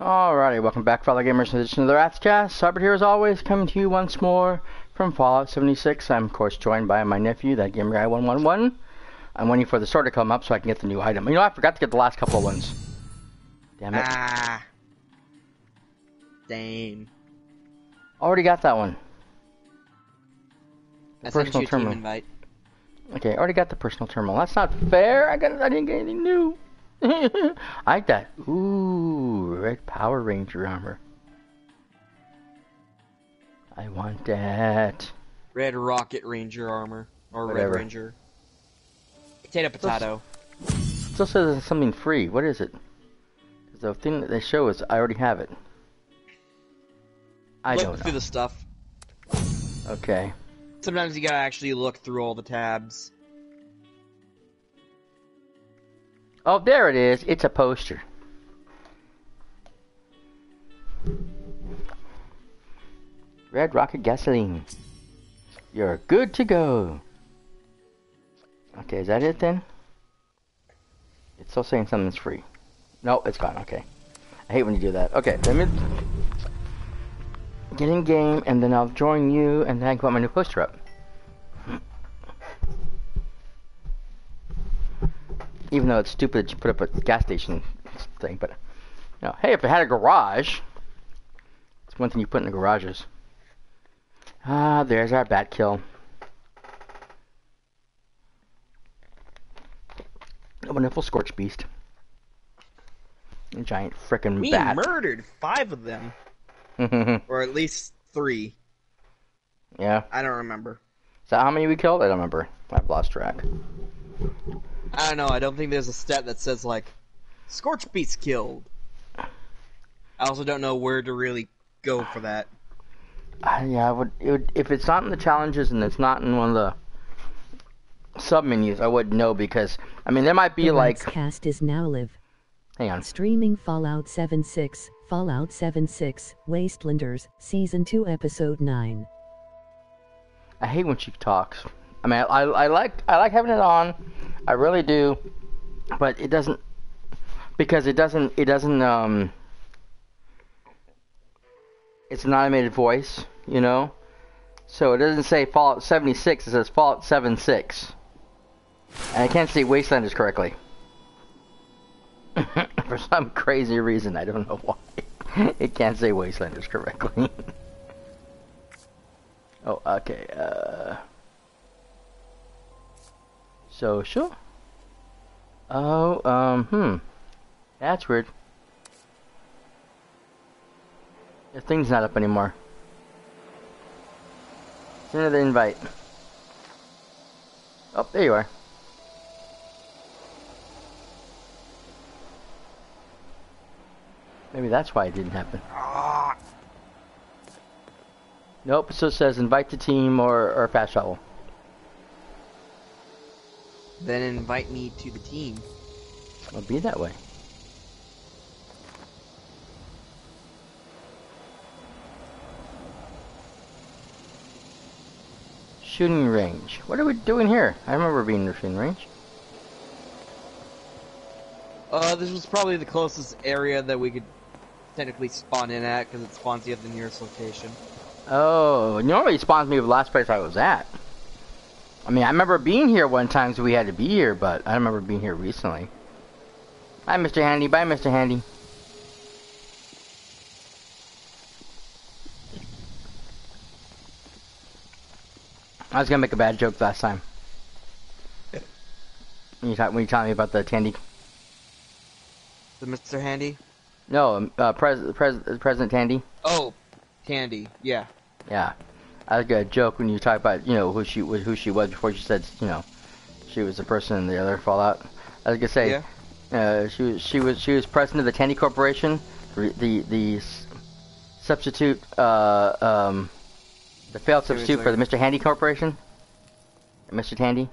Alrighty, welcome back, fellow gamers, to edition of the Ratscast. Cyber here as always, coming to you once more from Fallout 76. I'm, of course, joined by my nephew, that Gamer Guy 111. I'm waiting for the store to come up so I can get the new item. You know, I forgot to get the last couple of ones. Damn it. Ah. Dang. Already got that one. The I personal terminal. invite. Okay, already got the personal terminal. That's not fair. I got. I didn't get anything new. I like that. Ooh, red Power Ranger armor. I want that. Red Rocket Ranger armor. Or Whatever. Red Ranger. Potato potato. Still says it's something free. What is it? the thing that they show is I already have it. I look don't through the stuff. Okay. Sometimes you gotta actually look through all the tabs. Oh, there it is. It's a poster. Red Rocket Gasoline. You're good to go. Okay, is that it then? It's still saying something's free. No, it's gone. Okay. I hate when you do that. Okay, let me get in game, and then I'll join you, and then I can put my new poster up. Even though it's stupid that you put up a gas station thing, but you know, hey, if it had a garage, it's one thing you put in the garages. Ah, there's our bat kill. A wonderful scorch beast. A giant frickin' We bat. murdered five of them. Or at least three. yeah. I don't remember. Is that how many we killed? I don't remember. I've lost track. I don't know. I don't think there's a stat that says, like, Scorch Beast killed. I also don't know where to really go for that. Uh, yeah, I would, it would. If it's not in the challenges and it's not in one of the sub menus, I wouldn't know because I mean there might be the like. cast is now live. Hang on. Streaming Fallout 76, Fallout 76, Wastelanders, Season 2, Episode 9. I hate when she talks. I mean, I, I, I like I like having it on, I really do, but it doesn't because it doesn't it doesn't um. It's an automated voice, you know, so it doesn't say Fallout 76. It says Fallout 76, and I can't say Wastelanders correctly. For some crazy reason, I don't know why. it can't say Wastelanders correctly. oh, okay. Uh. Social? Oh, um, hmm. That's weird. The thing's not up anymore. Send her the invite. Oh, there you are. Maybe that's why it didn't happen. Nope, so it says invite the team or, or fast travel. Then invite me to the team. I'll be that way. Shooting range. What are we doing here? I remember being in the shooting range. Uh, this was probably the closest area that we could technically spawn in at, because it spawns you at the nearest location. Oh, normally it spawns me with the last place I was at. I mean, I remember being here one time, so we had to be here, but I don't remember being here recently. Bye, Mr. Handy. Bye, Mr. Handy. I was gonna make a bad joke last time. When you, talk, when you taught me about the Tandy. The Mr. Handy? No, um, uh, Pres, Pres, President Tandy. Oh, Tandy. Yeah. Yeah, I was gonna joke when you talk about you know who she was who she was before she said you know she was the person in the other Fallout. I was gonna say Yeah. uh, she was she was she was president of the Tandy Corporation, the the, the substitute uh, um, the failed substitute for the Mr. Handy Corporation. Mr. Tandy.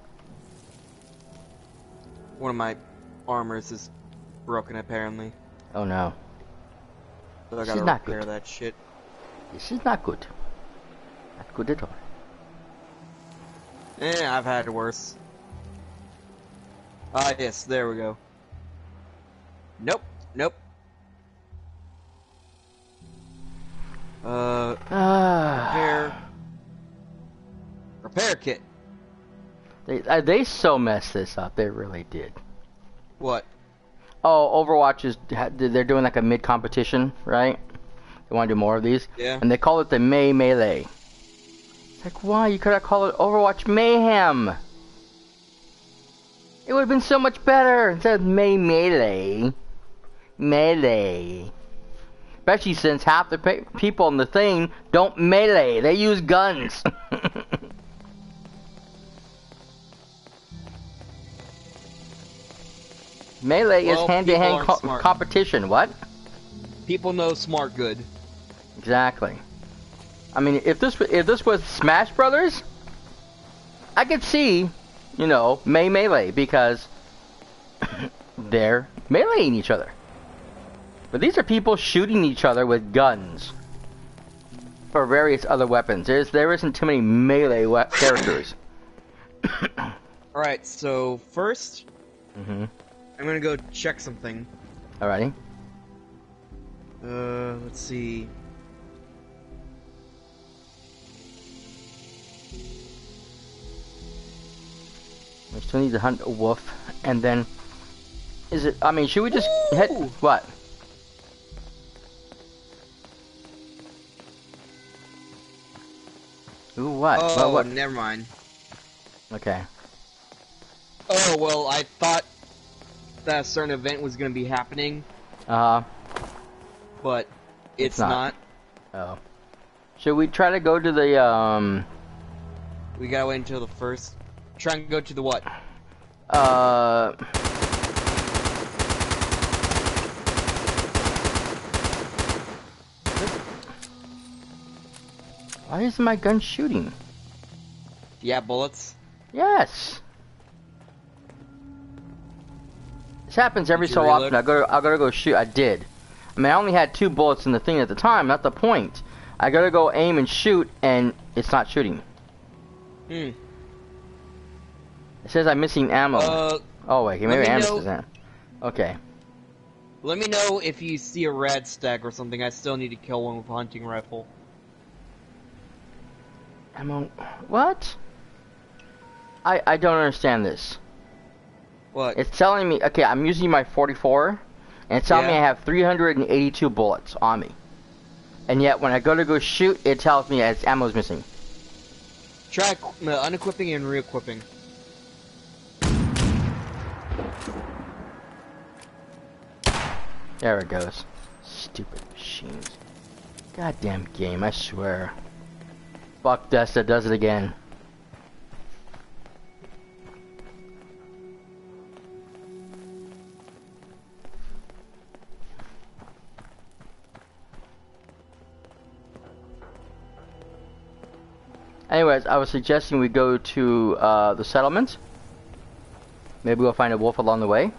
One of my armors is broken, apparently. Oh no. I gotta is not repair good. that shit. This is not good. Not good at all. Eh, I've had worse. Ah, yes, there we go. Nope, nope. Uh, Ah. repair. Repair kit. They uh, they so messed this up. They really did. What? Oh, Overwatch is they're doing like a mid competition, right? They want to do more of these, Yeah. and they call it the May Melee. It's like, why? You could have called it Overwatch Mayhem. It would have been so much better instead of May Melee. Melee. Especially since half the pe- people in the thing don't melee; they use guns. melee Well, is hand-to-hand people co- competition. What? People know smart good. Exactly. I mean, if this if this was Smash Brothers, I could see, you know, May Melee because they're meleeing each other. But these are people shooting each other with guns or various other weapons. There's there isn't too many melee characters. Alright, so first, mm-hmm. I'm gonna go check something. Alrighty. Uh, let's see. We still need to hunt a wolf, and then is it? I mean, should we just head? What? Ooh, what? Oh, What? what? never mind. Okay. Oh, well, I thought that a certain event was gonna be happening, Uh. but it's, It's not. not. Oh. Should we try to go to the um? We gotta wait until the first. Try and go to the what? Uh. Why isn't my gun shooting? Yeah, bullets. Yes. This happens every so often. I go, I gotta go shoot. I did. I mean, I only had two bullets in the thing at the time. Not the point. I gotta go aim and shoot, and it's not shooting. Hmm. It says I'm missing ammo. Uh, oh wait, maybe ammo says that. Okay. let me know if you see a rad stag or something. I still need to kill one with a hunting rifle. Ammo. What? I I don't understand this. What? It's telling me. Okay, I'm using my 44, and it's telling me I have 382 bullets on me. And yet, when I go to go shoot, it tells me its ammo's missing. Try uh, unequipping and re-equipping. There it goes. Stupid machines. Goddamn game, I swear. Bethesda does it again. Anyways, I was suggesting we go to uh, the settlement. Maybe we'll find a wolf along the way.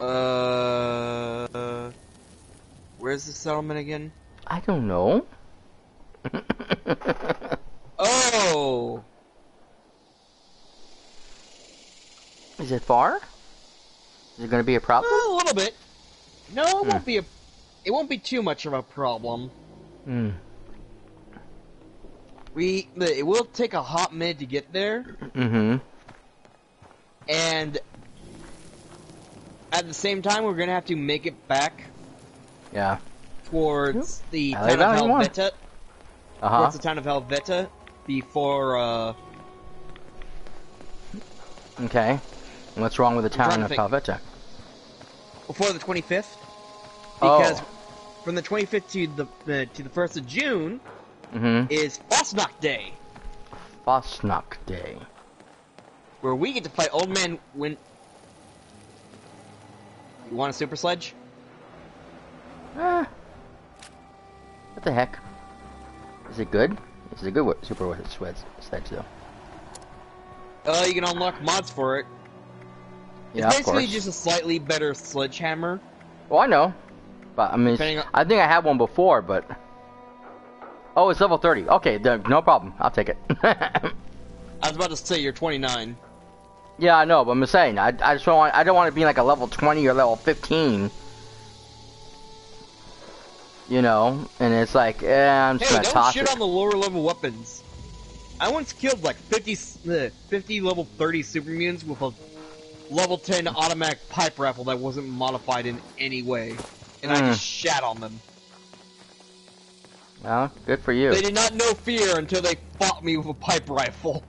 Uh, where's the settlement again? I don't know. Oh, Is it far? Is it going to be a problem? a little bit. No, it Hmm. won't be a. It won't be too much of a problem. Hmm. We it will take a hot minute to get there, Mm-hmm. and at the same time, we're gonna have to make it back Yeah. towards the LA town of Valley. Helvetia. Uh huh. Towards the town of Helvetia before. uh... Okay. What's wrong with the town of think. Calvetta? before the 25th Oh. because from the 25th to the uh, to the 1st of June Mm-hmm. is Fasnacht Day Fasnacht Day. where we get to fight Old Man Win You want a super sledge? Ah. What the heck? Is it good? Is it a good super sledge, sledge though? Uh, you can unlock mods for it. Yeah, it's basically just a slightly better sledgehammer. Well, I know. But I mean, on- I think I had one before, but oh, it's level 30. Okay, no problem. I'll take it. I was about to say you're 29. yeah, I know, but I'm just saying. I, I just don't want. I don't want to be like a level 20 or level 15. You know, and it's like, eh, I'm just Hey, gonna don't toss shit it. on the lower level weapons. I once killed like 50, s- uh, 50 level 30 super mutants with a level 10 automatic pipe rifle that wasn't modified in any way. And I Hmm. just shat on them. Well, good for you. They did not know fear until they fought me with a pipe rifle.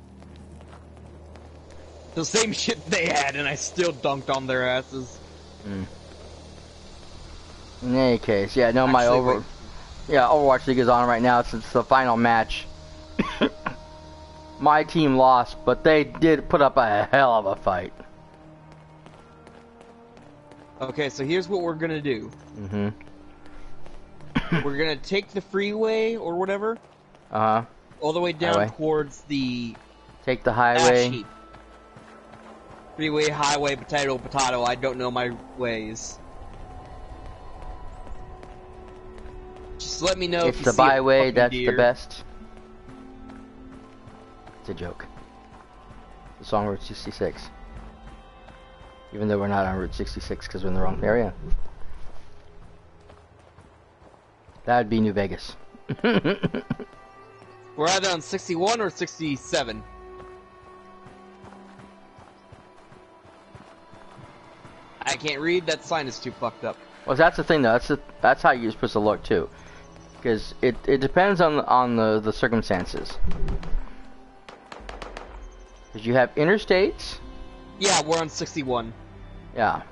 The same shit they had, and I still dunked on their asses. In any case, yeah, no, my over, wait. yeah, Overwatch League is on right now since the final match. my team lost, but they did put up a hell of a fight. Okay, so here's what we're gonna do. hmm We're gonna take the freeway or whatever Uh huh. all the way down Highway. towards the Take the highway. Freeway, highway, potato, potato. I don't know my ways. Just let me know if It's the byway. That's deer. the best. It's a joke. The song Route 66. Even though we're not on Route 66 because we're in the wrong area. That would be New Vegas. We're either on 61 or 67. I can't read. That sign is too fucked up. Well, that's the thing, though. That's the, that's how you're supposed to look too, because it, it depends on the, on the the circumstances. Because you have interstates, Yeah, we're on 61. yeah.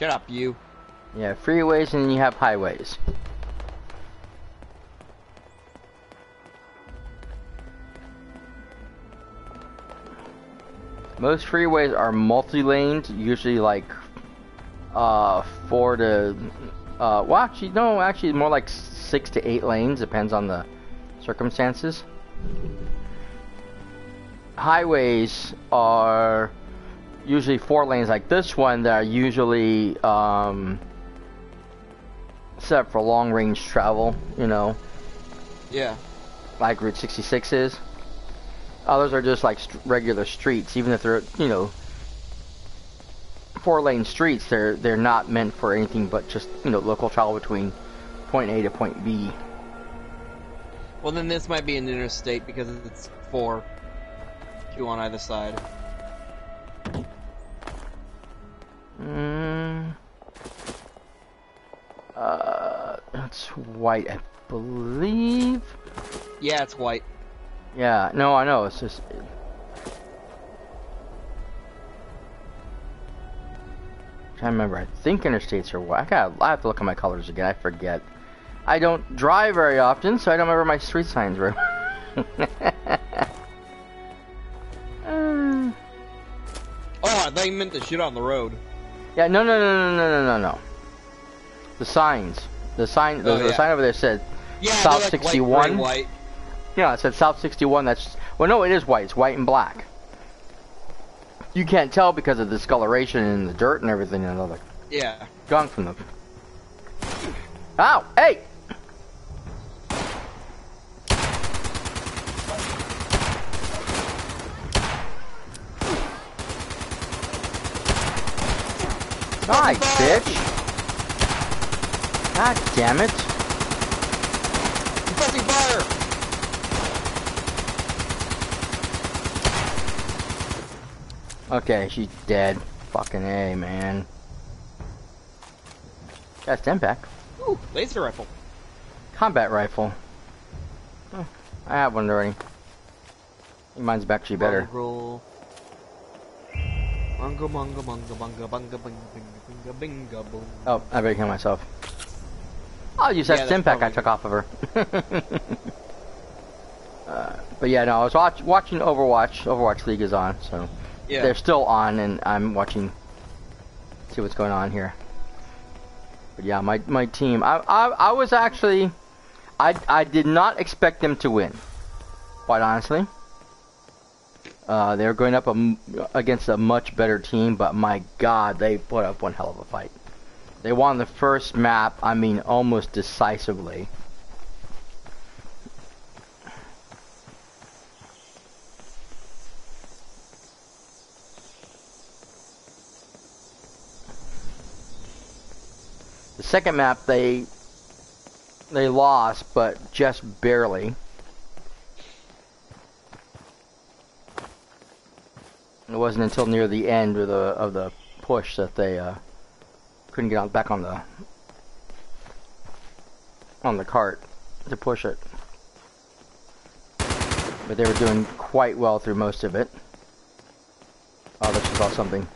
Shut up, you. Have freeways and then you have highways. Most freeways are multi-laned, usually like uh four to uh well actually no actually more like six to eight lanes depends on the circumstances. Highways are usually four lanes like this one that are usually um set for long range travel, you know, Yeah. like Route 66 is. Others are just like st- regular streets, even if they're, you know, four lane streets. They're they're not meant for anything but just you know local travel between point A to point B. Well, then this might be an interstate because it's four. Two on either side. Mm, uh, that's white, I believe. Yeah, it's white. Yeah, no, I know. It's just. to remember. I think interstates are white. I got. I have to look at my colors again. I forget. I don't drive very often, so I don't remember my street signs very. Uh, Oh, you meant the shit on the road. yeah, no, no, no, no, no, no, no, no. The signs. The sign. The, Oh, the sign over there said. Yeah, South like 61? Light, gray, white. Yeah, it said South 61. That's well, no, it is white. It's white and black. You can't tell because of the discoloration and the dirt and everything and all the Yeah. gunk from them. Ow! Hey! Die, bitch! God damn it! Suppressing fire! Okay, she's dead. Fucking A, man. Got a pack. Ooh, laser rifle. Combat rifle. Oh, I have one already. Mine's actually better. Roll. Bunga bunga bunga bunga bunga bunga boom. Oh, I better kill myself. I'll use Yeah, that stim pack I took off of her. uh, but yeah, no, I was watch, watching Overwatch. Overwatch League is on, so Yeah. they're still on, and I'm watching. See what's going on here. But yeah, my my team. I I, I was actually, I I did not expect them to win. Quite honestly. Uh, they were going up a against a much better team, but my God, they put up one hell of a fight. They won the first map, I mean, almost decisively. The second map, they they lost, but just barely. It wasn't until near the end of the of the push that they uh, couldn't get on back on the on the cart to push it. But they were doing quite well through most of it. Oh, this just saw something.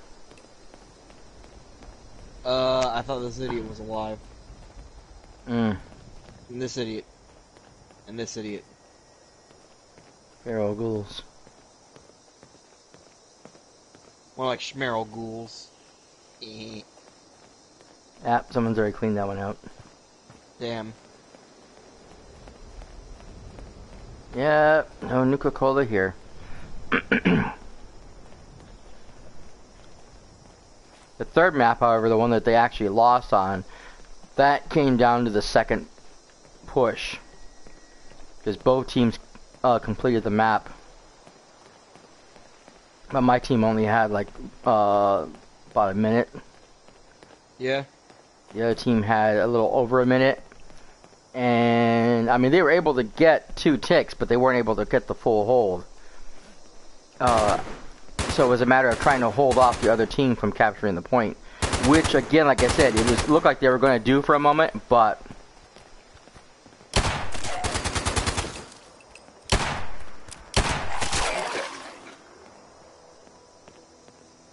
Uh, I thought this idiot was alive. Mm. And this idiot. And this idiot. Feral ghouls. More like Schmeryl ghouls. Eh, Yeah, someone's already cleaned that one out. Damn. Yeah, no Nuka Cola here. the third map, however, the one that they actually lost on, that came down to the second push. Because both teams uh, completed the map. But my team only had like uh, about a minute. Yeah. The other team had a little over a minute. And, I mean, they were able to get two ticks, but they weren't able to get the full hold. Uh, so it was a matter of trying to hold off the other team from capturing the point. Which, again, like I said, it was looked like they were going to do for a moment, but...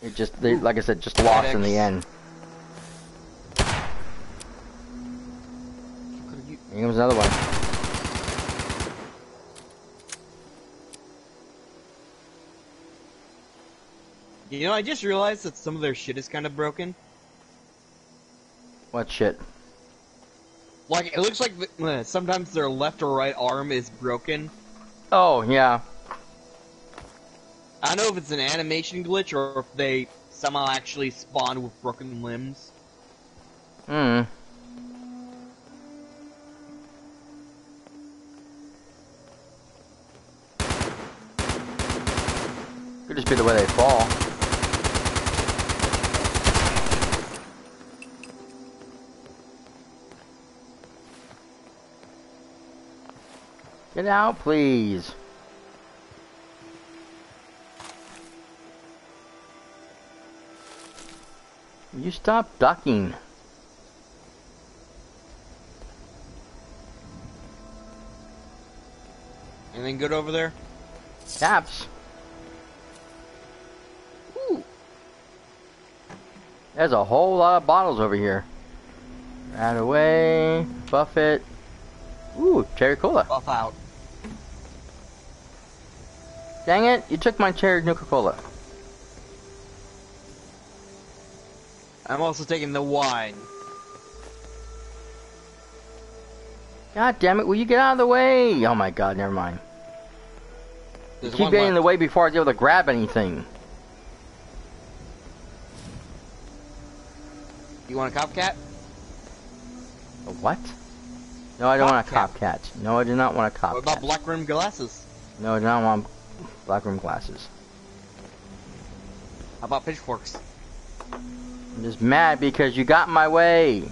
It just, they, like I said, just lost in the end. Here comes another one. You know, I just realized that some of their shit is kind of broken. What shit? Like, it looks like the, sometimes their left or right arm is broken. Oh, yeah. I don't know if it's an animation glitch or if they somehow actually spawn with broken limbs. Hmm. Could just be the way they fall. Get out, please. You stop ducking. Anything good over there? Caps. Ooh. There's a whole lot of bottles over here. Right away. Buffett. Ooh, cherry cola. Buff out. Dang it, you took my cherry Nuka I'm also taking the wine. God damn it, will you get out of the way? Oh my god, never mind. You keep getting in the way before I was able to grab anything. You want a copcat? A what? No, I don't want a Cop cop cat. No, I do not want a cop What about cat. black rim glasses? No, I do not want black room glasses. How about pitchforks? I'm just mad because you got in my way.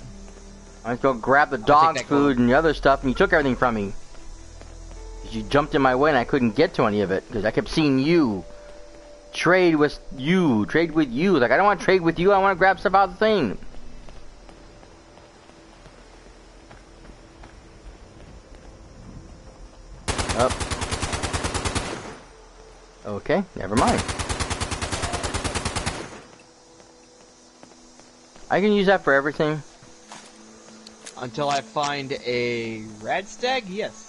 I was going to grab the dog food and the other stuff, and you took everything from me. You jumped in my way, and I couldn't get to any of it because I kept seeing you. Trade with you. Trade with you. Like I don't want to trade with you. I want to grab stuff out of the thing. Up. Okay, never mind. I can use that for everything. Until I find a rad stag? Yes.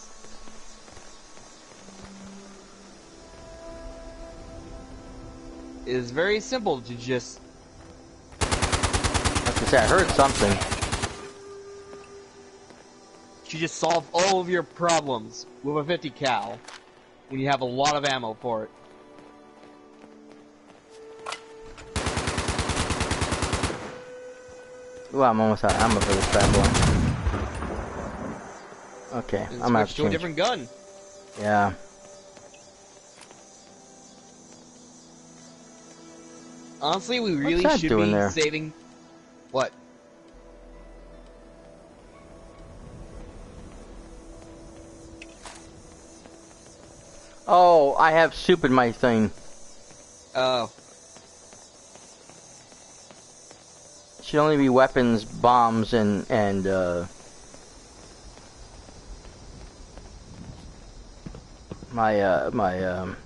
It is very simple to just I was gonna say I heard something. to just solve all of your problems with a 50 cal when you have a lot of ammo for it. Well, I'm almost out of ammo for this bad boy. Okay, And I'm switch to a different gun. Yeah. Honestly, we really should be there? saving. What? Oh, I have soup in my thing. Oh, Should only be weapons, bombs, and and uh, my uh, my um,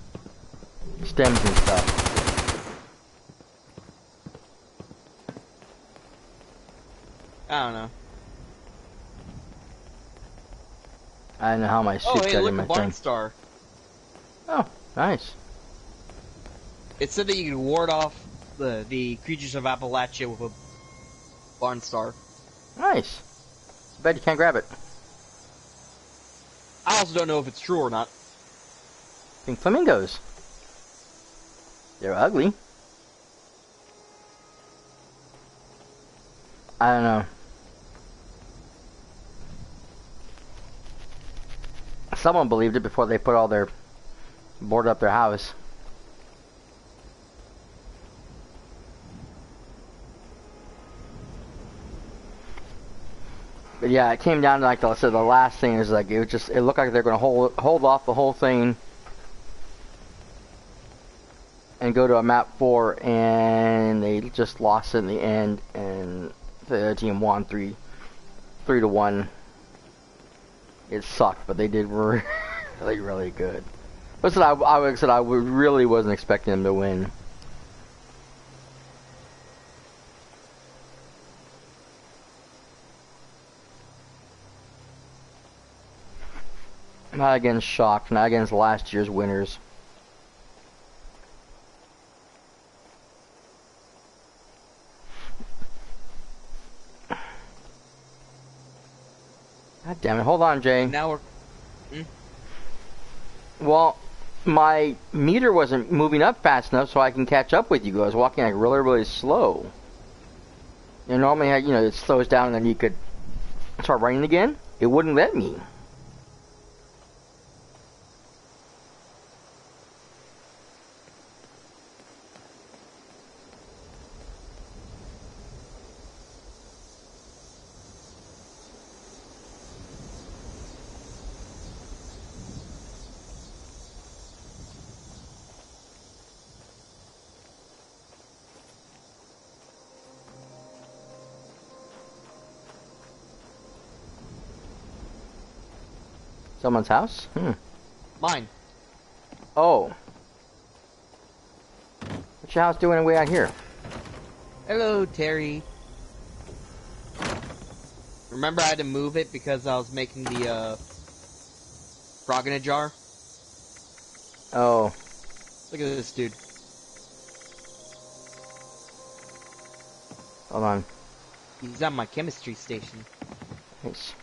stims and stuff. I don't know. I don't know how my soup Oh, hey, got look, in my barn thing. star. Oh, nice. It said that you could ward off the the creatures of Appalachia with a barn star. Nice. Bad, you can't grab it. I also don't know if it's true or not. Pink flamingos. They're ugly. I don't know. Someone believed it before they put all their board up their house. But yeah, it came down to like I said, the last thing is like it was just it looked like they're gonna hold hold off the whole thing and go to a map four, and they just lost in the end, and the team won three, three to one. It sucked, but they did really, really good. Said I, I said I really wasn't expecting them to win. Not against shocked, not against last year's winners. God damn it! Hold on, Jay. Now we're hmm? Well, my meter wasn't moving up fast enough so I can catch up with you. I was walking like really, really slow. And normally, you know, it slows down and then you could start running again. It wouldn't let me. Someone's house? Hmm. mine. Oh. What's your house doing way out here? Hello, Terry. Remember I had to move it because I was making the, uh, frog in a jar? Oh. Look at this dude. Hold on. He's on my chemistry station. Nice.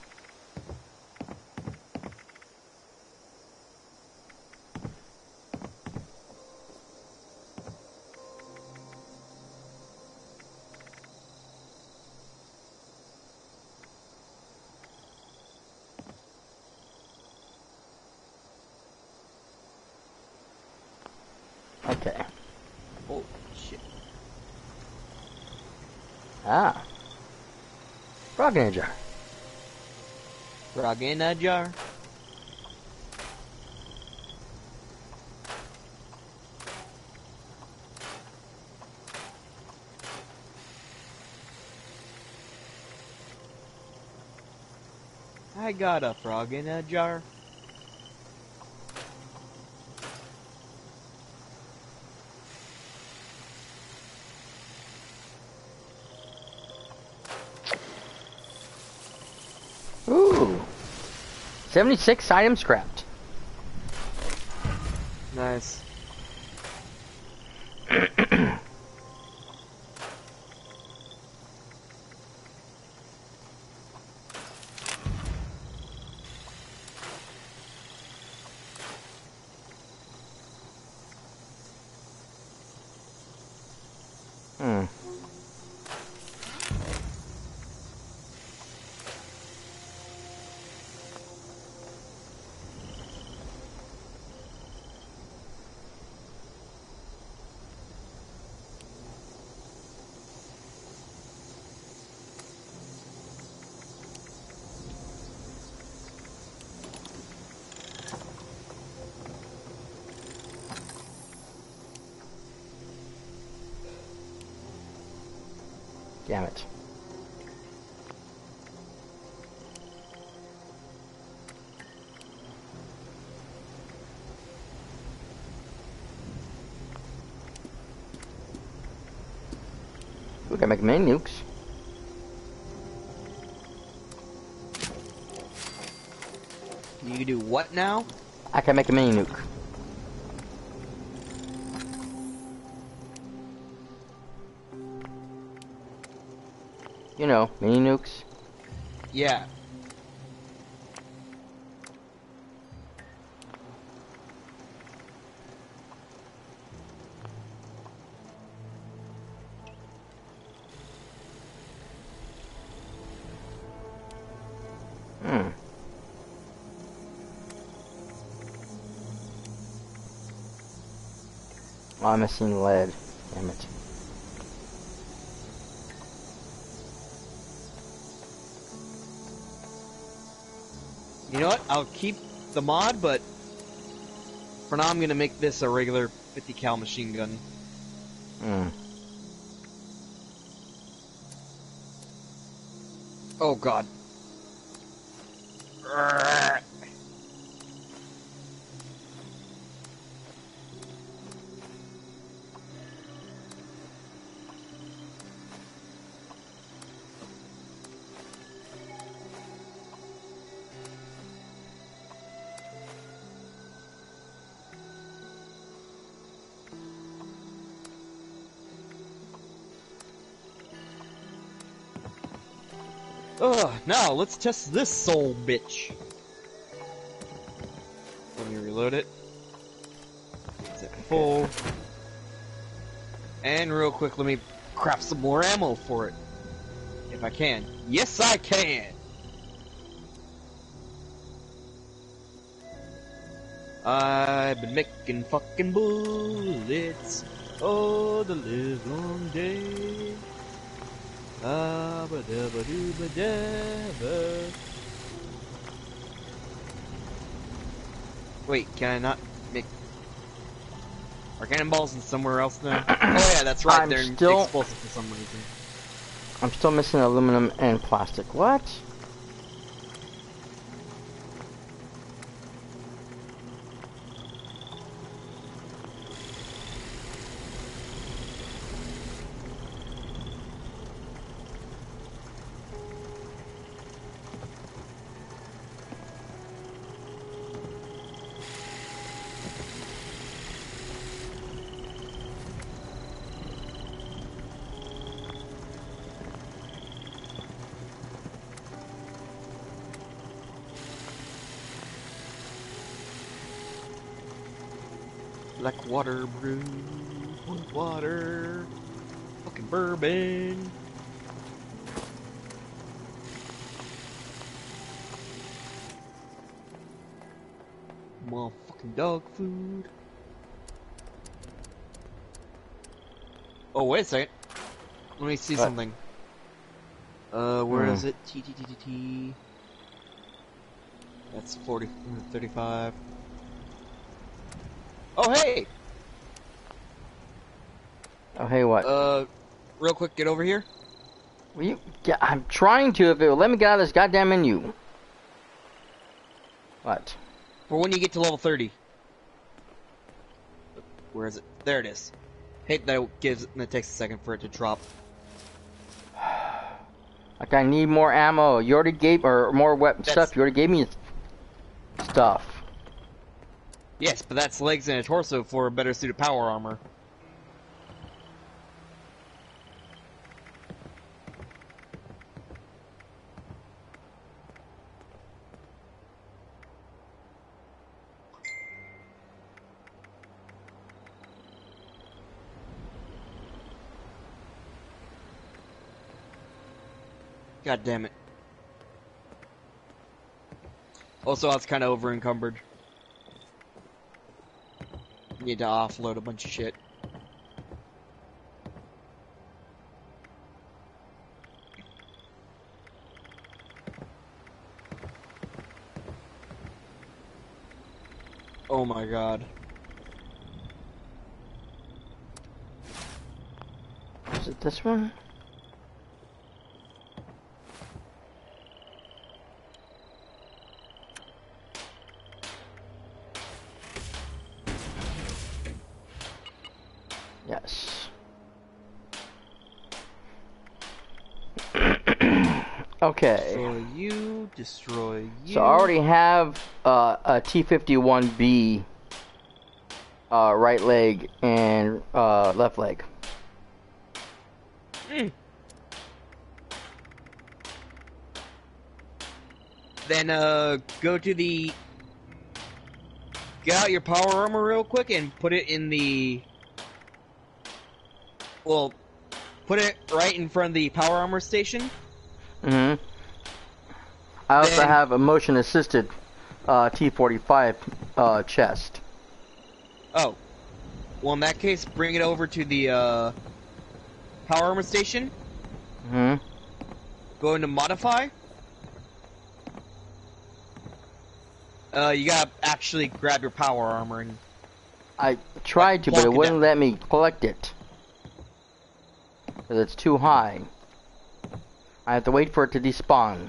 Okay. Oh, shit. Ah. Frog in a jar. Frog in a jar. I got a frog in a jar. 76 items scrapped. Nice. Hmm. Damn it. We can make mini nukes. You can do what now? I can make a mini nuke. You know, mini Oh, lead. Damn it. You know what? I'll keep the mod, but for now I'm gonna make this a regular 50 cal machine gun. Hmm. Oh god. Let's test this soul bitch. Let me reload it. Is it full? And real quick, let me craft some more ammo for it. If I can. Yes, I can! I've been making fucking bullets all the live long day. Ba da ba doo ba da ba. Wait, can I not make? Are cannonballs in somewhere else now? oh yeah, that's right. I'm They're still- explosive for some reason. I'm still missing aluminum and plastic. What? Black water brew, white water, fucking bourbon. Motherfucking dog food. Oh, wait a second. Let me see What? something. Uh, where Hmm. is it? T T T T T. That's 40, 35. Oh, hey! Hey, what? Uh, real quick, get over here. Will you? Yeah, I'm trying to. If it will let me get out of this goddamn menu. What? For when you get to level 30. Where is it? There it is. Hate that it gives that takes a second for it to drop. Like I need more ammo. You already gave or more weapon That's- stuff. You already gave me stuff. Yes, but that's legs and a torso for a better suit of power armor. God damn it. Also, I was kind of over encumbered. Need to offload a bunch of shit. Oh my god. Is it this one? Okay. Destroy you, destroy you. So I already have uh, a T51B uh, right leg and uh, left leg. Then uh, go to the. Get out your power armor real quick and put it in the. Well, put it right in front of the power armor station. Hmm I also Then- have a motion assisted uh, T45 uh, chest. Oh. Well, in that case, bring it over to the uh, power armor station. hmm Go into modify. Uh, you gotta actually grab your power armor and I tried to, but it wouldn't down. let me collect it. Because it's too high. I have to wait for it to despawn.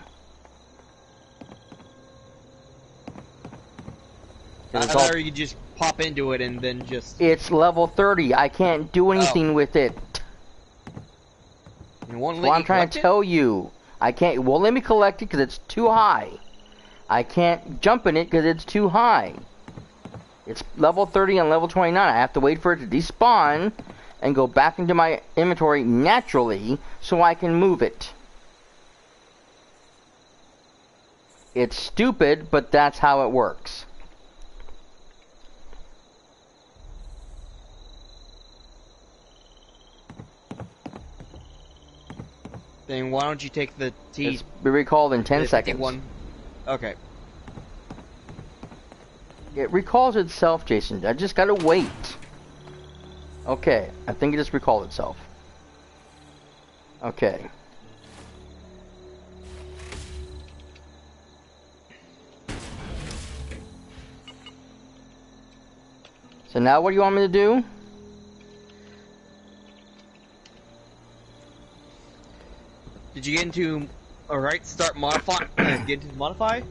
I it's, all- thought you just pop into it and then just it's level 30. I can't do Oh. anything with it. it won't Well, I'm trying to it? tell you. I can't. Well, let me collect it because it's too high. I can't jump in it because it's too high. It's level 30 and level 29. I have to wait for it to despawn and go back into my inventory naturally so I can move it. It's stupid, but that's how it works. Then why don't you take the T? It's be recalled in 10 the seconds. One. Okay. It recalls itself, Jason. I just gotta wait. Okay, I think it just recalled itself. Okay. So now what do you want me to do? Did you get into? All right, start modify. get into modify.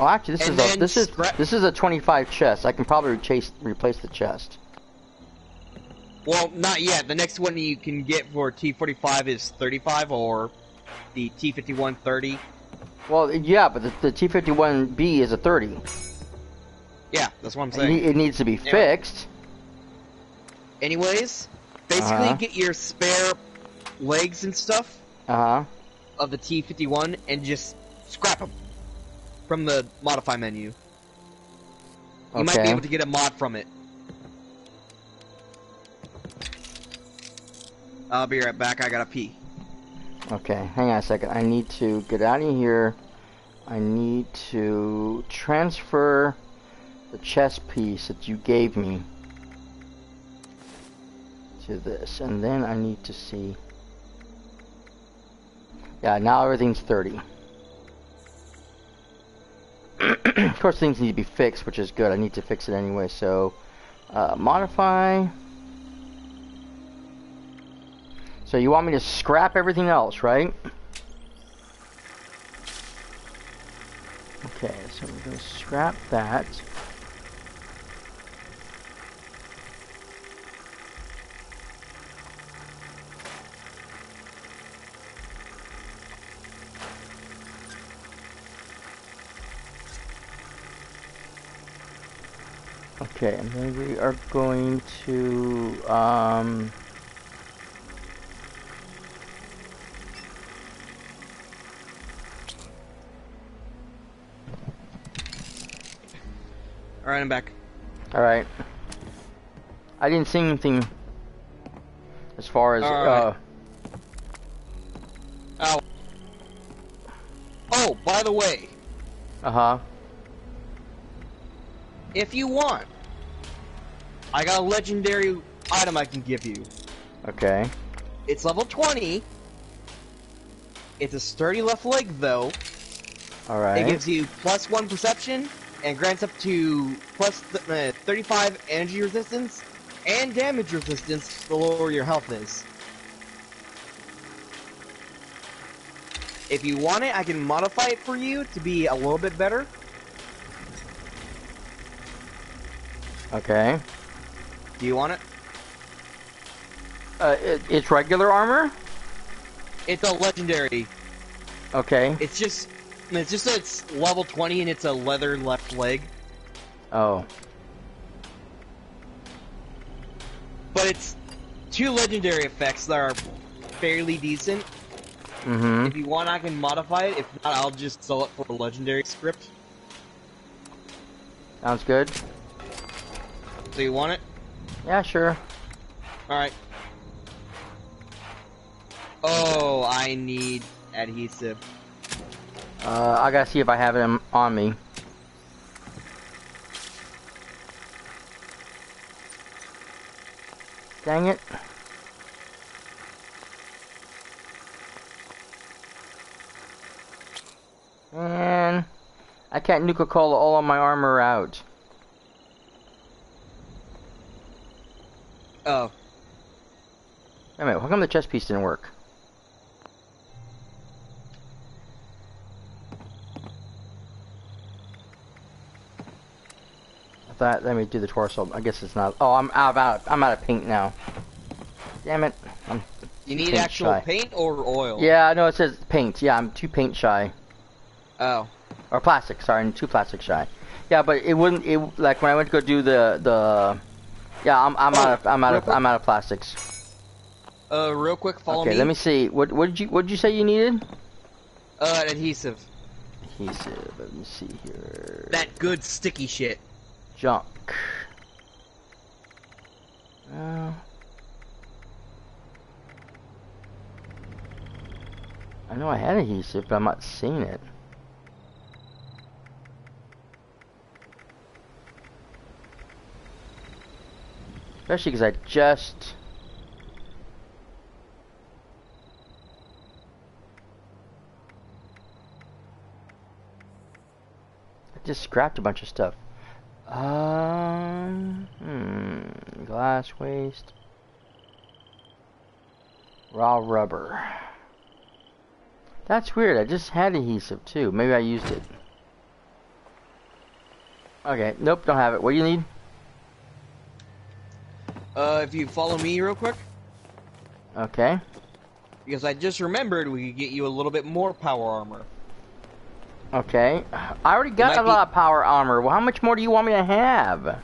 Oh, actually, this And is a this is this is a 25 chest. I can probably chase replace the chest. Well, not yet. The next one you can get for T45 is 35, or the T51 30. Well, yeah, but the, the T51B is a 30. Yeah, that's what I'm saying. it needs to be Anyway. fixed. Anyways, basically Uh-huh. get your spare legs and stuff Uh huh. of the T51 and just scrap them from the modify menu. You might be able to get a mod from it. I'll be right back. I gotta pee. Okay, hang on a second. I need to get out of here. I need to transfer the chess piece that you gave me to this, and then I need to see. Yeah, now everything's 30. of course, things need to be fixed, which is good. I need to fix it anyway, so uh, modify. So you want me to scrap everything else, right? Okay, so we're gonna scrap that. Okay, and then we are going to um All right, I'm back. All right. I didn't see anything as far as uh right. Oh. Oh, by the way, uh huh. If you want, I got a legendary item I can give you. Okay. It's level 20. It's a sturdy left leg, though. Alright. It gives you plus one perception and grants up to plus th- uh, 35 energy resistance and damage resistance the lower your health is. If you want it, I can modify it for you to be a little bit better. Okay. Do you want it? Uh, it, it's regular armor. It's a legendary. Okay. It's just, it's just that it's level 20 and it's a leather left leg. Oh. But it's two legendary effects that are fairly decent. Mm-hmm. If you want, I can modify it. If not, I'll just sell it for a legendary script. Sounds good. So you want it? Yeah, sure. Alright. Oh, I need adhesive. Uh, I gotta see if I have it on me. Dang it. Man, I can't Nuka-Cola all of my armor out. Oh. Wait a minute, how come the chest piece didn't work? I thought, let me do the torso. I guess it's not. Oh, I'm out of, I'm out of paint now. Damn it. I'm You need actual shy. paint or oil? Yeah, I know it says paint. Yeah, I'm too paint shy. Oh. Or plastic, sorry, I'm too plastic shy. Yeah, but it wouldn't. It like when I went to go do the the. Yeah, I'm I'm out of I'm out of I'm out of plastics. Uh, real quick, follow okay, me. let me see. What what did you what did you say you needed? Uh, adhesive. Adhesive. Let me see here. That good sticky shit. junk. Uh, I know I had adhesive, but I'm not seeing it. Especially because I just. I just scrapped a bunch of stuff. Um, hmm, glass waste. Raw rubber. That's weird. I just had adhesive too. Maybe I used it. Okay, nope, don't have it. What do you need? Uh, if you follow me real quick, Okay. because I just remembered we could get you a little bit more power armor. Okay. I already got a be- lot of power armor. Well, how much more do you want me to have?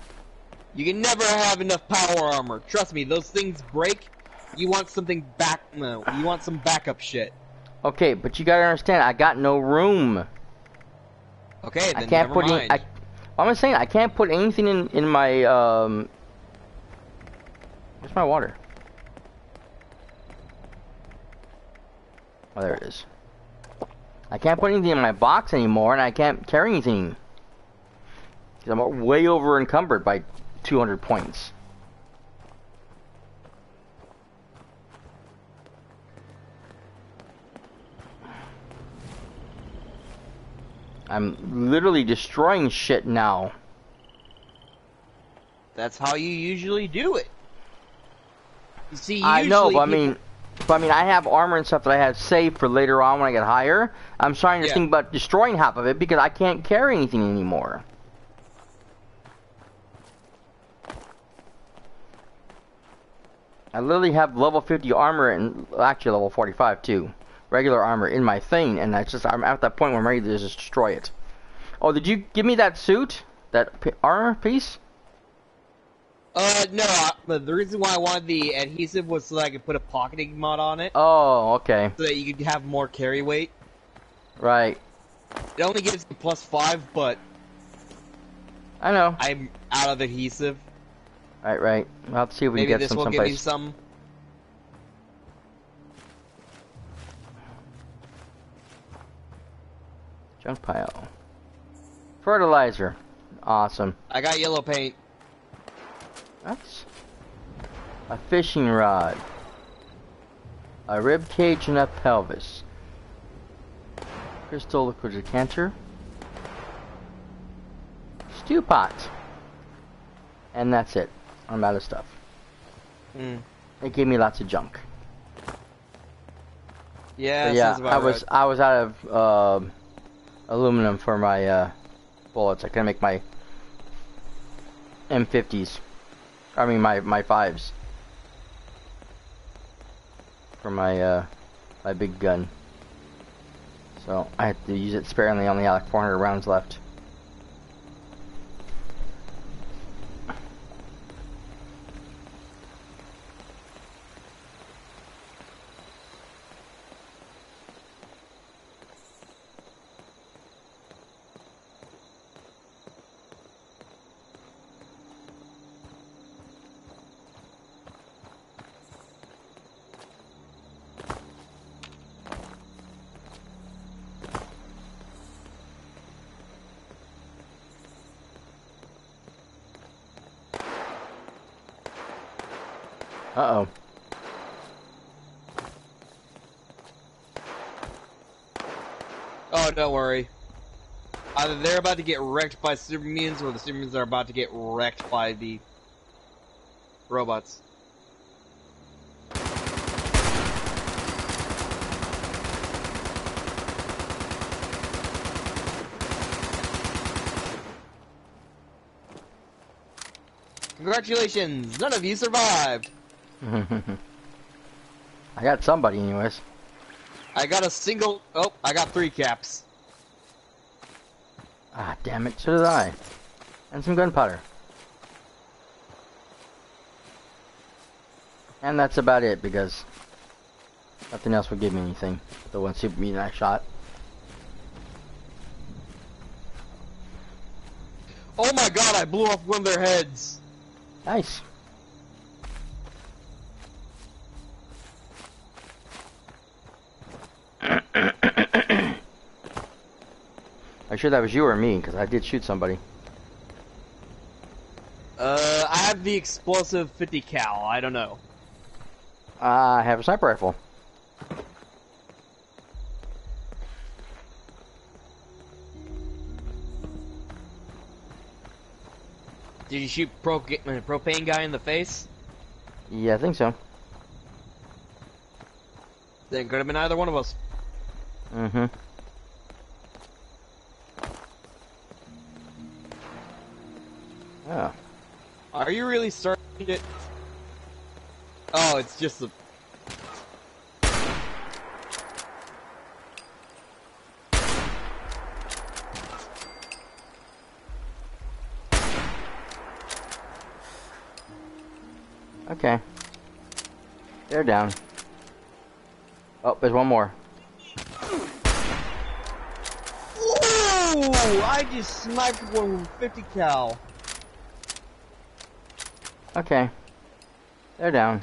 You can never have enough power armor. Trust me, those things break. You want something back? No, you want some backup shit. Okay, but you gotta understand, I got no room. Okay, then I can't put mind. any. I, I'm saying I can't put anything in in my um. Where's my water? Oh, there it is. I can't put anything in my box anymore, and I can't carry anything. 'Cause I'm way over encumbered by 200 points. I'm literally destroying shit now. That's how you usually do it. See, I know, but I mean, but I mean, I have armor and stuff that I have saved for later on when I get higher. I'm starting to Yeah. think about destroying half of it because I can't carry anything anymore. I literally have level 50 armor and actually level 45 too, regular armor in my thing, and that's just I'm at that point where I'm ready to just destroy it. Oh, did you give me that suit, that armor piece? Uh, no, I, but the reason why I wanted the adhesive was so that I could put a pocketing mod on it, Oh, okay, so that you could have more carry weight. right. It only gives you plus five, but I know. I'm out of adhesive. Right, right. We'll have to see if we Maybe can get this some will give me some. Junk pile. Fertilizer. Awesome. I got yellow paint. That's a fishing rod. A rib cage and a pelvis. Crystal liquid decanter. Stew pot. And that's it. I'm out of stuff. Hmm. It gave me lots of junk. Yeah, But yeah, I was right. I was out of um aluminum for my uh, bullets. I couldn't make my M50s. I mean my my fives for my uh my big gun. So I have to use it sparingly. Only like 400 rounds left. Uh oh. Oh, don't worry. Either they're about to get wrecked by super mutants, or the super mutants are about to get wrecked by the robots. Congratulations! None of you survived! I got somebody, anyways. I got a single. Oh, I got three caps. Damn it. So did I. And some gunpowder. And that's about it because nothing else would give me anything. The one super mutant I shot. Oh my god, I blew off one of their heads! Nice. Sure that was you or me? Because I did shoot somebody. Uh, I have the explosive 50 cal, I don't know. I have a sniper rifle. Did you shoot pro propane guy in the face? Yeah, I think so. Then could have been either one of us. Mm-hmm. Oh. Are you really starting it? Oh, it's just the. Okay. They're down. Oh, there's one more. Ooh! I just sniped one with 50 cal. Okay. They're down.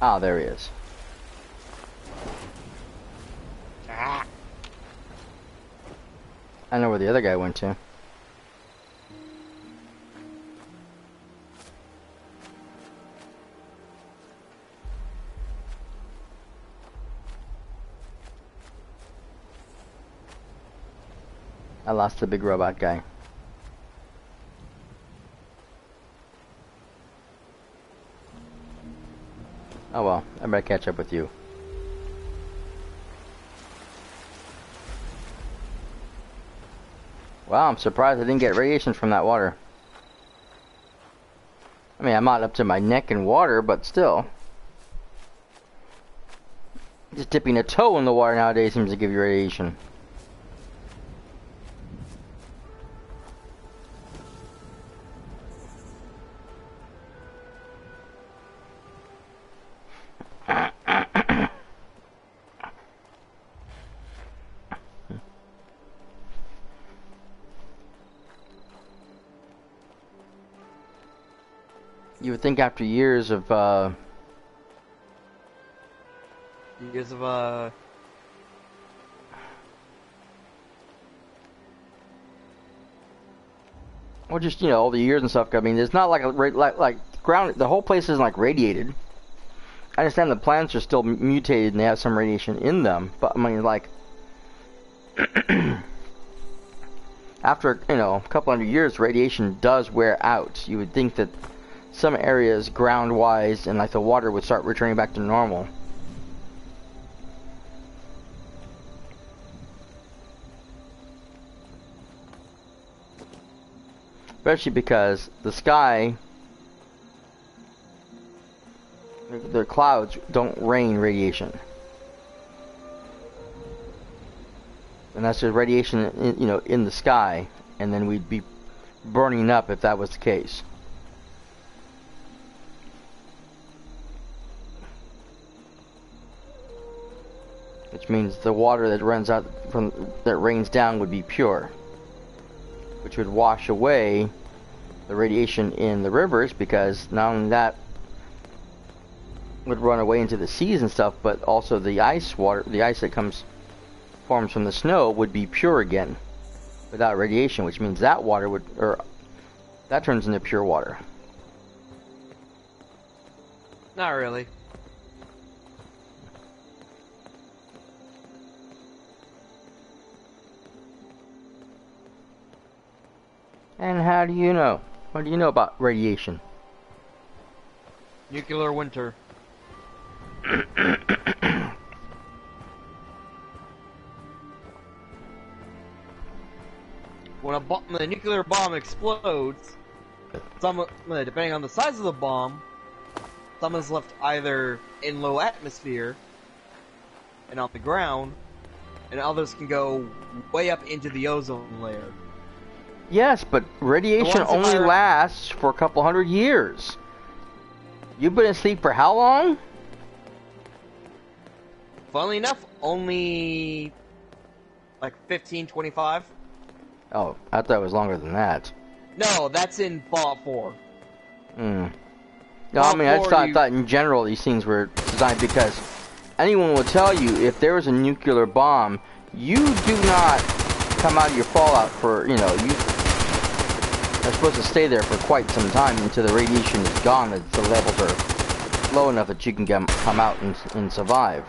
Ah, there he is. Ah. I know where the other guy went to. Lost the big robot guy. Oh well, I better catch up with you. Wow, I'm surprised I didn't get radiation from that water. I mean, I'm not up to my neck in water, but still. Just dipping a toe in the water nowadays seems to give you radiation. Think after years of uh, Years of, uh. well, just you know, all the years and stuff. I mean, it's not like a like like ground. The whole place isn't like radiated. I understand the plants are still m- mutated and they have some radiation in them, but I mean, like after you know a couple hundred years, radiation does wear out. You would think that some areas ground-wise and like the water would start returning back to normal. Especially because the sky, the clouds don't rain radiation. And that's just radiation, in, you know, in the sky. And then we'd be burning up if that was the case. Means the water that runs out from that rains down would be pure, which would wash away the radiation in the rivers because not only that would run away into the seas and stuff, but also the ice water, the ice that comes forms from the snow would be pure again without radiation, which means that water would or that turns into pure water. Not really. And how do you know? What do you know about radiation? Nuclear winter. when a, bo- when a nuclear bomb explodes, some depending on the size of the bomb, some is left either in low atmosphere and on the ground, and others can go way up into the ozone layer. Yes, but radiation The ones that only are- lasts for a couple hundred years. You've been asleep for how long? Funnily enough, only like 15, 25. Oh, I thought it was longer than that. No, that's in Fallout 4. Hmm. No, I mean, I just thought, you- thought in general these things were designed because anyone will tell you if there was a nuclear bomb, you do not come out of your fallout for, you know, you are supposed to stay there for quite some time until the radiation is gone, that the levels are low enough that you can come out and, and survive.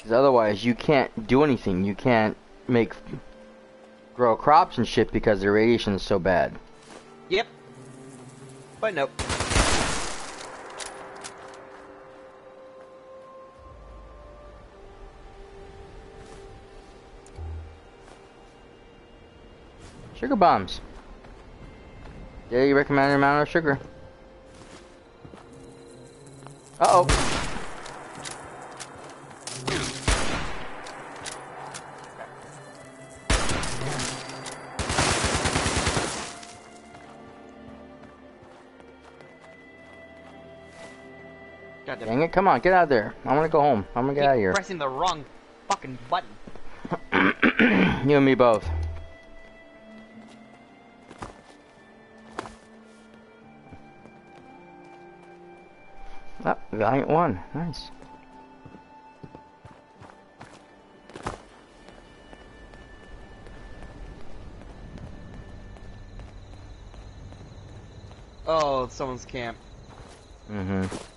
'Cause otherwise, you can't do anything. You can't make grow crops and shit because the radiation is so bad. Yep. But nope. Sugar bombs. Daily recommended amount of sugar. Uh oh. Dang it, come on, get out of there. I wanna go home. I'm gonna get out of here. pressing the wrong fucking button. you and me both. Oh, Valiant one. Nice. Oh, someone's camp. Mm-hmm.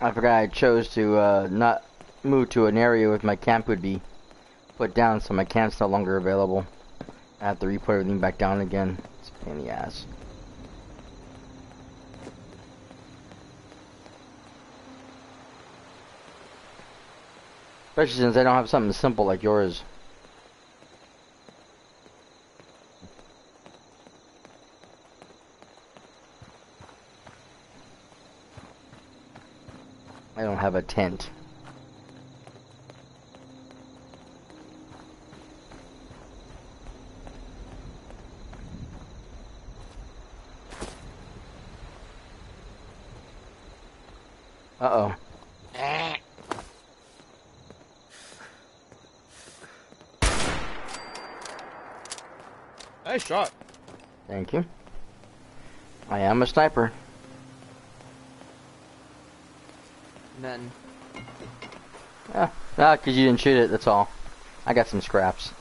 I forgot I chose to uh, not move to an area where my camp would be put down, so my camp's no longer available. I have to re-put everything back down again. It's a pain in the ass. Especially since I don't have something simple like yours. Have a tent. Uh-oh. Nice shot. Thank you. I am a sniper. Nothing. Ah, ah, cause you didn't shoot it, that's all. I got some scraps.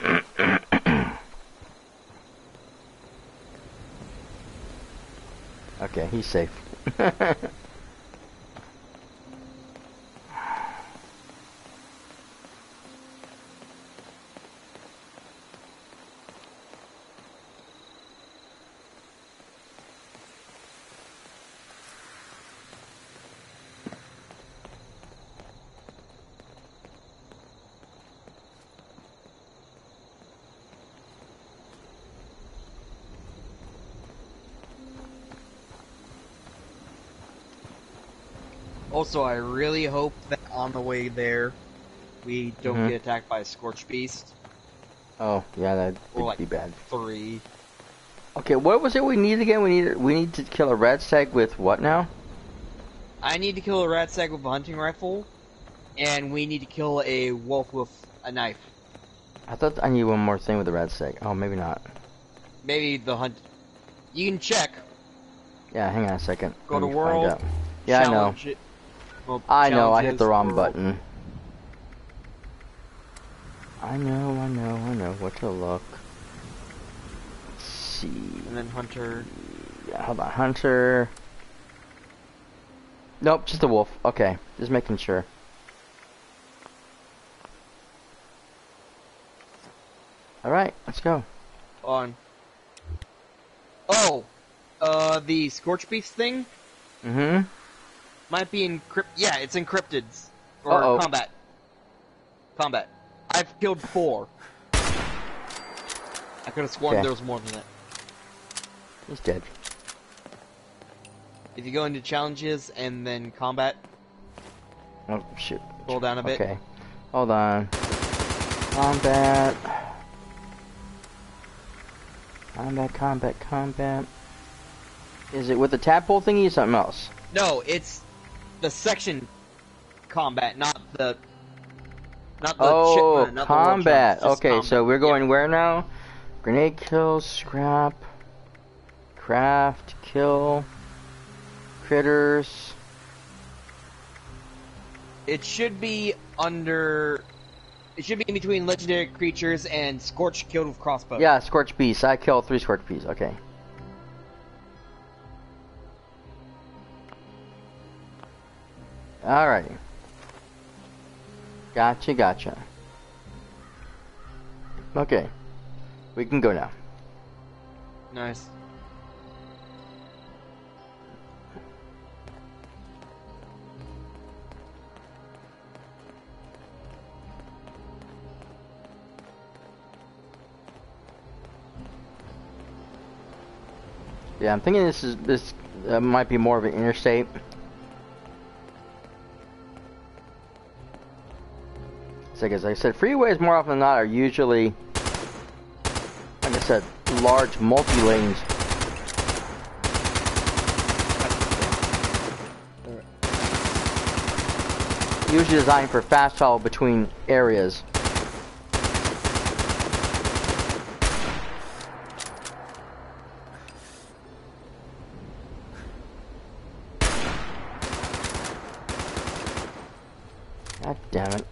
okay, he's safe. Also, I really hope that on the way there, we don't Mhm. get attacked by a Scorch Beast. oh, yeah, that Or would like be bad. three. Okay, what was it we need again? We need we need to kill a rad stag with what now? I need to kill a rad stag with a hunting rifle, and we need to kill a wolf with a knife. I thought I need one more thing with the rad stag. Oh, maybe not. Maybe the hunt. You can check. Yeah, hang on a second. Go to world. Yeah, I know. it- well, I know. I hit the wrong button. I know. I know. I know. What to look. Let's see. And then hunter. Yeah, how about hunter. Nope, just a wolf. Okay, just making sure. All right, let's go. on. Oh, uh, the Scorch Beast thing Mm-hmm. Might be encrypted. Yeah, it's encrypted or Uh-oh. combat. Combat. I've killed four. I could have sworn Okay. there was more than that. He's dead. If you go into challenges and then combat, Oh shoot. Scroll down a bit. Okay. Hold on. Combat. Combat, combat, combat. Is it with the tadpole thingy or something else? no, it's the section combat, not the. Not the Oh, not combat. just Okay, combat. so we're going where now? Grenade kill, scrap, craft, kill, critters. It should be under. It should be in between legendary creatures and Scorch killed with crossbow. Yeah, scorch beasts. I killed three scorch beasts. Okay. Alrighty. Gotcha, gotcha. Okay. We can go now. Nice. Yeah, I'm thinking this is this uh, might be more of an interstate. As I said, freeways more often than not are usually, like I said, large multi-lanes. Usually designed for fast travel between areas. God damn it.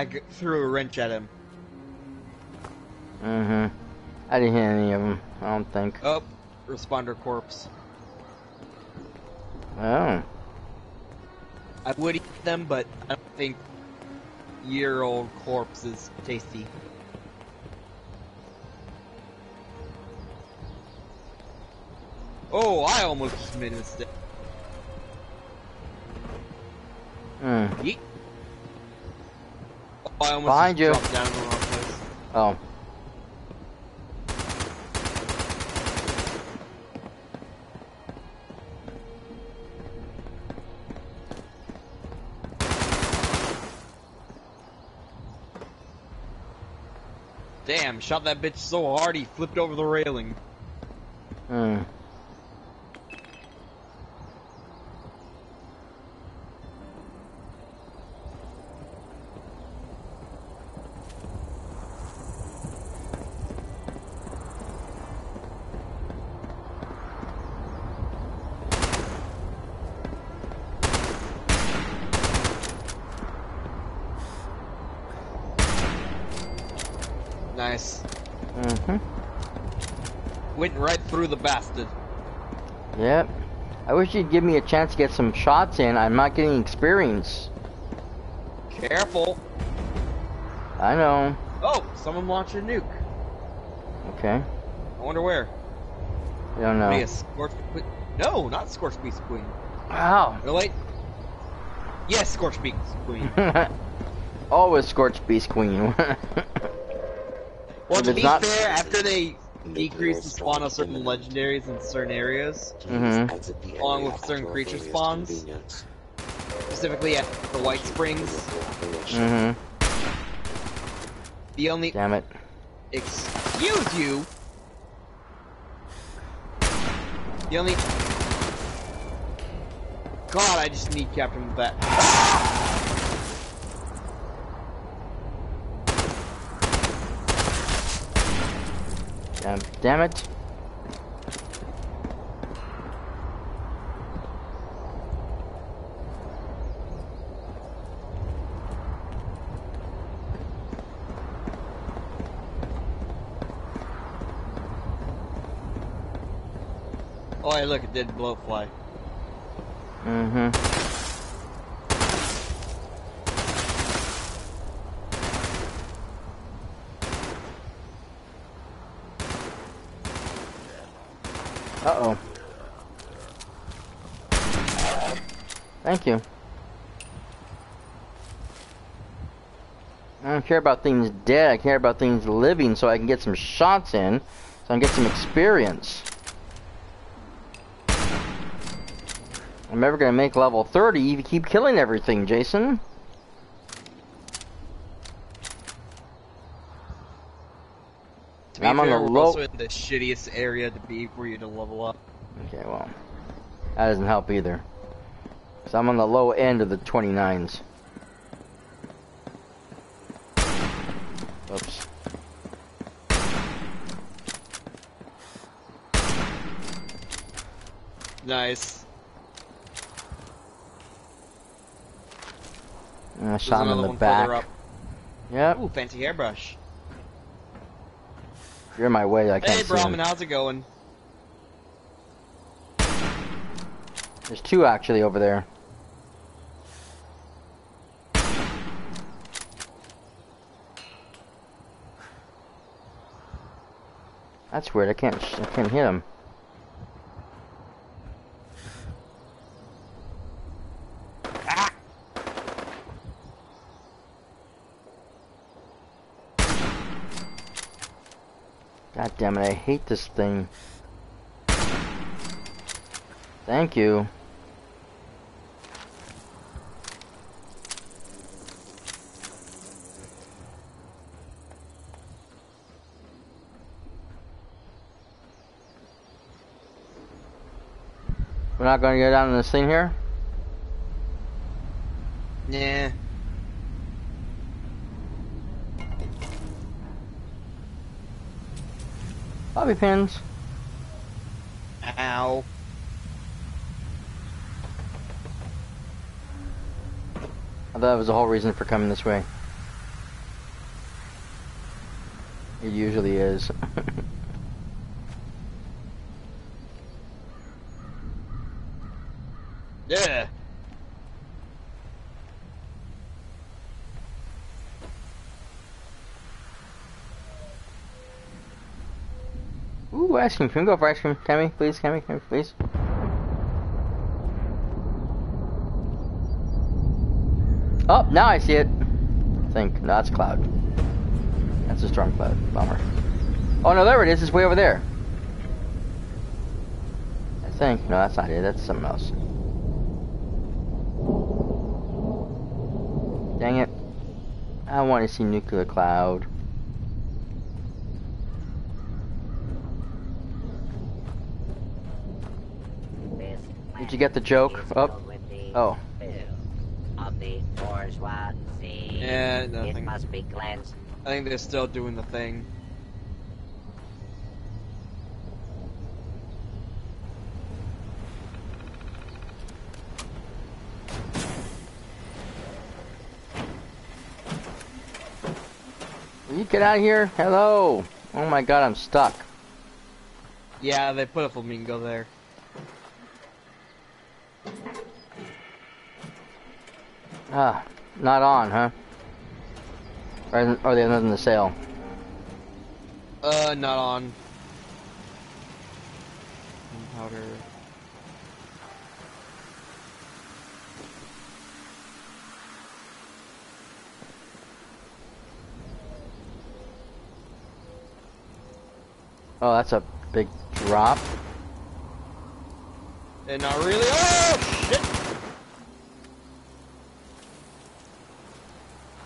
I threw a wrench at him. Mm-hmm. I didn't hit any of them, I don't think. Oh, responder corpse. Oh. I would eat them, but I don't think year-old corpse is tasty. Oh, I almost a mistake. Hmm. Yeet. Oh, I almost Behind you. dropped down the wrong place. Oh. Damn, shot that bitch so hard he flipped over the railing. Hmm. Nice. Mm-hmm. went right through the bastard. Yep. I wish you'd give me a chance to get some shots in. I'm not getting experience. Careful. I know. Oh, someone launched a nuke. Okay. I wonder where. I don't Maybe know. a Scorch Queen. No, not Scorch Beast Queen. Wow. Really? Yes, Scorch Beast Queen. Always Scorched Beast Queen. Well, to be not- fair, after they decrease the spawn of certain legendaries in certain areas, Mhm. along with certain creature spawns, specifically at the White Springs, mm-hmm. the only Damn it. excuse you, the only God, I just need Captain with that. Damn, damn it. Oh, hey, look, it did bloatfly. Mm-hmm. Uh-oh. Thank you. I don't care about things dead, I care about things living so I can get some shots in, so I can get some experience. I'm never gonna make level 30 if you keep killing everything, Jason. To I'm on the low- also in the shittiest area to be for you to level up. Okay, well, that doesn't help either. So I'm on the low end of the 29s. Oops. Nice. Uh, There's shot him in the back. Yep, Ooh, fancy hairbrush. you're in my way. I can't Hey. Brahmin, how's it going? There's two actually over there. That's weird. I can't. I can't hit him. God damn it! I hate this thing. Thank you. Not going to go down in this thing here? Yeah. Bobby pins. Ow. I thought that was the whole reason for coming this way. It usually is. Yeah. Ooh, ice cream. Can we go for ice cream? Can we? Please, can we? Can we, please? Oh, now I see it. I think. No, that's cloud. That's a storm cloud. Bummer. Oh, no, there it is. It's way over there. I think. No, that's not it. That's something else. Dang it. I want to see nuclear cloud. Did you get the joke? Oh. Oh. Of the bourgeois sea. Yeah, It nothing. must be cleansed. I think they're still doing the thing. Will you get out of here? Hello. Oh my god, I'm stuck. Yeah, they put a flamingo there. Ah, not on, huh? Or, or they not in the sale? Uh, not on. Gunpowder. Oh, that's a big drop. And not really. Oh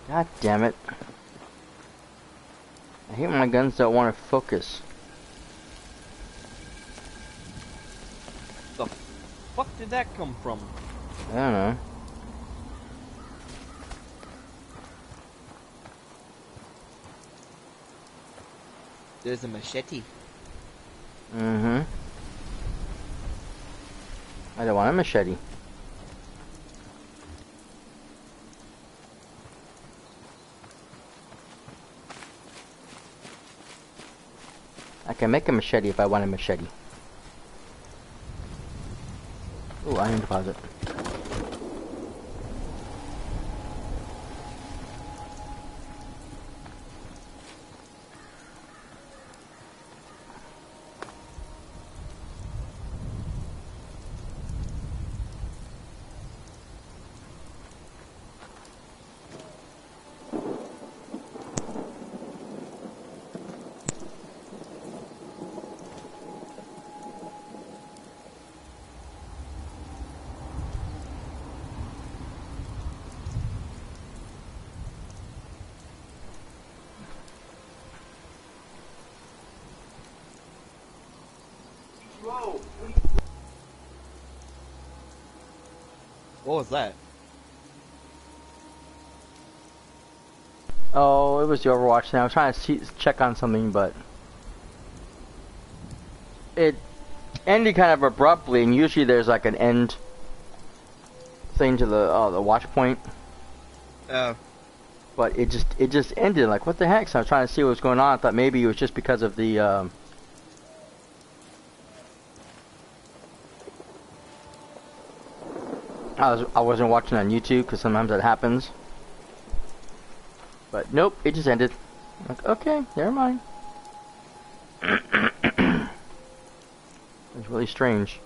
God damn it. I hate my guns don't want to focus. The fuck did that come from? I don't know. There's a machete. Mm-hmm. I don't want a machete. Can make a machete if I want a machete. Ooh, iron deposit. What was that? Oh, it was the Overwatch thing. I was trying to see, check on something, but it ended kind of abruptly. And usually there's like an end thing to the oh, the watch point, Oh. but it just it just ended. Like what the heck? So I was trying to see what was going on. I thought maybe it was just because of the. Um, I was I wasn't watching on YouTube because sometimes that happens. But nope, it just ended. Like okay, never mind. it's really strange.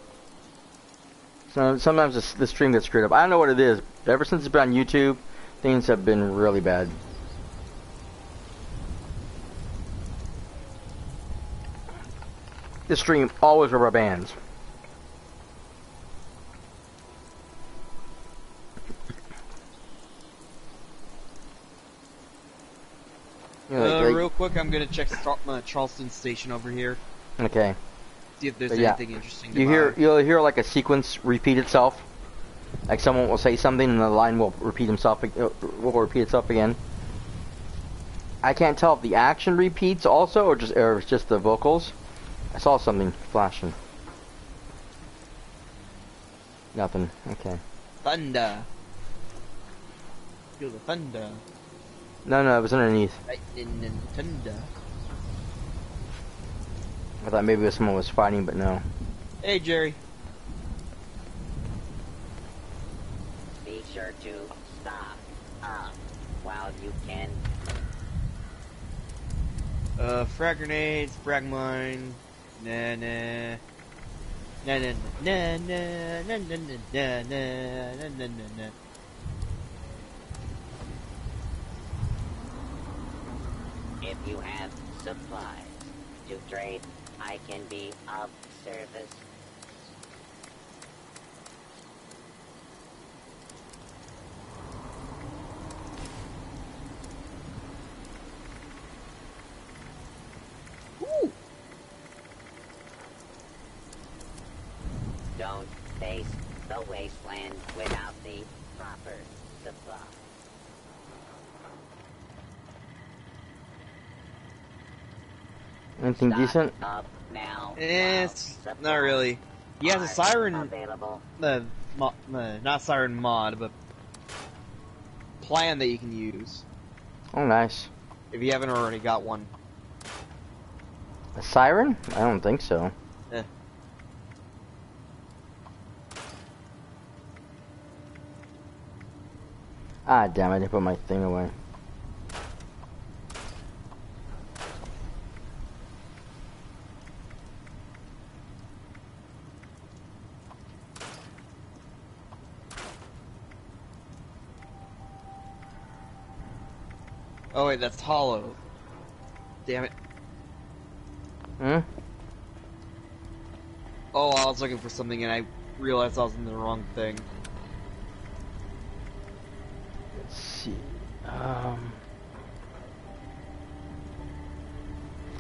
So sometimes the, the stream gets screwed up. I don't know what it is. But ever since it's been on YouTube, things have been really bad. The stream always rubber bands. You know, Uh, like- real quick, I'm gonna check uh, Charleston Station over here. okay. See if there's But yeah, anything interesting You hear you'll hear like a sequence repeat itself. Like someone will say something and the line will repeat himself uh, will repeat itself again. I can't tell if the action repeats also or just or it's just the vocals. I saw something flashing. Nothing. Okay. Thunder. Feel the thunder. No, no, it was underneath. Lightning and thunder. I thought maybe someone was fighting, but no. Hey, Jerry. Be sure to stop up while you can. Uh, frag grenades, frag mine. Nah, nah. Nah, nah, nah, nah, nah, nah, nah, nah, nah, nah, nah, nah, nah. If you have supplies to trade, I can be of service. Anything Start decent? It's eh, not really. He has a siren. Available. Uh, uh, not siren mod, but plan that you can use. Oh, nice. If you haven't already got one. A siren? I don't think so. Eh. Ah, damn! I didn't put my thing away. Wait, that's hollow. Damn it. Hmm. Oh, I was looking for something and I realized I was in the wrong thing. Let's see. Um.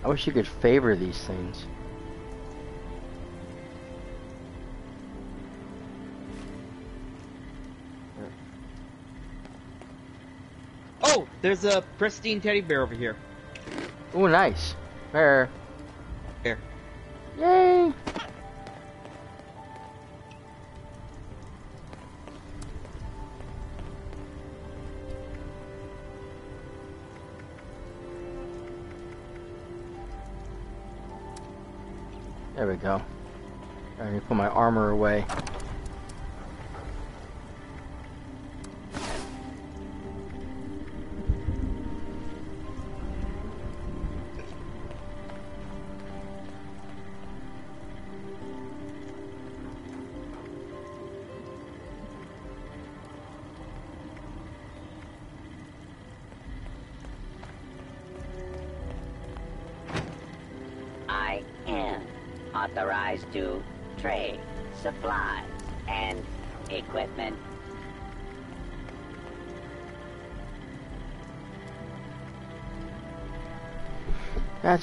I wish you could favor these things. There's a pristine teddy bear over here. Oh, nice. Bear. Here. Yay! There we go. I need to put my armor away.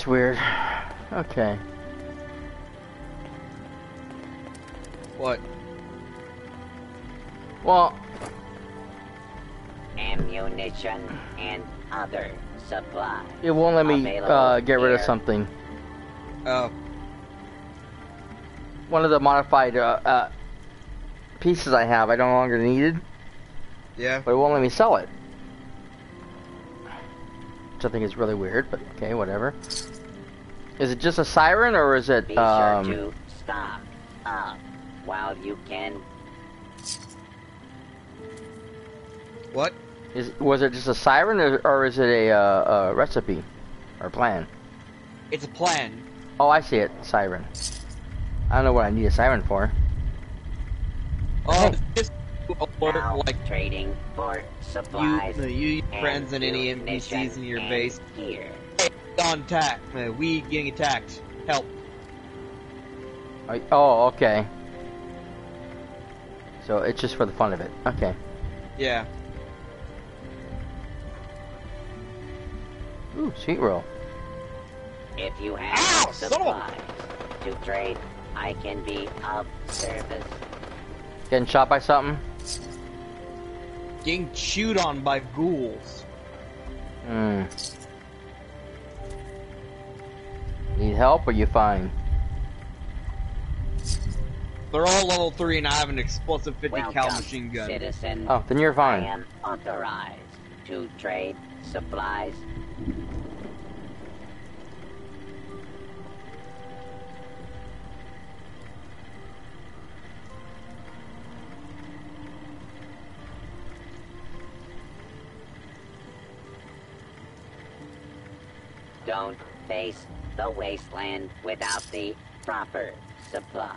That's weird. Okay. What? Well, ammunition, and other supplies. it won't let me uh, get rid of here. something. One of the modified uh, uh, pieces I have, I no longer needed, yeah. but it won't let me sell it. Which I think is really weird, but okay, whatever. Is it just a siren, or is it, Be um... sure to stop up while you can. What? Is, was it just a siren, or, or is it a, uh, a recipe? Or plan? It's a plan. Oh, I see it. Siren. I don't know what I need a siren for. Oh, Hey. just alert Now like trading for supplies. uh, you, your and friends, and any NPCs in your base. Gear. On attack. Uh, we getting attacked. Help. Oh, Oh, okay. So it's just for the fun of it. Okay. Yeah. Ooh, sweet roll. If you have Ow, son of a- supplies to trade, I can be of service. Getting shot by something? Getting chewed on by ghouls. Hmm. Need help or you fine? They're all level 3 and I have an explosive 50 cal machine gun. citizen. Oh, then you're fine. I fine. am authorized to trade supplies. Don't face the wasteland without the proper supplies.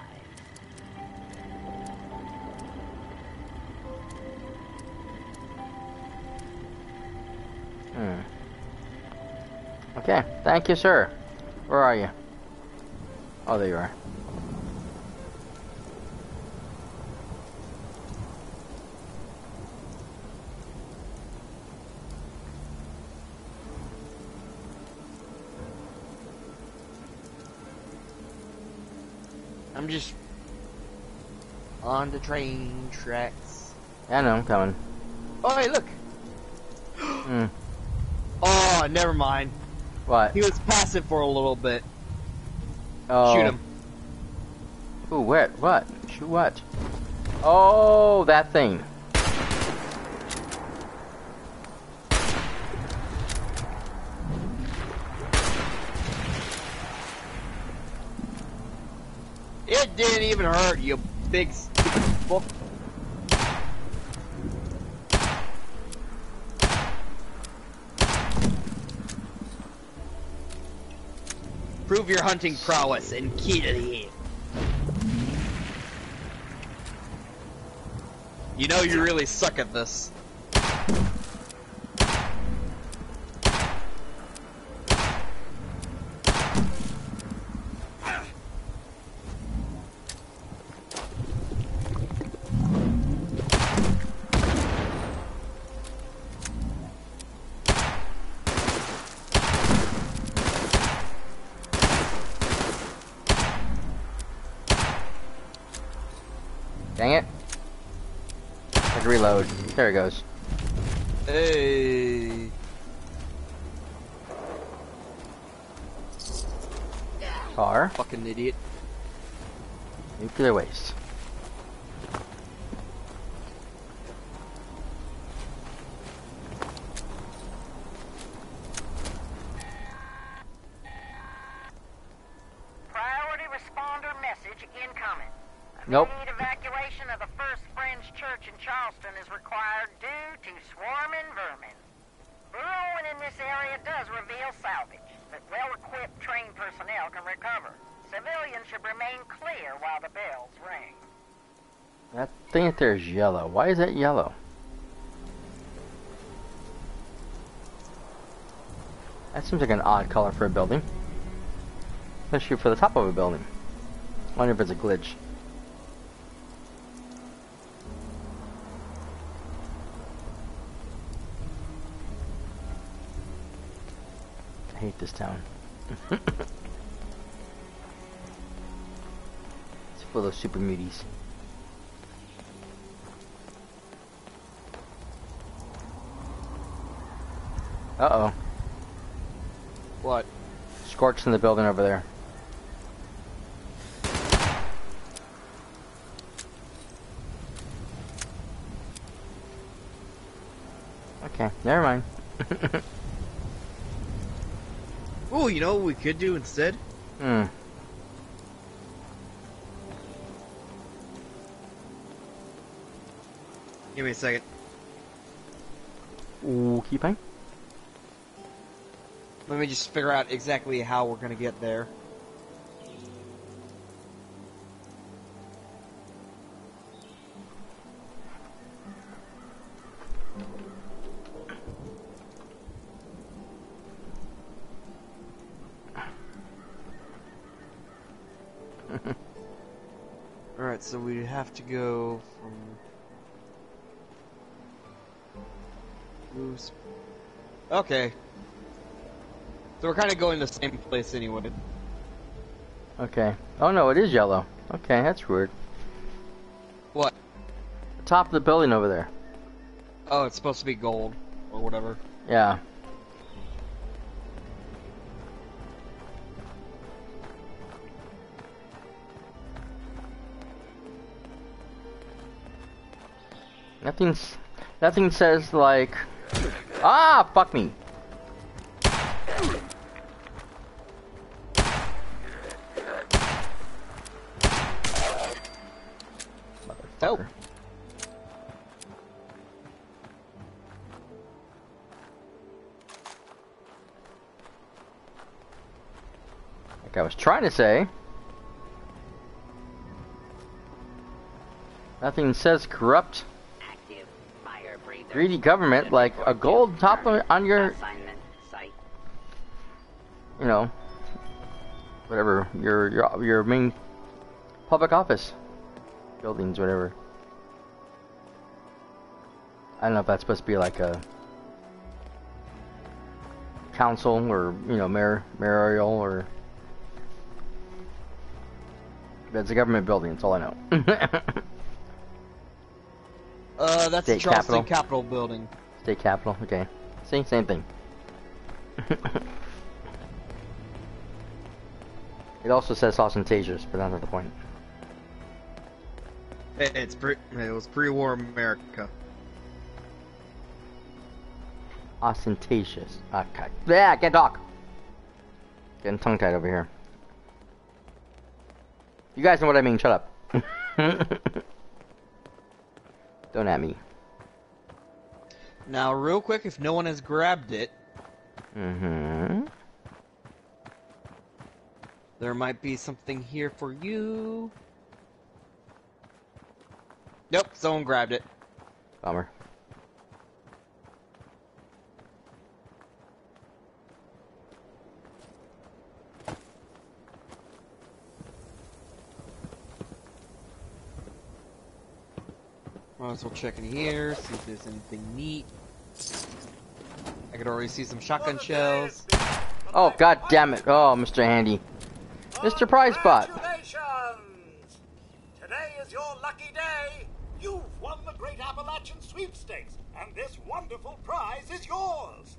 Hmm. Okay, thank you, sir. Where are you? Oh, there you are. I'm just on the train tracks. Yeah, I know, I'm coming. Oh, hey, look. Hmm. Oh, never mind. What? He was passive for a little bit. Oh. Shoot him. Ooh, what? What? Shoot what? Oh, that thing. even hurt, you big fuck. Prove your hunting prowess and kill. You know you really suck at this. There it goes. Hey. Car. Fucking idiot. Nuclear waste. Priority responder message incoming. Nope. Immediate evacuation of the First Friends Church in Charleston is required due to swarming vermin. Burrowing in this area does reveal salvage, but well-equipped trained personnel can recover. Civilians should remain clear while the bells ring. That thing up there is yellow. Why is that yellow? That seems like an odd color for a building. Especially for the top of a building. wonder if it's a glitch. I hate this town. it's full of super muties. Uh oh. What? Scorch in the building over there. Okay, never mind. Oh, you know what we could do instead? Hmm. Give me a second. Ooh, keeping. Let me just figure out exactly how we're gonna get there. Alright, so we have to go from. Okay. So we're kind of going the same place anyway. Okay. Oh no, it is yellow. Okay, that's weird. What? The top of the building over there. Oh, it's supposed to be gold or whatever. Yeah. Nothing's. Nothing says like. Ah, fuck me. Trying to say. Nothing says corrupt greedy government like a gold top on on your, you know, whatever your your your main public office buildings, whatever. I don't know if that's supposed to be like a council or you know mayor mayoral or. But it's a government building. That's all I know. Uh, that's the State Charleston Capitol. Capitol building. State capital. Okay. Same same thing. it also says ostentatious, but that's not the point. It's pre- it was pre-war America. Ostentatious. Okay. Yeah, I can't talk. Getting tongue tied over here. You guys know what I mean. Shut up. Don't at me. Now, real quick, if no one has grabbed it, Mm-hmm. There might be something here for you. Nope, someone grabbed it. Bummer. Might as well check in here, see if there's anything neat. I could already see some shotgun shells. Oh, god damn it. Oh, Mr. Handy. Mr. Prize Bot. Congratulations! Today is your lucky day. You've won the Great Appalachian Sweepstakes, and this wonderful prize is yours.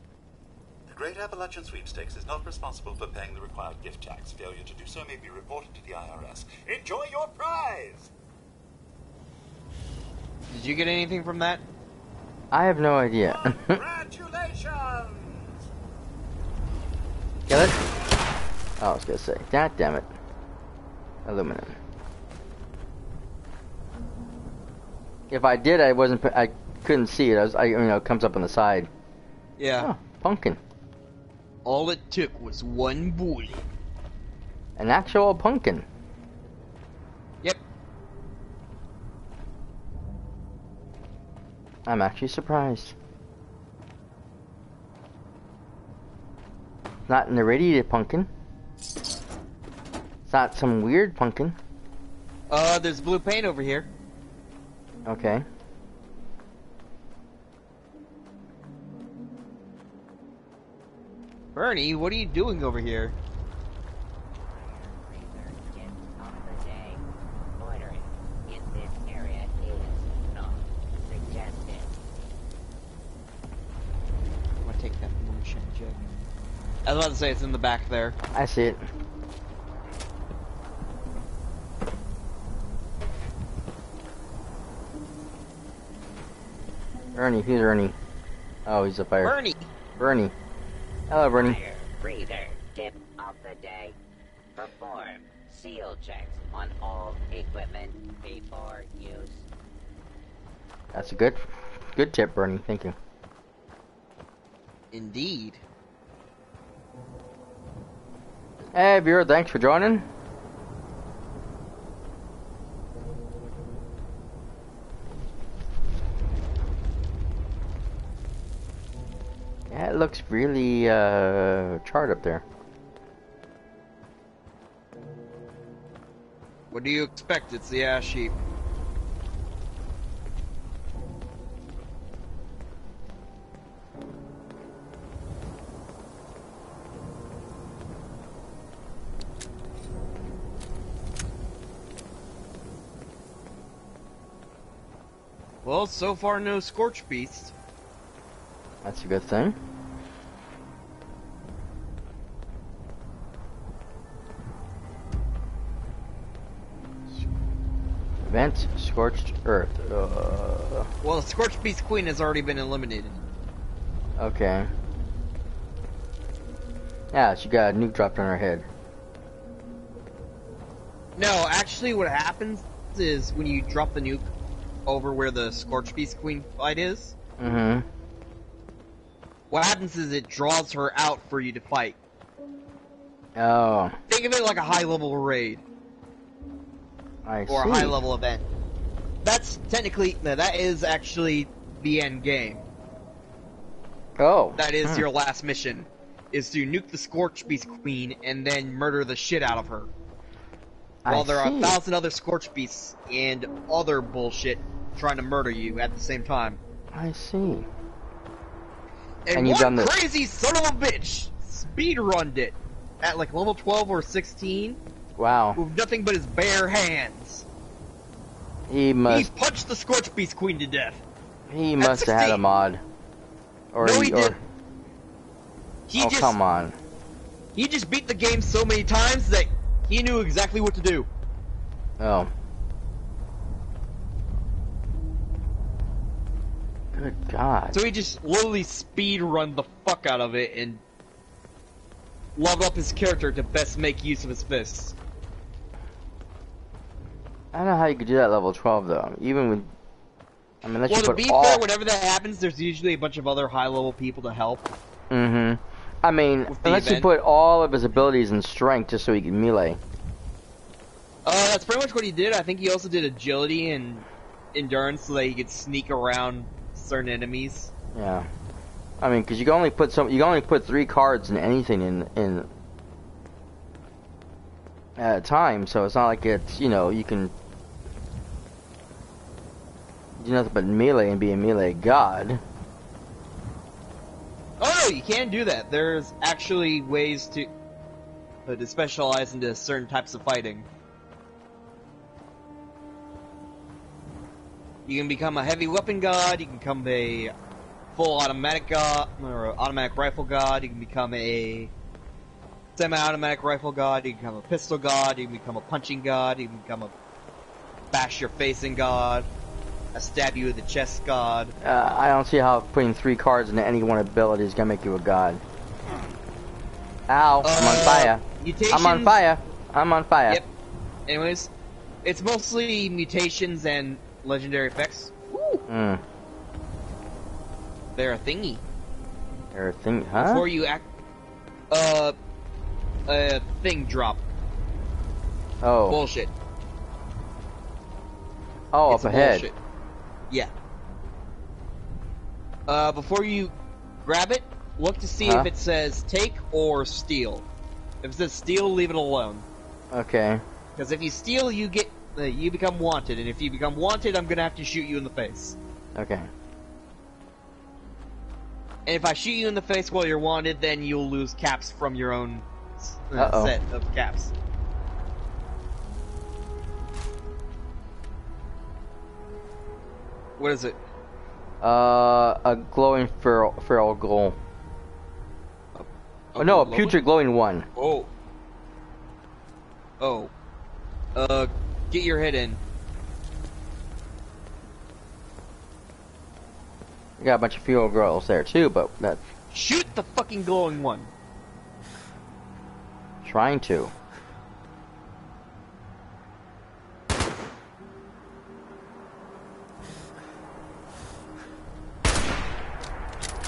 The Great Appalachian Sweepstakes is not responsible for paying the required gift tax. Failure to do so may be reported to the IRS. Enjoy your prize. Did you get anything from that? I have no idea. Congratulations! Kill it? Oh, I was gonna say. God damn it. Aluminum. If I did, I wasn't. I couldn't see it. I was. I you know it comes up on the side. Yeah. Oh, pumpkin. All it took was one bullet. An actual pumpkin. I'm actually surprised. Not an irradiated pumpkin. It's not some weird pumpkin. Uh, there's blue paint over here. Okay. Bernie, what are you doing over here? Razor tip of the day. Loitering in this area is not suggested. I'm gonna take that moonshine jug. I was about to say it's in the back there. I see it. Ernie, who's Ernie? Oh, he's a fire. Bernie! Bernie. Hello, Bernie. Fire breather tip of the day. Perform seal checks on all equipment before use. That's a good, good tip, Bernie. Thank you. Indeed. Hey, viewer, thanks for joining. It looks really uh, charred up there. What do you expect? It's the ash heap. Well, so far no scorch beast. That's a good thing. Event Scorched Earth. Uh, Well, the scorch beast queen has already been eliminated. okay. Yeah, she got a nuke dropped on her head. No, actually, what happens is when you drop the nuke over where the Scorch Beast Queen fight is, Mm-hmm. what happens is it draws her out for you to fight. Oh, Think of it like a high level raid I or see. a high level event. That's technically, no, that is actually the end game. Oh, That is hmm. your last mission, is to nuke the Scorch Beast Queen and then murder the shit out of her. I While there are a thousand other Scorch Beasts and other bullshit trying to murder you at the same time. I see. And, And you've one done this. crazy son of a bitch speed speedrunned it at like level 12 or 16 Wow. with nothing but his bare hands. He must. He punched the Scorch Beast Queen to death. He must have had a mod. Or no, he, he or, didn't. He oh just come on. he just beat the game so many times that he knew exactly what to do. Oh. Good God. So he just literally speed run the fuck out of it and level up his character to best make use of his fists. I don't know how you could do that level 12 though. Even with. I mean, unless Well, you to put be all. fair, whenever that happens, there's usually a bunch of other high level people to help. Mm-hmm. I mean, unless you put all of his abilities in strength just so he can melee. Uh, that's pretty much what he did. I think he also did agility and endurance so that he could sneak around certain enemies. Yeah. I mean, because you can only put some, you can only put three cards in anything in in at a time. So it's not like it's you know you can do nothing but melee and be a melee god. Oh no, you can do that. There's actually ways to uh, to specialize into certain types of fighting. You can become a heavy weapon god. You can become a full automatic god or automatic rifle god. You can become a semi-automatic rifle god. You can become a pistol god. You can become a punching god. You can become a bash your face in god. A stab you in the chest god. Uh, I don't see how putting three cards into any one ability is gonna make you a god. Ow! I'm on Uh, fire. Mutations, I'm on fire. I'm on fire. Yep. Anyways, it's mostly mutations and legendary effects. Mm. They're a thingy. They're a thing, huh? Before you act, uh, a thing drop. oh, Bullshit. oh, It's up ahead. bullshit. Yeah. Uh, before you grab it, look to see Huh? if it says take or steal. If it says steal, leave it alone. Okay. Because if you steal, you get you become wanted, and if you become wanted, I'm gonna have to shoot you in the face. Okay. And if I shoot you in the face while you're wanted, then you'll lose caps from your own uh, Uh-oh. set of caps. What is it? Uh, a glowing feral, feral ghoul. Oh, no, a putrid glowing one. Oh. Oh. Uh, get your head in. We got a bunch of fuel girls there too, but that Shoot the fucking glowing one. trying to.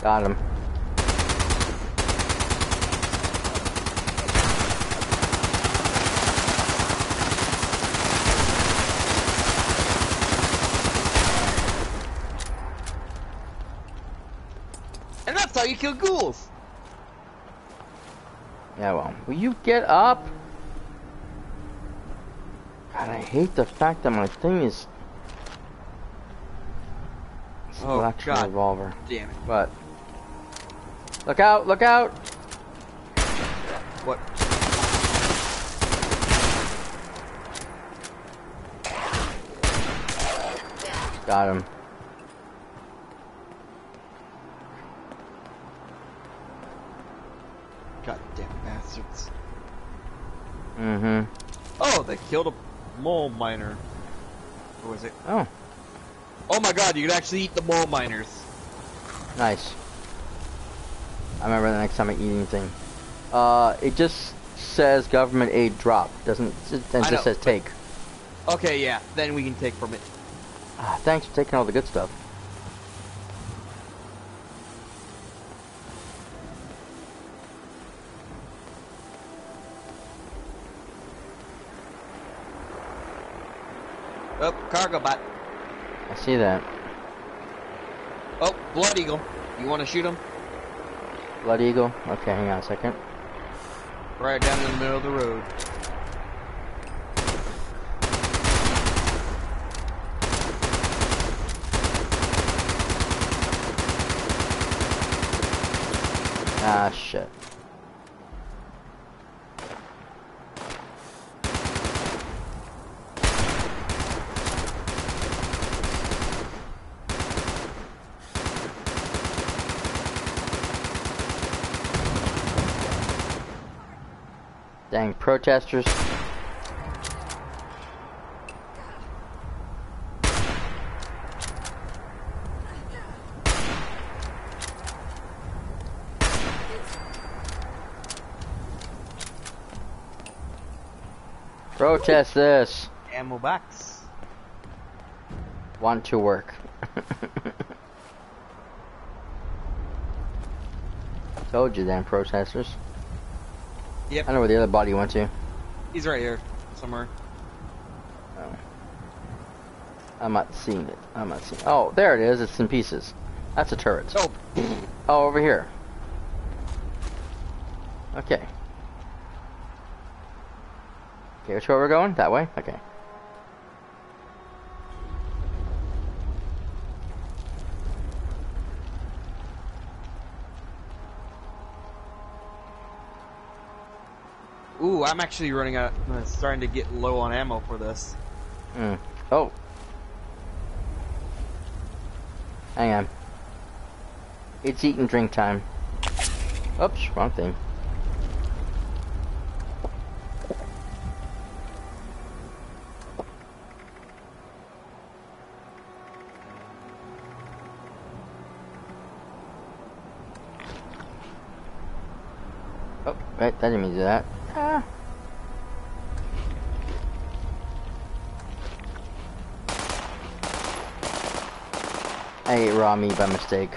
Got him. That's how you kill ghouls. Yeah, well, will you get up? God, I hate the fact that my thing is. It's Oh, actually God. revolver. Damn it. But look out! Look out! What? Got him. Goddamn bastards. Mm-hmm. Oh, they killed a mole miner. Or was it? Oh, Oh my god, you can actually eat the mole miners. nice. I remember the next time I eat anything. Uh, it just says government aid drop. Doesn't it just know, says take. Okay, yeah, then we can take from it. Ah, thanks for taking all the good stuff. Oh, cargo bot. I see that. Oh, blood eagle. You want to shoot him? Blood Eagle. Okay, hang on a second. Right down in the middle of the road. Ah, shit. Dang protesters. Protest this. Ammo box. Want to work. Told you then, protesters. Yep. I know where the other body went to. He's right here somewhere. Oh. I'm not seeing it. I'm not seeing. Oh, there it is. It's in pieces. That's a turret. Oh, Oh, over here. Okay. Okay, which way we're going? That way? Okay. Ooh, I'm actually running out. uh, starting to get low on ammo for this. Mm. Oh. Hang on. It's eat and drink time. Oops, wrong thing. Oh, wait, that didn't mean to do that. Ah. I ate raw meat by mistake.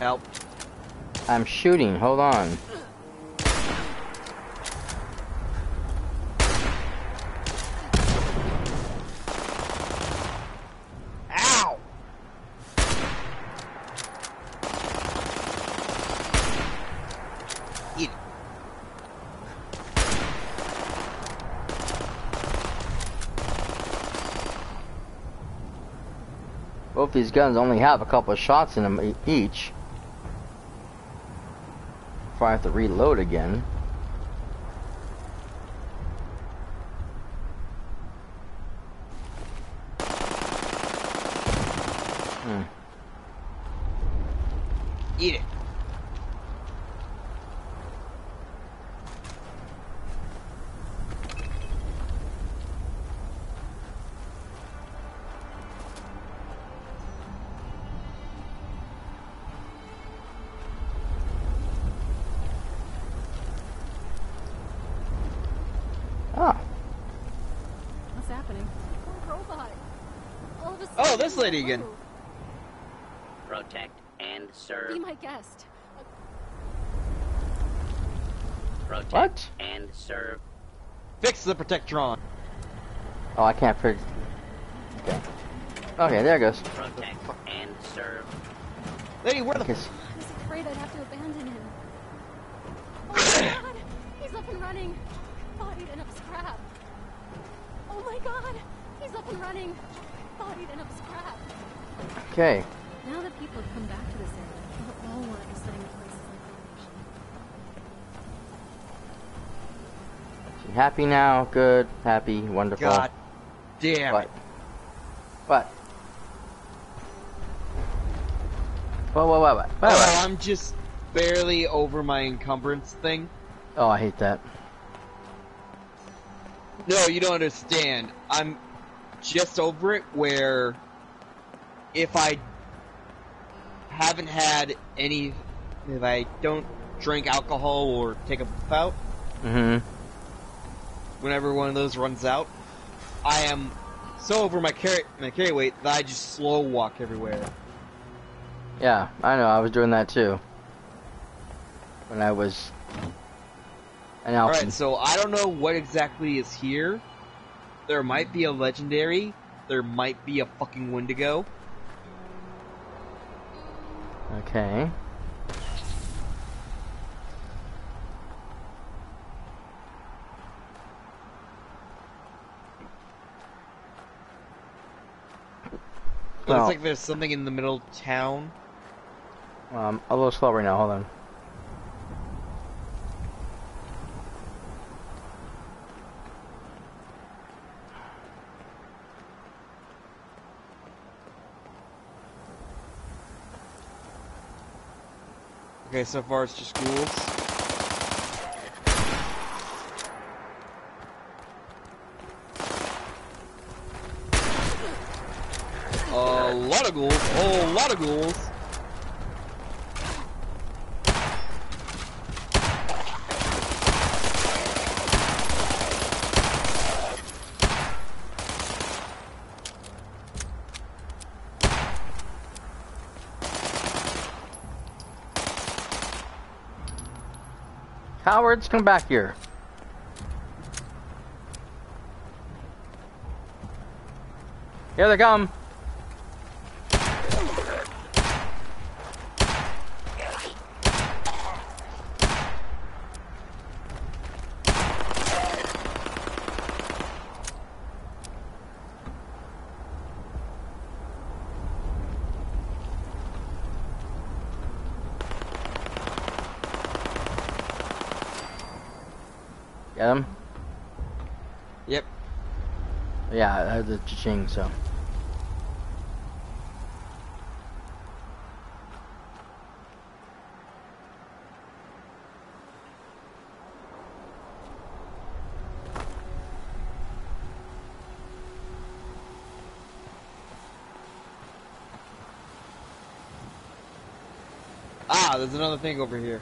Help. I'm shooting, hold on. Ow! Eat it. Both these guns only have a couple of shots in them each. If I have to reload again. This lady again. Protect and serve. Be my guest. Protect What? and serve. Fix the Protectron. oh, I can't figure. Okay. Okay, there it goes. Protect and serve. Lady, where the Okay, f- s- I was afraid I'd have to abandon him. Oh my god! He's up and running. Bodied and up scrap. Oh my god! He's up and running. Bodied and up scrap. okay. Now that people have come back to this area, they'll all want to be places like the ocean. You happy now? Good. Happy. Wonderful. God damn What? it. What? What? What? What? What? what, Oh, what? I'm just barely over my encumbrance thing. Oh, I hate that. No, you don't understand. I'm just over it where if I haven't had any, if I don't drink alcohol or take a Buffout, Mm-hmm. whenever one of those runs out, I am so over my carry, my carry weight that I just slow walk everywhere. Yeah, I know. I was doing that too. When I was an alpha. Alright, so I don't know what exactly is here. There might be a legendary. There might be a fucking Wendigo. Okay. It's like there's something in the middle of town. Um, a little slow right now. Hold on. Okay, so far it's just ghouls. A lot of ghouls. A lot of ghouls. Cowards, come back here. Here they come. Get him? Yep. Yeah, I had the cha-ching, so. Ah, there's another thing over here.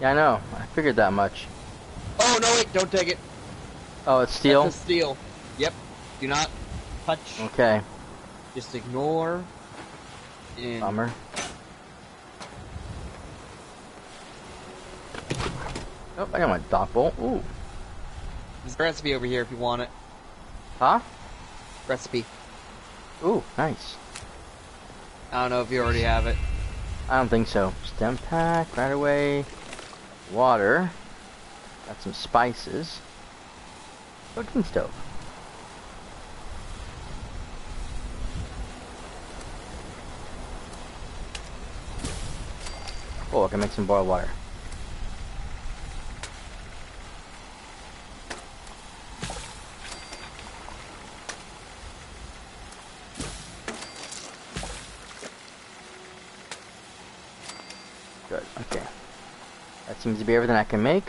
Yeah, I know. I figured that much. Oh no, wait! Don't take it. Oh, it's steel? That's steel. Yep. Do not touch. Okay. Just ignore. And Bummer. Oh, I got my dock bolt. Ooh. There's a recipe over here if you want it. Huh? Recipe. Ooh, nice. I don't know if you already have it. I don't think so. Stimpak, right away. Water. Got some spices. Cooking stove. I can make some boiled water. Good, okay. That seems to be everything I can make.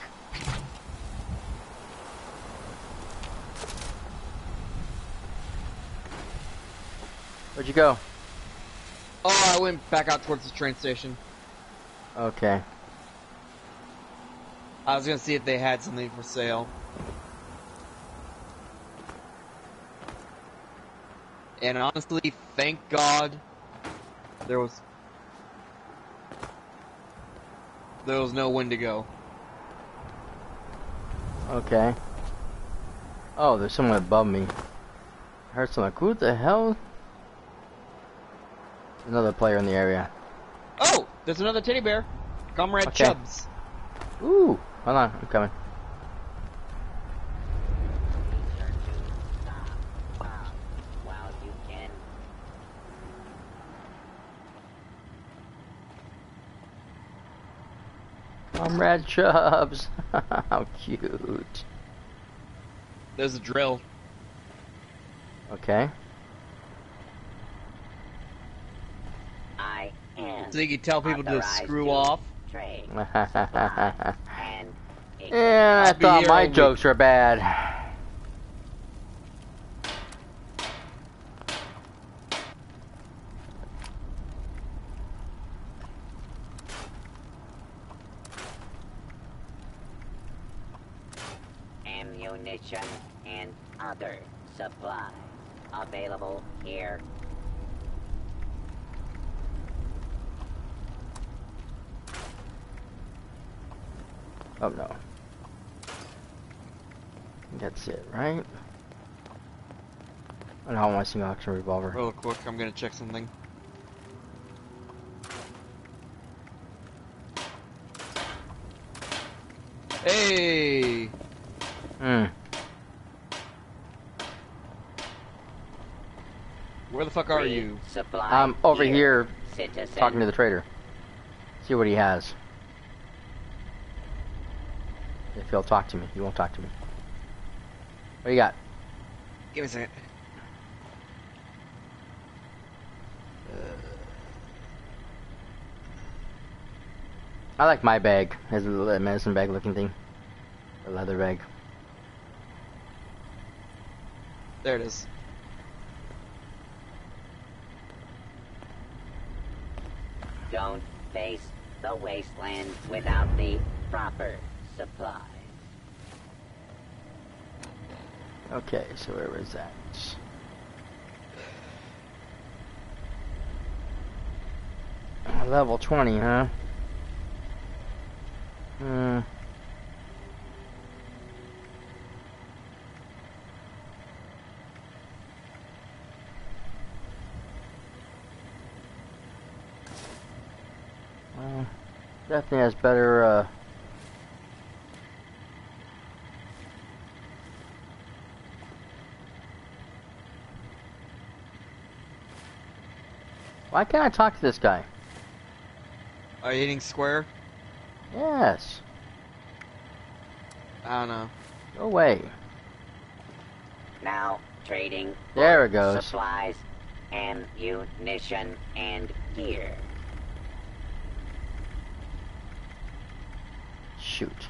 Where'd you go? Oh, I went back out towards the train station. Okay. I was gonna see if they had something for sale. And honestly, thank God there was there was no Wendigo. Okay. Oh, there's someone above me. I heard someone. Who the hell? Another player in the area. There's another teddy bear, Comrade Okay. Chubbs. Ooh, hold on, I'm coming. Be sure to stop, stop while you can. Comrade Chubbs. How cute. There's a drill. Okay. I am So you can tell people to screw to off. Trade, yeah, I thought my jokes were bad. ammunition and other supplies available here. Oh no. That's it, right? I don't want to see my single action revolver. Real quick, I'm gonna check something. Hey! Hmm. Where the fuck are Free you? Supply I'm over here citizen. talking to the trader. See what he has. If he'll talk to me, he won't talk to me. What do you got? Give me a second. I like my bag. It's a little medicine bag looking thing. A leather bag. There it is. Don't face the wasteland without the proper supplies. Okay, so where was that? Uh, level 20, huh? Hmm. Well, definitely has better, uh Why can't I talk to this guy? Are you hitting square? Yes. I don't know. No way. Now trading There it for goes. supplies, ammunition, and gear. Shoot.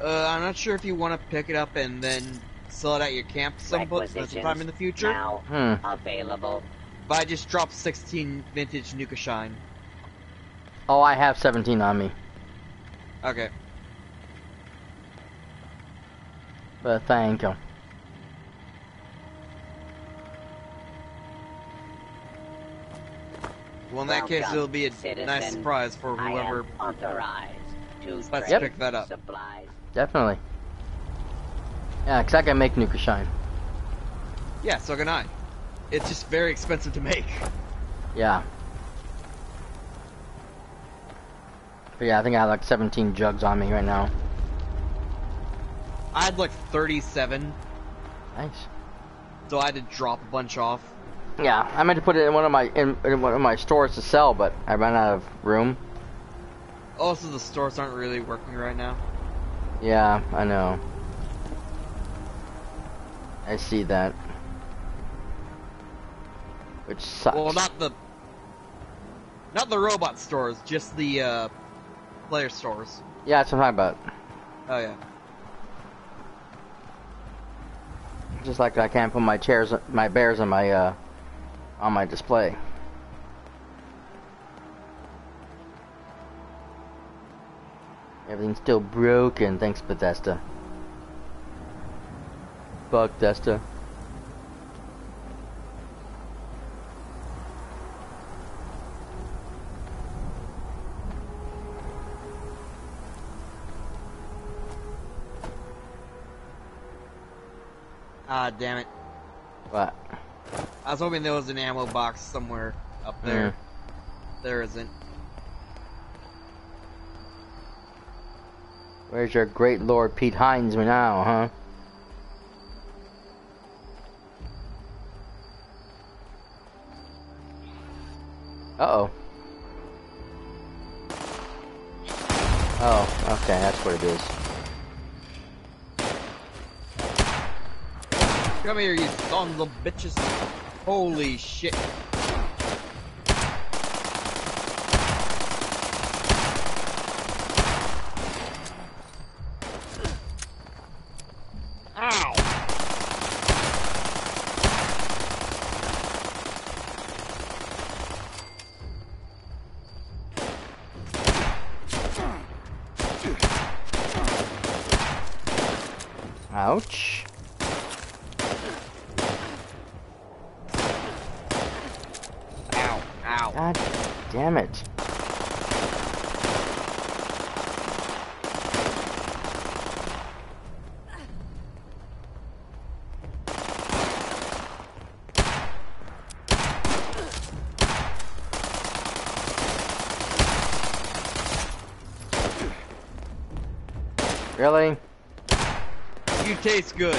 Uh, I'm not sure if you want to pick it up and then sell it at your camp some po- sometime in the future. Now Hmm. available. But I just dropped 16 vintage Nukashine. Oh, I have 17 on me. Okay. But thank you. Well, in that case, it'll be a citizen. nice surprise for I whoever. am authorized to Let's pick that up. supplies. Definitely. Yeah, because I can make Nukashine. Yeah, so can I. It's just very expensive to make. Yeah. But yeah, I think I have like 17 jugs on me right now. I had like 37, Nice. so I had to drop a bunch off. Yeah, I meant to put it in one of my in, in one of my stores to sell, but I ran out of room. Oh, also, the stores aren't really working right now. Yeah, I know. I see that. Which sucks. Well, not the not the robot stores, just the uh, player stores. Yeah, that's what I'm talking about. Oh yeah. Just like I can't put my chairs, my bears on my uh, on my display. Everything's still broken. Thanks, Bethesda. Fuck Bethesda. Ah, damn it. What? I was hoping there was an ammo box somewhere up there. There isn't. Where's your great lord Pete Hines now, huh? Uh oh. Oh, okay, that's what it is. Come here, you sons of bitches. Holy shit. Ow! Ouch. Ow! Ow! God damn it. Really? You taste good.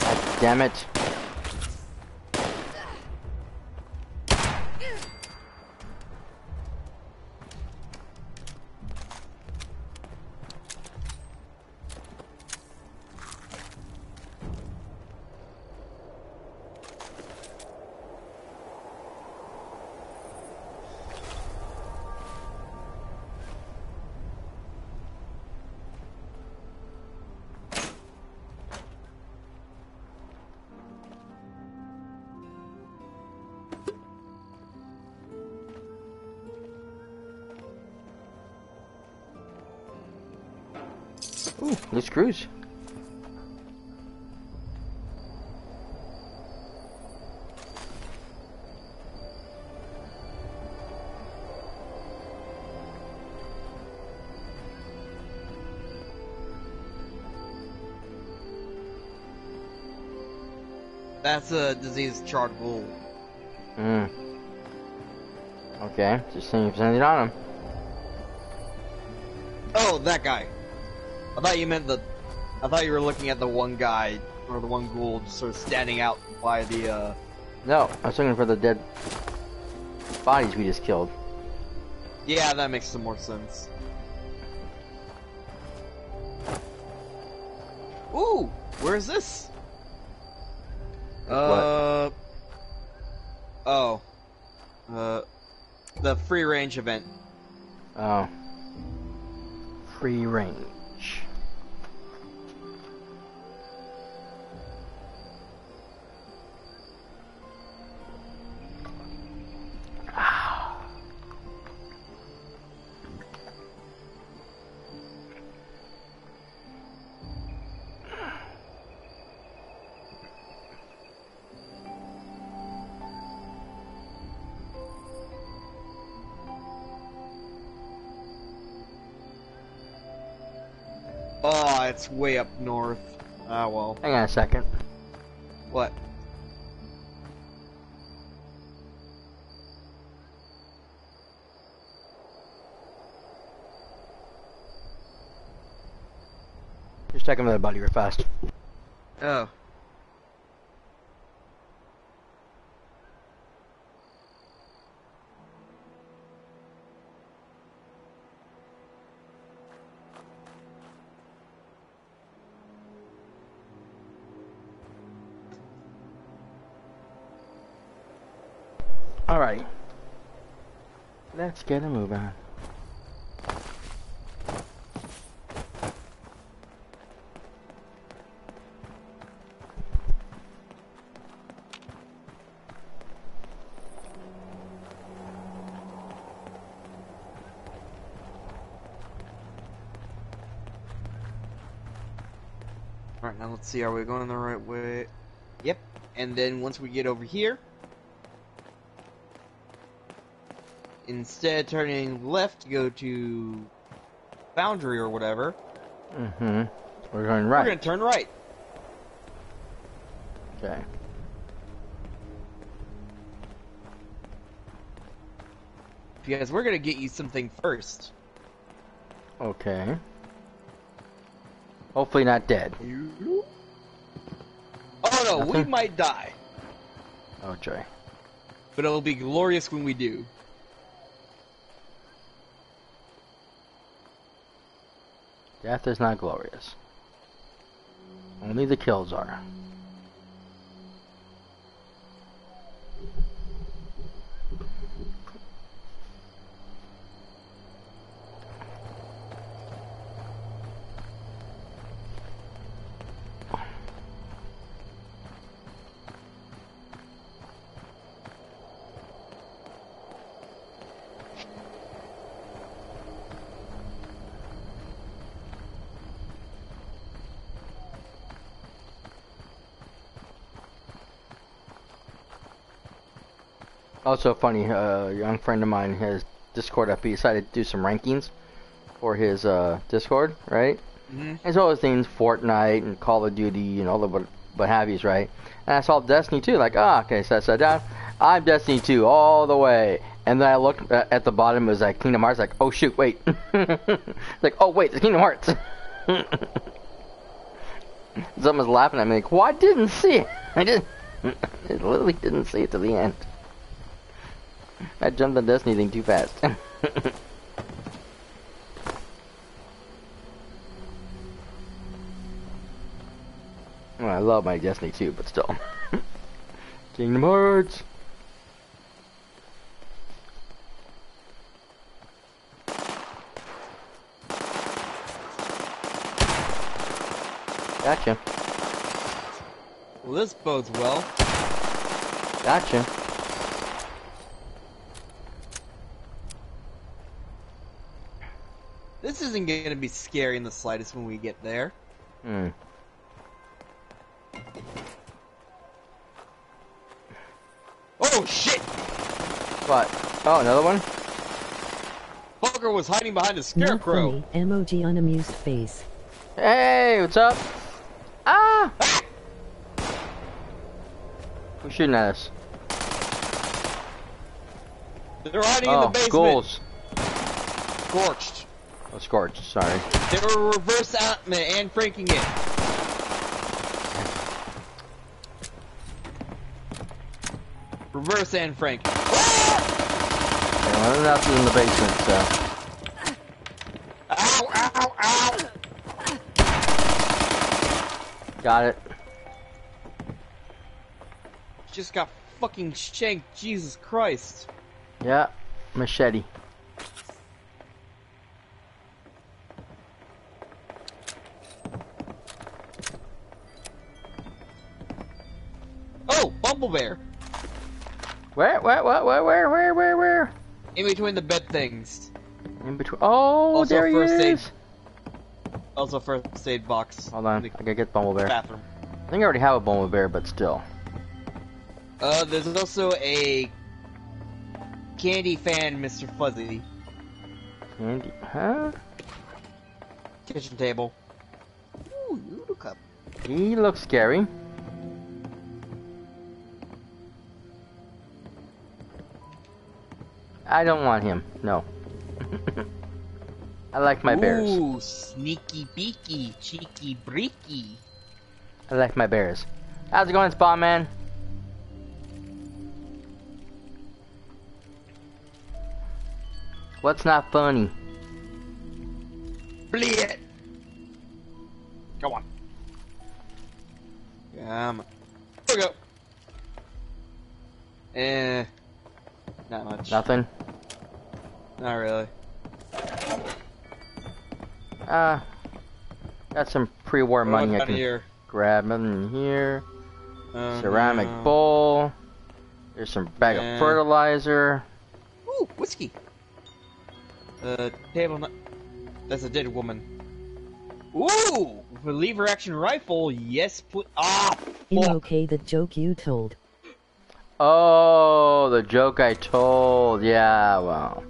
God damn it. Let's cruise. That's a disease charcoal. Hmm. Okay, just seeing if there's anything on him. Oh, that guy. I thought you meant the. I thought you were looking at the one guy or the one ghoul just sort of standing out by the. uh... No, I was looking for the dead bodies we just killed. Yeah, that makes some more sense. Ooh, where is this? Uh. Oh. Uh. The free range event. Oh. Free range. Way up north. Ah, well. Hang on a second. What? Just checking with the buddy real fast. Oh. Alright. Let's get a move on. Alright, now let's see, are we going the right way? Yep. And then once we get over here, instead of turning left to go to Foundry or whatever, Mm-hmm. We're going right. we're gonna turn right. Okay. Because we're gonna get you something first. Okay. Hopefully not dead. Oh no, we might die. Oh joy. But it'll be glorious when we do. Death is not glorious. Only the kills are. Also funny, uh, a young friend of mine, has Discord up, he decided to do some rankings for his uh, Discord, right? Mhm. As well as things Fortnite and Call of Duty and all the what, what have yous, right? And I saw Destiny 2, like, ah, okay, so I sat down, I'm Destiny 2 all the way. And then I looked uh, at the bottom, it was like Kingdom Hearts, like, oh shoot, wait. like, oh wait, it's Kingdom Hearts. Someone's laughing at me, like, well, I didn't see it. I didn't. I literally didn't see it to the end. I jumped on Destiny thing too fast. well, I love my Destiny too, but still. Kingdom Hearts. Gotcha. Well, this bodes well. Gotcha. This isn't going to be scary in the slightest when we get there. Hmm. Oh shit! What? Oh, another one? Fucker was hiding behind a scarecrow. funny. Emoji unamused face. Hey, what's up? Ah! Who's shooting at us? They're hiding in Oh, the basement. ghouls. Scorched. Oh, scorched. Sorry. They were reverse out and franking it. Reverse and frank. Yeah, well, there's nothing in the basement, so. Ow, ow, ow! Got it. Just got fucking shanked. Jesus Christ. Yeah. Machete. Where, where, where, where, where, where, where, where? In between the bed things. In between. Oh, Also there he first aid. is. Also first aid box. Hold on. I gotta get Bumble the Bear. bathroom. I think I already have a Bumble Bear, but still. Uh, there's also a candy fan, Mr. Fuzzy. Candy. Huh? Kitchen table. Ooh, noodle cup. He looks scary. I don't want him. No. I like my bears. Ooh, sneaky beaky, cheeky breaky. I like my bears. How's it going, Spawn Man? What's not funny? Blit. Go on. Um, here we go. Eh, not much. Nothing. Not really. Uh, got some pre-war What money I can here? grab. Nothing in here. Oh, Ceramic no. bowl. There's some bag Yeah. of fertilizer. Ooh, whiskey. Uh, table. That's a dead woman. Ooh, reliever action rifle. Yes, please. Ah, In fuck. okay the joke you told. Oh, the joke I told. Yeah, well.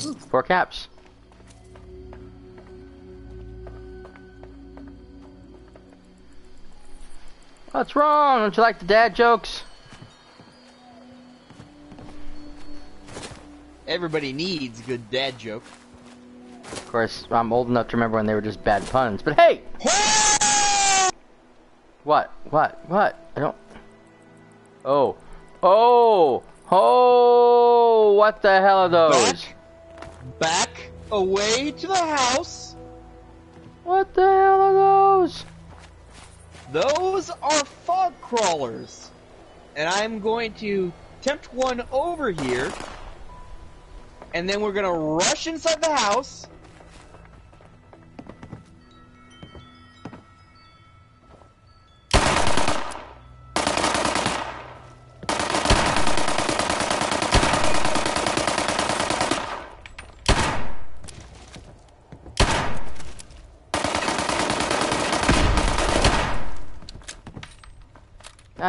Four caps. What's wrong? Don't you like the dad jokes? Everybody needs a good dad joke. Of course, I'm old enough to remember when they were just bad puns. But hey! What? What? What? I don't. Oh. Oh! Oh! What the hell are those? Back, back away to the house. What the hell are those? Those are fog crawlers. And I'm going to tempt one over here. And then we're gonna rush inside the house.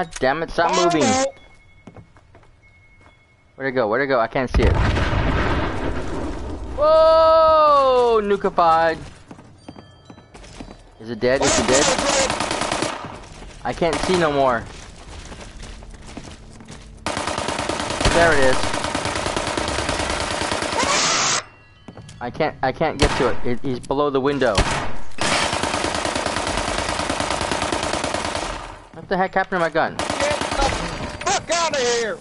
God damn it, stop moving. Where'd it go? Where'd it go? I can't see it. Whoa! Nukified. Is it dead? Is it dead? I can't see no more. There it is. I can't. I can't get to it. it he's below the window. The heck happened to my gun? Get the fuck out of here!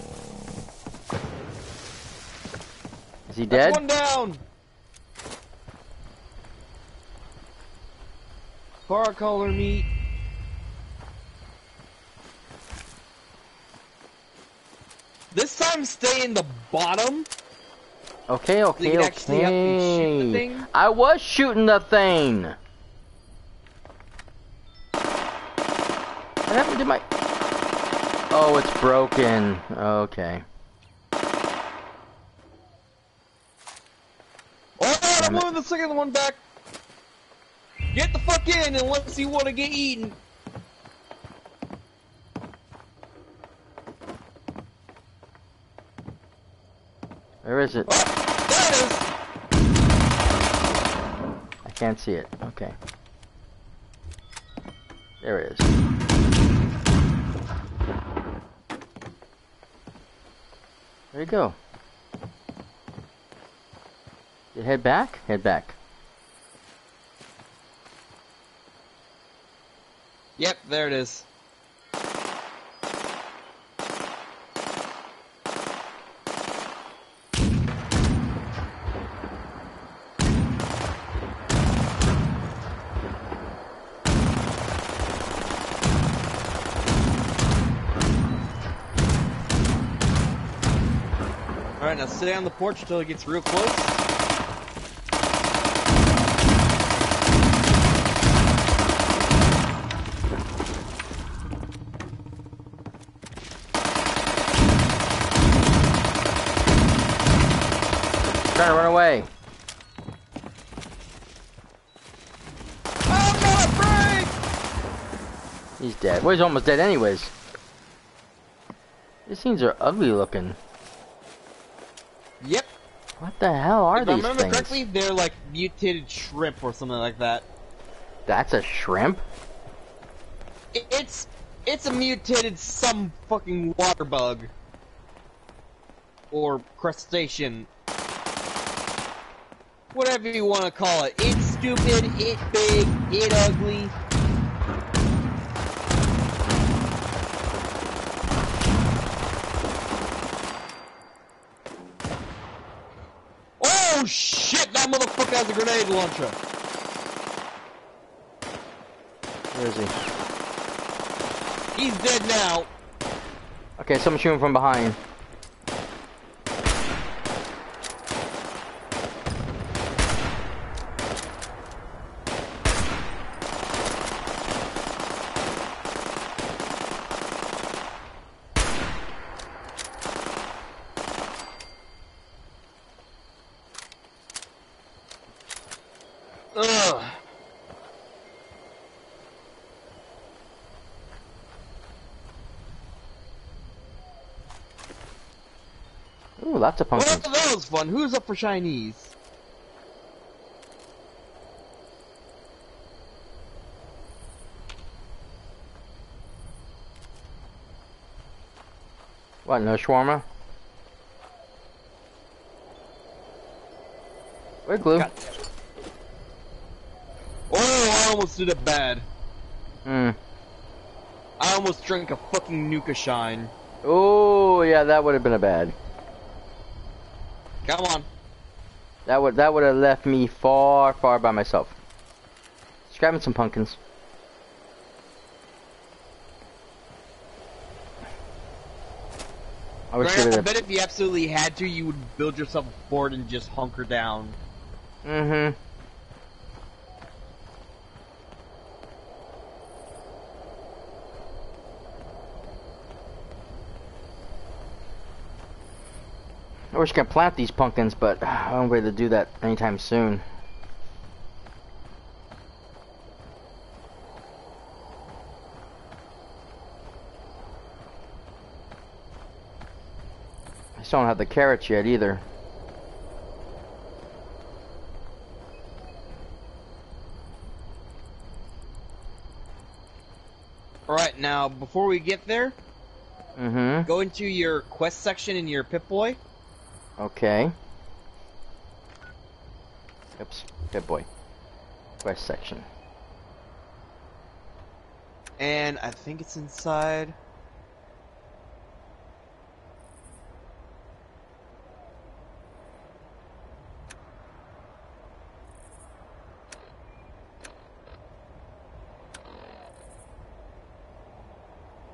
Is he That's dead? one down. Bar color meat. This time stay in the bottom. Okay, okay, you can actually have to shoot the okay. I was shooting the thing. What happened to my? Oh, it's broken. Okay. Alright, I'm moving the second one back. Get the fuck in unless you want to get eaten. Where is it? Oh, there it is. I can't see it. Okay. There it is. There you go. You head back? Head back. Yep, there it is. Now stay on the porch until it gets real close. Trying to run away. I'm not afraid! He's dead. Well, he's almost dead anyways. These things are ugly looking. Yep. What the hell are they? if I remember things? correctly, they're like mutated shrimp or something like that. That's a shrimp? It's it's a mutated some fucking water bug or crustacean, whatever you want to call it. It's stupid. It big. It ugly. Oh shit! That motherfucker has a grenade launcher. Where is he? He's dead now. Okay, someone's shooting from behind. Ugh. Ooh, lots of Well, that was fun. Who's up for Chinese? What, no shawarma? Where glue? Oh, I almost did it bad. Hmm. I almost drank a fucking Nukashine. Oh, yeah, that would have been a bad. Come on. That would that would have left me far, far by myself. Just grabbing some pumpkins. I wish Grant, I bet if you absolutely had to, you would build yourself a fort and just hunker down. Mm-hmm. I wish I could plant these pumpkins, but I don't to do that anytime soon. I still don't have the carrots yet either. Alright, now, before we get there, Mm-hmm. go into your quest section in your Pip-Boy. Okay. Oops. Good boy. Quest section. And I think it's inside.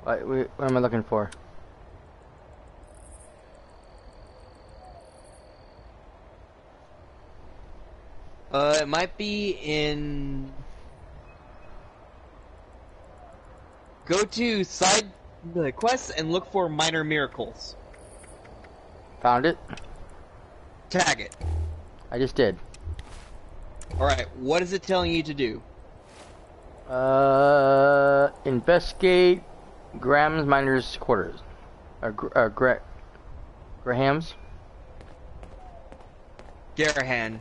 What, what am I looking for? Uh, it might be in. Go to side the quests and look for minor miracles. Found it? Tag it. I just did. Alright, what is it telling you to do? Uh, investigate Graham's miners' quarters. Or, Gr- uh, Gra- Graham's? Garrahan.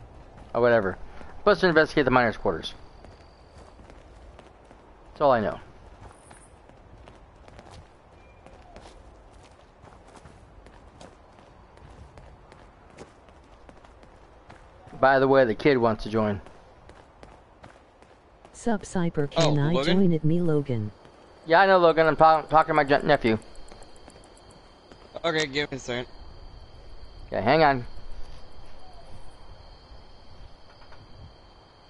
Or whatever supposed to investigate the miners' quarters. That's all I know. By the way, the kid wants to join. Sup, Cyper, oh, can oh, I Logan? join it me, Logan? Yeah, I know, Logan. I'm talking to my nephew. Okay, give me a second. Okay, hang on.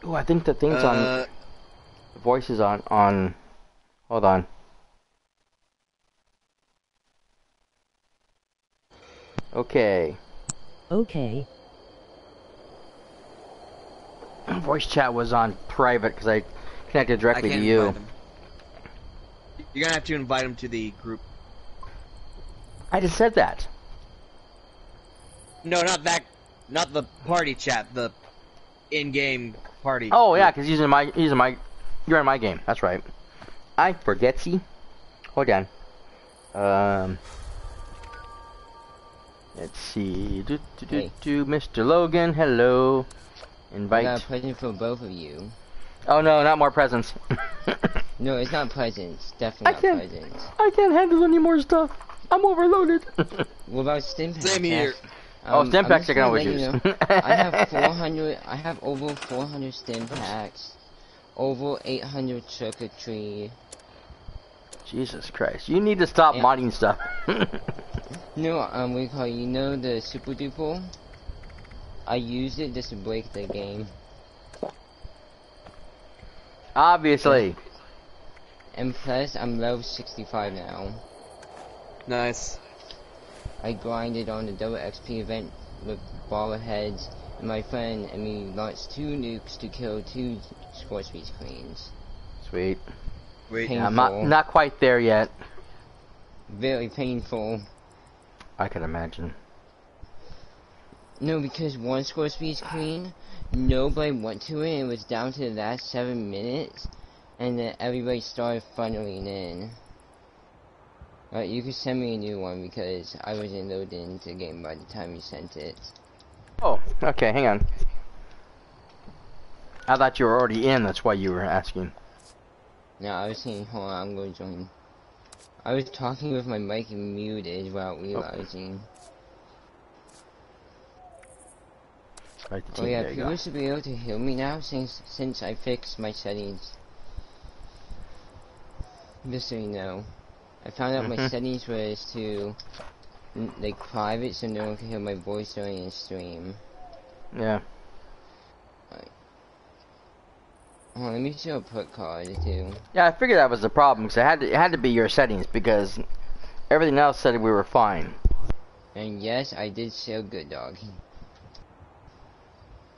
Ooh, I think the thing's on. Uh, The voice is on. On. Hold on. Okay. Okay. Voice chat was on private because I connected directly can't to you. You're gonna have to invite him to the group. I just said that. No, not that. Not the party chat. The in-game party. Oh yeah, because he's in my he's in my you're in my game. That's right. I forget. See, hold on. Um, let's see. Do, do, do, Hey. do, Mr. Logan, hello. I Invite. got a present for both of you. Oh no, not more presents. No, it's not presents. I Definitely not can't- presents. I can't handle any more stuff. I'm overloaded. What about stim? Same here. Oh, Um, stim I'm packs just I can always let you use. know, I have 400. I have over 400 stim packs. Over 800 circuitry. Jesus Christ, you need to stop Yeah. modding stuff. No, um, we call you know the super duper. I used it just to break the game. Obviously. And plus, I'm level 65 now. Nice. I grinded on the double XP event with baller heads, and my friend and me launched two nukes to kill two Scorchbeast queens. Sweet. Wait. Pain- Yeah, I'm not not quite there yet. Very painful. I can imagine. No, because one Scorchbeast queen, nobody went to it, it was down to the last seven minutes, and then everybody started funneling in. You could send me a new one because I wasn't loaded into the game by the time you sent it. Oh, okay, hang on. I thought you were already in, that's why you were asking. No, I was saying, hold on, I'm going to join. I was talking with my mic muted without realizing. Right, the Oh, oh yeah, you people should be able to hear me now since since I fixed my settings. Just so you know, I found out my Mhm. settings was to like private so no one can hear my voice during the stream. Yeah. Oh, let me show a perk card too. Yeah, I figured that was the problem, because it had, to, it had to be your settings, because everything else said we were fine. And yes, I did sell good dog.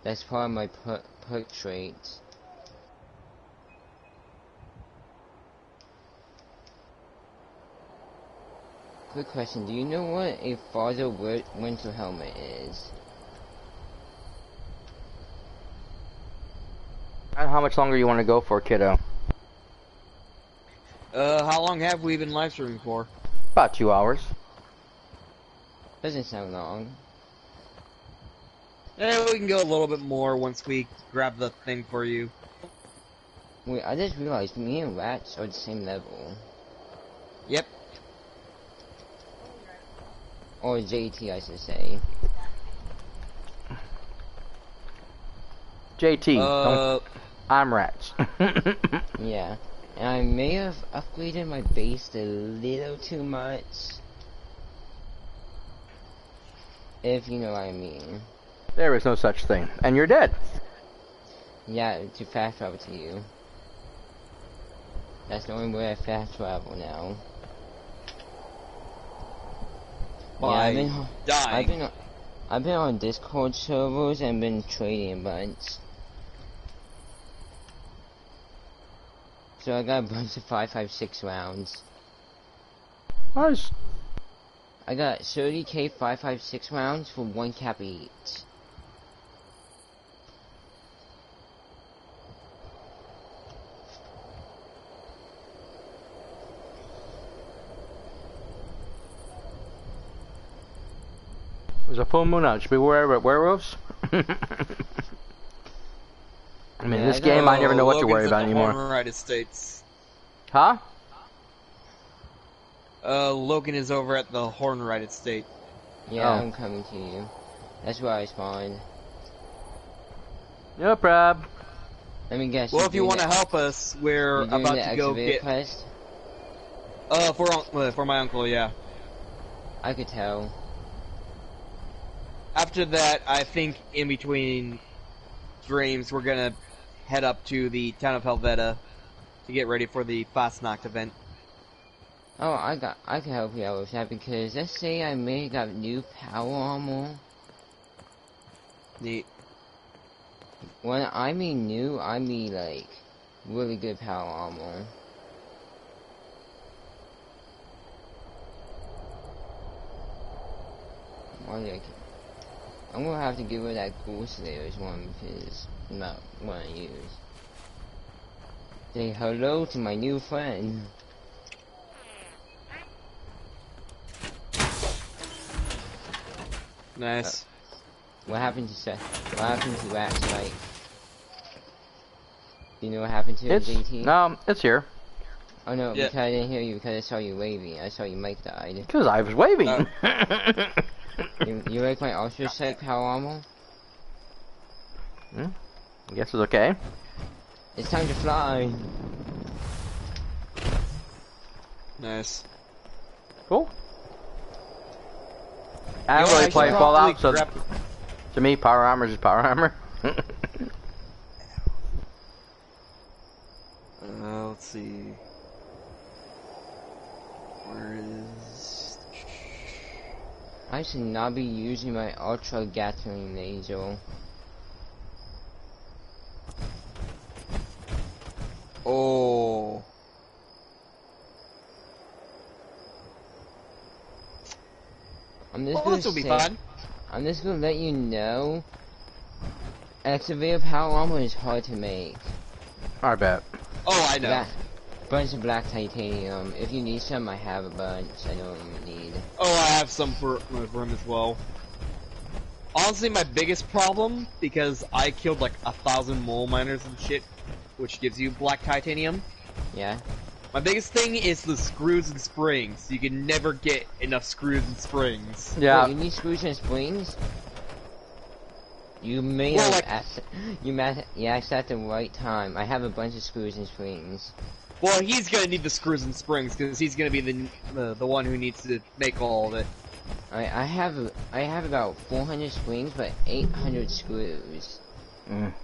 That's part of my put put traits. Quick question, do you know what a father winter helmet is? And How much longer you want to go for, kiddo? Uh, how long have we been live streaming for? About two hours. Doesn't sound long. Eh, we can go a little bit more once we grab the thing for you. Wait, I just realized me and Rats are the same level. Yep. Or JT, I should say. JT, Uh, I'm rats. Yeah. And I may have upgraded my base a little too much. If you know what I mean. there is no such thing. And you're dead. Yeah, to fast travel to you. That's the only way I fast travel now. Yeah, I've been, I've been, on- I've been on Discord servers and been trading a bunch. So I got a bunch of 556 rounds. Nice. I got 30k 556 rounds for one cap each. There's a full moon out. Should we worry about werewolves? I mean, Yeah, this I game, I never know what to Logan's worry about the anymore. United States. Huh? Uh, Logan is over at the Hornwright Estate. Yeah, Oh. I'm coming to you. That's where I spawned. No prob. Let me guess. Well, if you want to help us, we're about to go get. quest? Uh, for uh, for my uncle, yeah. I could tell. After that, I think in between dreams, we're gonna head up to the town of Helvetia to get ready for the Fasnacht event. Oh, I got. I can help you out with that because let's say I may got new power armor. Neat. When I mean new, I mean like really good power armor. Why did I. I'm gonna have to get rid of that Ghoul Slayers one because I'm not what I use. Say hello to my new friend. Nice. What happened to Seth? What happened to Rat's Light? Do you know what happened to it, It's JT? no, it's here. Oh no, Yeah. because I didn't hear you because I saw you waving. I saw you mic died. Because I was waving. Uh. You, you like my Ultracite power armor? I guess it's okay. It's time to fly. Nice. Cool. I don't You really I play should Fallout, so to me, power armor is just power armor. Uh, let's see. Where is? I should not be using my ultra Gatling laser. Oh. I'm just Oh, gonna this will be say, fun. I'm just gonna let you know. Excavator power armor is hard to make. I bet. Oh, I know. Black, bunch of black titanium. If you need some, I have a bunch. I know what you need. Oh, I have some for, for him as well. Honestly, my biggest problem, because I killed like a thousand mole miners and shit, which gives you black titanium. Yeah. My biggest thing is the screws and springs. You can never get enough screws and springs. Yeah. Wait, you need screws and springs. You may Well, have like- asked. You ma- you asked at the right time. I have a bunch of screws and springs. Well, he's gonna need the screws and springs because he's gonna be the, the the one who needs to make all of it. I I have I have about 400 springs, but 800 screws. Mm.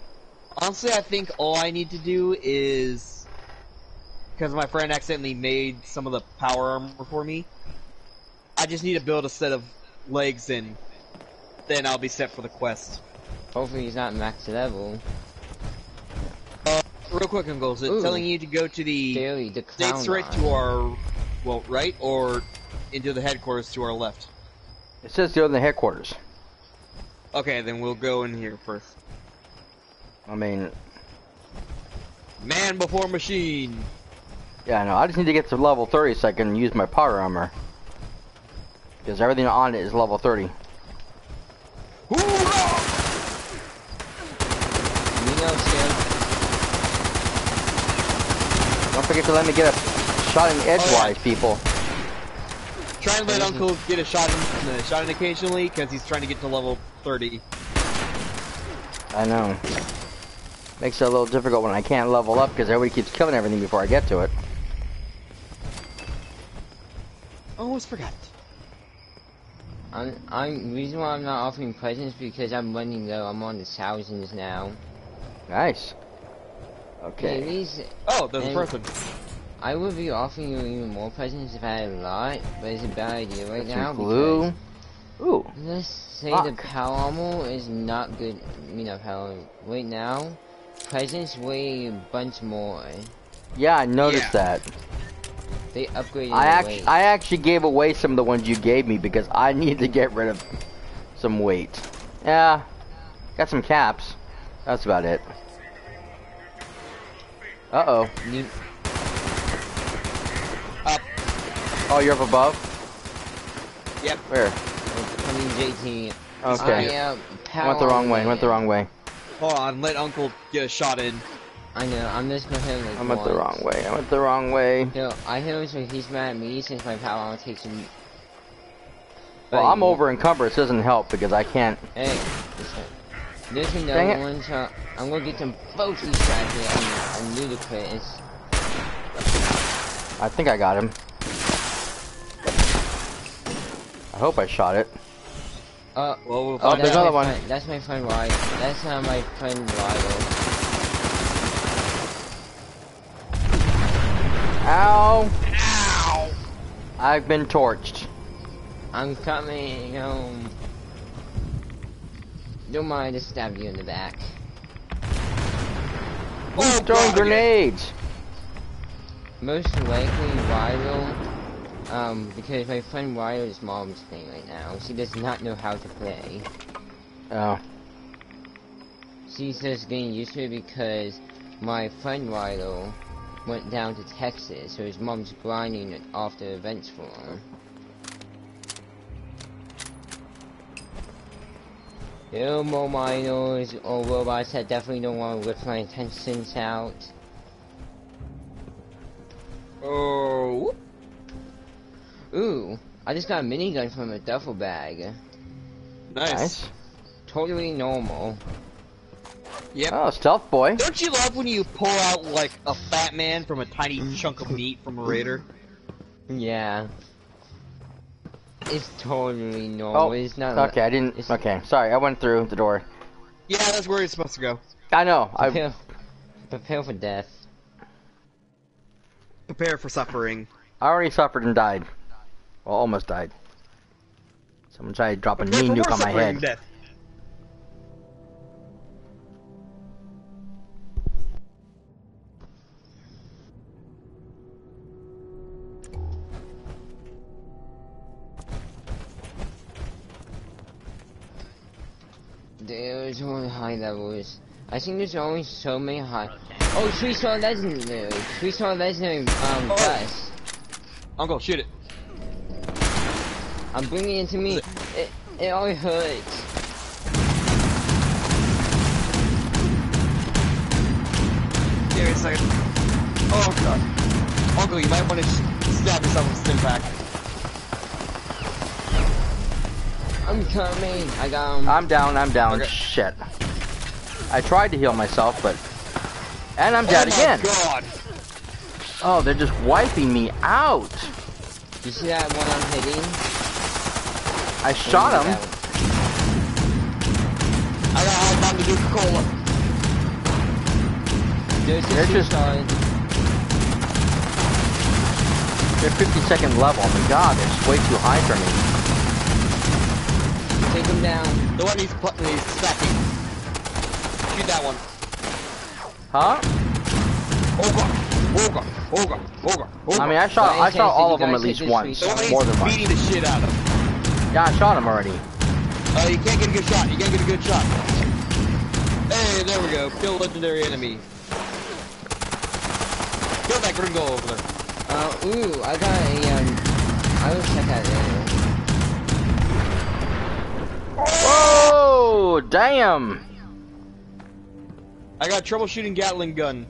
Honestly, I think all I need to do is because my friend accidentally made some of the power armor for me. I just need to build a set of legs and then I'll be set for the quest. Hopefully, he's not max level. Real quick, Uncle, is it Ooh. telling you to go to the Daily, the state clown straight line. to our well right or into the headquarters to our left? It says go to the headquarters. Okay, then we'll go in here first. I mean, Man before machine. yeah, I know. I just need to get to level 30 so I can use my power armor. Because everything on it is level 30. You know, Sam, Don't forget to let me get a shot in edgewise, people. Try and let Uncle get a shot in, uh, shot in occasionally because he's trying to get to level 30. I know. Makes it a little difficult when I can't level up because everybody keeps killing everything before I get to it. Almost forgot. I'm I'm reason why I'm not offering presents because I'm running low. I'm on the thousands now. Nice. At Okay. least Oh, there's a And- person. I would be offering you even more presents if I had a lot, but it's a bad idea right Got now some glue. Ooh. let's say the Fuck. power armor is not good. You know, power right now. Presents weigh a bunch more. Yeah, I noticed Yeah. that. They upgraded I actually, weight. I actually gave away some of the ones you gave me because I need to get rid of some weight. Yeah, got some caps. That's about it. Uh oh. Need- Up. Oh, you're up above. Yep. Where? I mean, JT. Okay. I, I went the wrong way. Went the wrong way. Hold on, let Uncle get a shot in. I know. I'm just gonna hit him. Like I went the wrong way. I went the wrong way. Yo, I hit him so he's mad at me since my power armor takes him. Well, But I'm over encumbered. It doesn't help because I can't. Hey, listen. There's Dang another it. one, so I'm gonna get them both distracted and, and ludicrous. I think I got him. I hope I shot it. Uh, Well, we'll Oh, there's another one. Friend, that's my friend Ryan. That's not my friend Ryan. Ow! Ow! I've been torched. I'm coming home. Don't mind, I stabbed you in the back. Who's Oh, throwing God, grenades? Most likely Ryan, um, because my friend Ryan's mom's playing right now. She does not know how to play. Oh. She's just getting used to it because my friend Rilo went down to Texas, so his mom's grinding off the events for him. Little more miners or robots that definitely don't want to rip my intentions out. Oh. Ooh, I just got a minigun from a duffel bag. nice. Nice. Totally normal. Yep. Oh, stealth boy. Don't you love when you pull out like a fat man from a tiny chunk of meat from a raider? Yeah. It's totally normal. Oh, it's not. okay, I didn't. it's- Okay, sorry, I went through the door. Yeah, that's where it's supposed to go. I know. I Prepare, prepare for death. Prepare for suffering. I already suffered and died. Well, almost died. Someone tried to drop a Prepare knee nuke on my head. death. There's only high levels. I think there's only so many high. Oh, three star legendary. Three star legendary. Um, Oh. Uncle, shoot it. I'm bringing it to me. It, it only hurts. Give me a second. Oh god. Uncle, you might want to stab yourself with a Stimpak. I'm coming. I got him. I'm down. I'm down. Okay. Shit. I tried to heal myself, but and I'm dead oh again. god. Oh, they're just wiping me out. you see that one I'm hitting? I shot him. I got all time to do cola. There's They're just- star. They're 50 second level. Oh my god, they're way too high for me. Take him down. The one he's, pl- he's stacking. Shoot that one. Huh? Oh god. Oh god. Oh god. Oh god. Oh god. I mean, I shot. I shot all of them at least once, the one more than once. beating the shit out of. Yeah, I shot him already. Uh, you can't get a good shot. You can't get a good shot. Hey, there we go. Kill legendary enemy. Kill that gringo over there. Uh, ooh, I got a, um, I will check out later. Whoa! Damn! I got troubleshooting Gatling gun.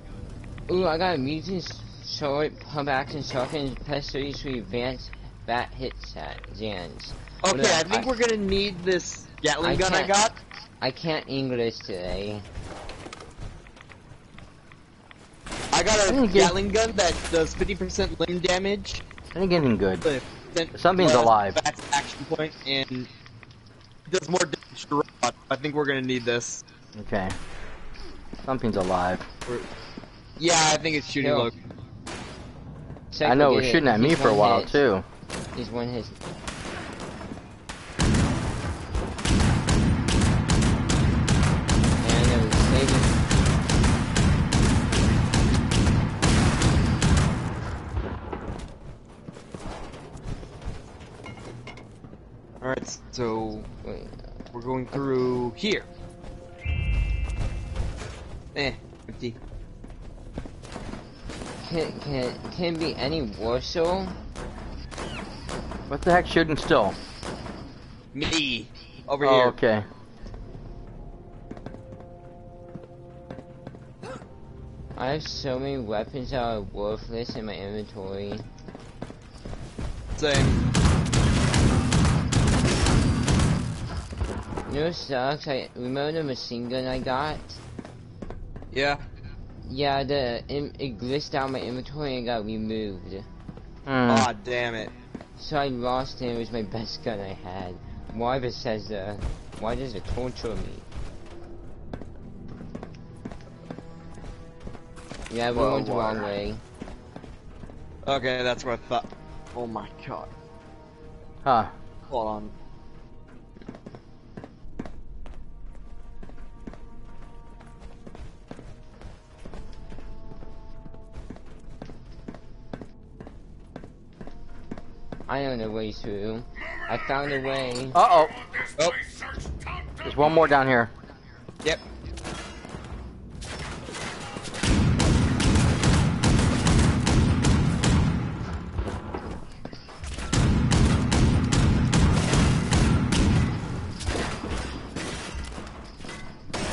Ooh, I got a mutant sword, pump action shotgun, plus 33 advanced bat hit set, Zans. Okay, What I else? think we're gonna need this Gatling I gun I got. I can't English today. I got a didn't get- Gatling gun that does 50% limb damage. I think getting good. with then- Something's less alive. That's action point and does more damage to robot. I think we're gonna need this. Okay. Something's alive. Yeah, I think it's shooting Kill. low. Check I know it will was shooting at me for a while hit. too. He's one hit. Alright, so Wait, we're going through here. Eh, empty. can, can, can it be any worse though? What the heck shooting still? Me over Oh, here. okay. I have so many weapons that are worthless in my inventory. Same. You know what sucks? I remember the machine gun I got. Yeah. Yeah, the im it glitched out my inventory and got removed. Hmm. Aw, damn it. So I lost it. It was my best gun I had. Why Bethesda? Why does it torture me? Yeah, we Well, went the wrong water. way. Okay, that's what I thought. Oh my god. Huh. Hold on. I know the way through. I found a way. Uh oh. Oh, There's one more down here. yep.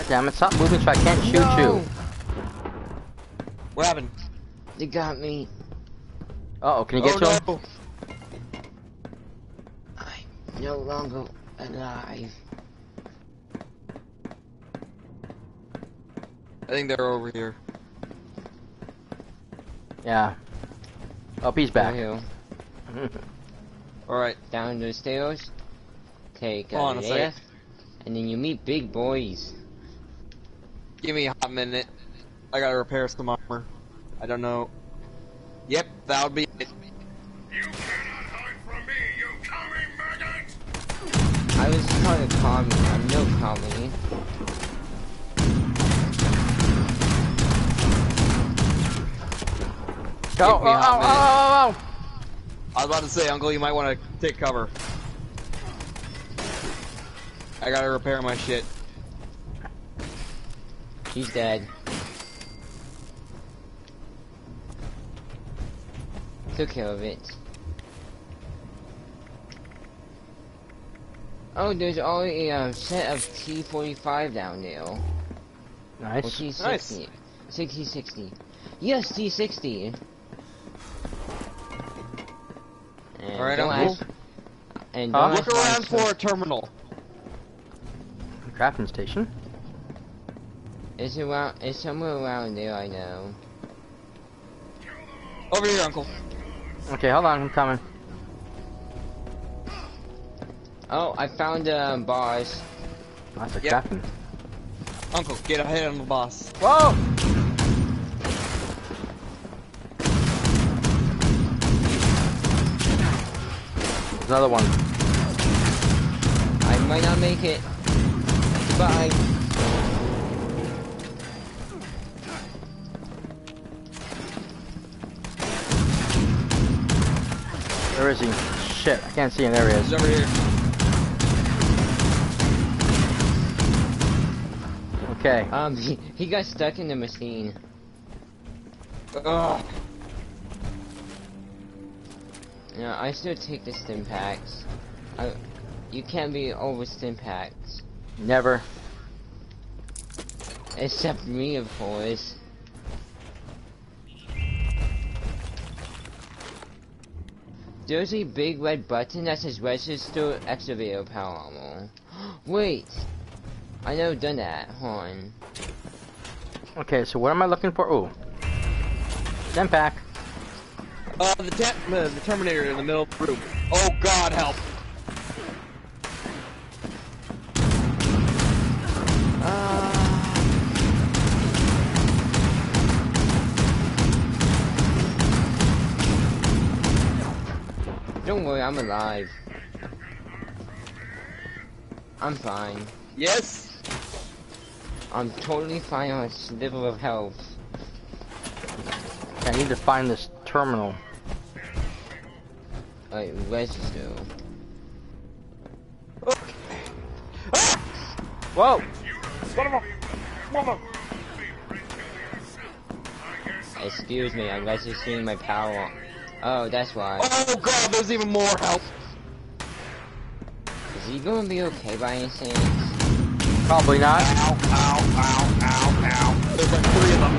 Damn it, stop moving so I can't shoot No! you. What happened? They got me. Uh oh, can you get oh, to him? no. I'm no longer alive. I think they're over here. Yeah. Oh, he's back. Downhill. Alright. Down the stairs. Take a Hold on a second. left. And then you meet big boys. Give me a hot minute. I gotta repair some armor. I don't know. Yep, that would be I was trying to calm you. I'm no comedy. Go! Give me Oh, a oh, oh, minute. Oh, oh, oh, I was about to say, Uncle, you might want to take cover. I gotta repair my shit. He's dead. Took care of it. Oh, there's already a uh, set of T45 down there. oh. Or Nice. T60. 60, 60. Yes, T60. Alright, don't Uncle. ask- And Huh? don't Look around for a terminal. Crafting station. It's around. It's somewhere around there. I know. Over here, Uncle. Okay, hold on, I'm coming. Oh, I found a um, boss. Lots of Yep. crafting. Uncle, get a ahead on the boss. Whoa! There's another one. I might not make it. Goodbye. Where is he? Shit, I can't see him. There he is. He's over here. Okay. Um, he, he got stuck in the machine. Ugh. Yeah, I still take the Stimpaks. I, you can't be over Stimpaks. Never. Except me, of course. There's a big red button that says register excavator power armor. Wait! I never done that. Hold on. Okay, so what am I looking for? Ooh. Stimpak. Uh, the, te- uh, the Terminator in the middle of the room. Oh God, help! Don't worry, I'm alive. I'm fine. Yes. I'm totally fine on a sliver of health. I need to find this terminal. Like, register. Whoa! Excuse me, I'm registering my power. Oh, that's why. Oh God, there's even more health! Is he gonna be okay by any chance? Probably not. Ow, ow, ow, ow, ow. There's like three of them.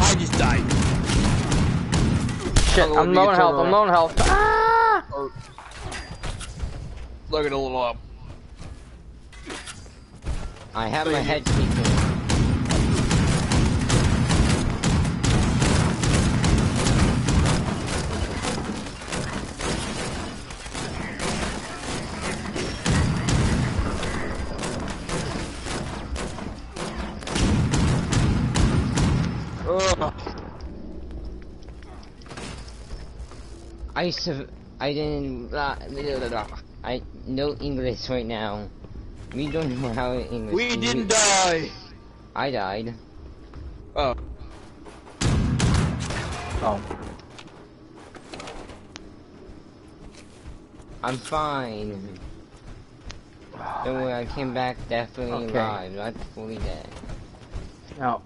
I just died. Shit, I'm low on health, turn I'm low on health. Ah! Or- Look at a little up. I have my head speaker. I suv- I didn't. Blah, blah, blah, blah. I know English right now. We don't know how English. We didn't die. I died. Oh, Oh, I'm fine. Don't worry, I came back definitely Okay. alive, not fully dead. no.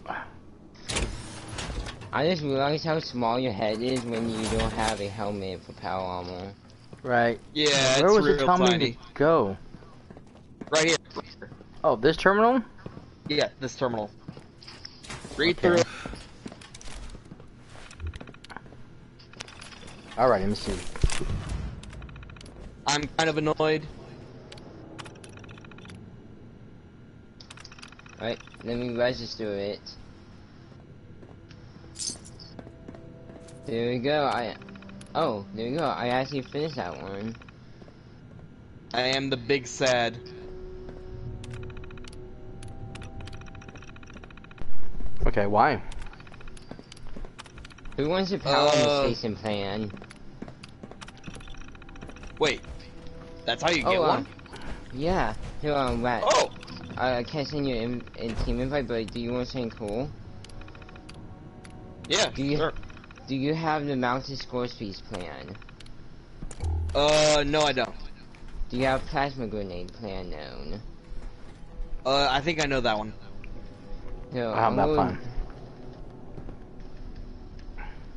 I just realized how small your head is when you don't have a helmet for power armor. Right. yeah, Where it's was real it telling me to go? Right here. Oh, this terminal? Yeah, this terminal. Read Okay. through it. Alright, let me see. I'm kind of annoyed. Alright, let me register it. There we go, I... Oh, there we go, I actually finished that one. I am the big sad. Okay, why? Who wants a power Uh, armor station plan? Wait, that's how you get oh, one? yeah. Here, um, Rat. Oh, I can't send you in, in team invite, but do you want something cool? yeah, Do you- sure. Do you have the mountain Scorchbeast plan? Uh, no, I don't. Do you have plasma grenade plan known? Uh, I think I know that one. Here, I have I'm that gonna- plan.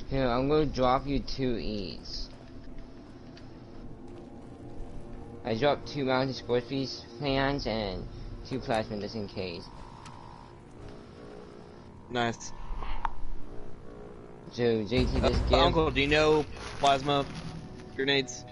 Here, I'm gonna drop you two E's. I dropped two mountain Scorchbeast plans and two plasma just in case. Nice. So JT Uh, just give. Uncle, do you know plasma grenades?